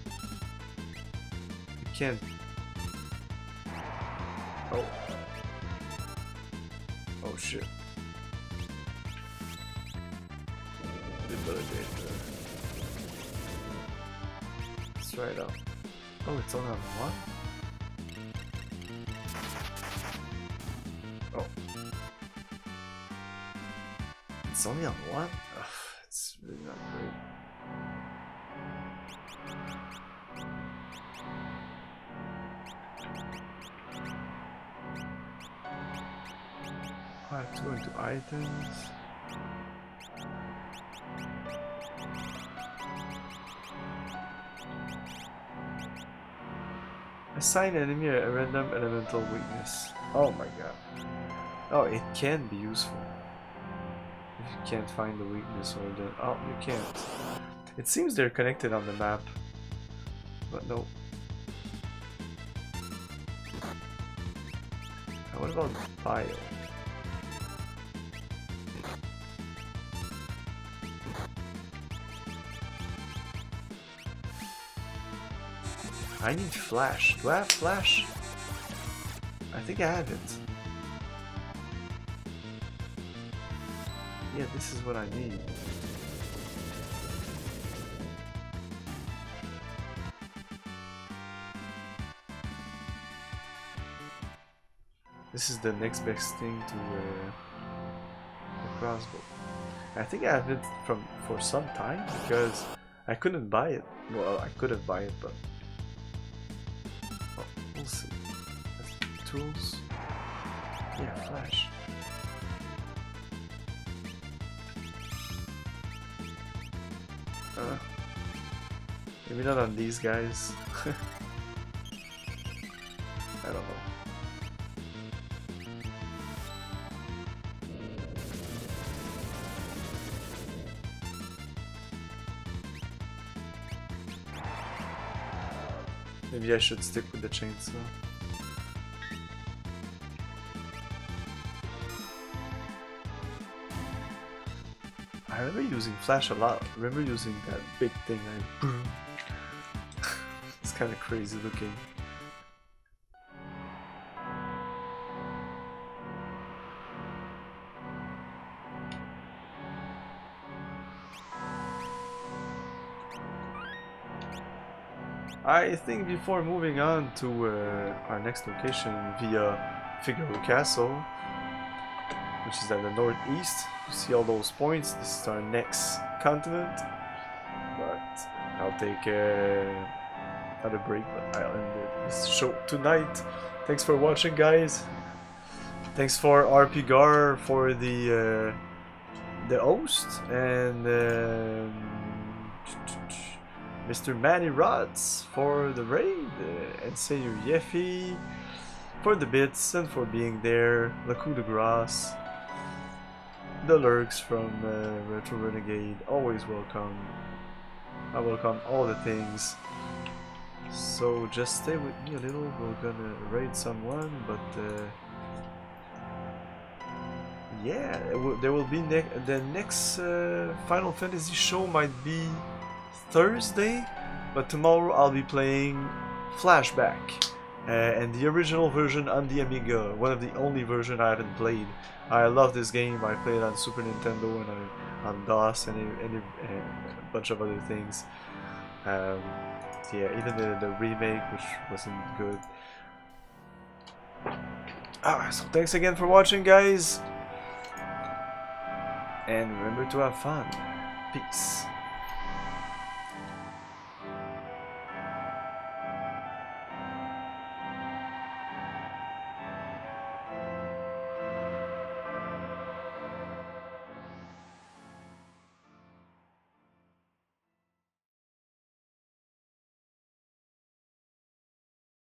You can't. Oh. Oh shit. Try oh, it out. Oh, it's only on one? Oh. It's only on one? Ugh, it's really not great. I have to go into items. Assign enemy a random elemental weakness. Oh my god. Oh, it can be useful. If you can't find the weakness or the... Oh, you can't. It seems they're connected on the map. But no. What about bio? I need flash. Do I have flash? I think I have it. Yeah, this is what I need. This is the next best thing to uh, the crossbow. I think I have it from for some time because I couldn't buy it. Well, I could have buy it, but Tools. Yeah, flash. Uh, maybe not on these guys. I don't know. Maybe I should stick with the chainsaw. Using flash a lot. I remember using that big thing. I it's kind of crazy looking. I think before moving on to uh, our next location via Figaro Castle, which is at the northeast, see all those points. This is our next continent, but I'll take uh, another break. But I'll end this show tonight. Thanks for watching, guys. Thanks for RP Gar for the uh, the host and. Um, Mr. Manny Rods for the raid, uh, and Sayer Yeffi for the bits and for being there, Le Coup de Grace, the Lurks from uh, Retro Renegade, always welcome. I welcome all the things. So just stay with me a little. We're gonna raid someone, but uh, yeah, there will be ne the next uh, Final Fantasy show might be Thursday, but tomorrow I'll be playing Flashback uh, and the original version on the Amiga, one of the only version I haven't played. I love this game. I played on Super Nintendo and I, on DOS and, a, and a, a bunch of other things. Um, yeah, even the, the remake, which wasn't good. Ah, so thanks again for watching, guys. And remember to have fun. Peace.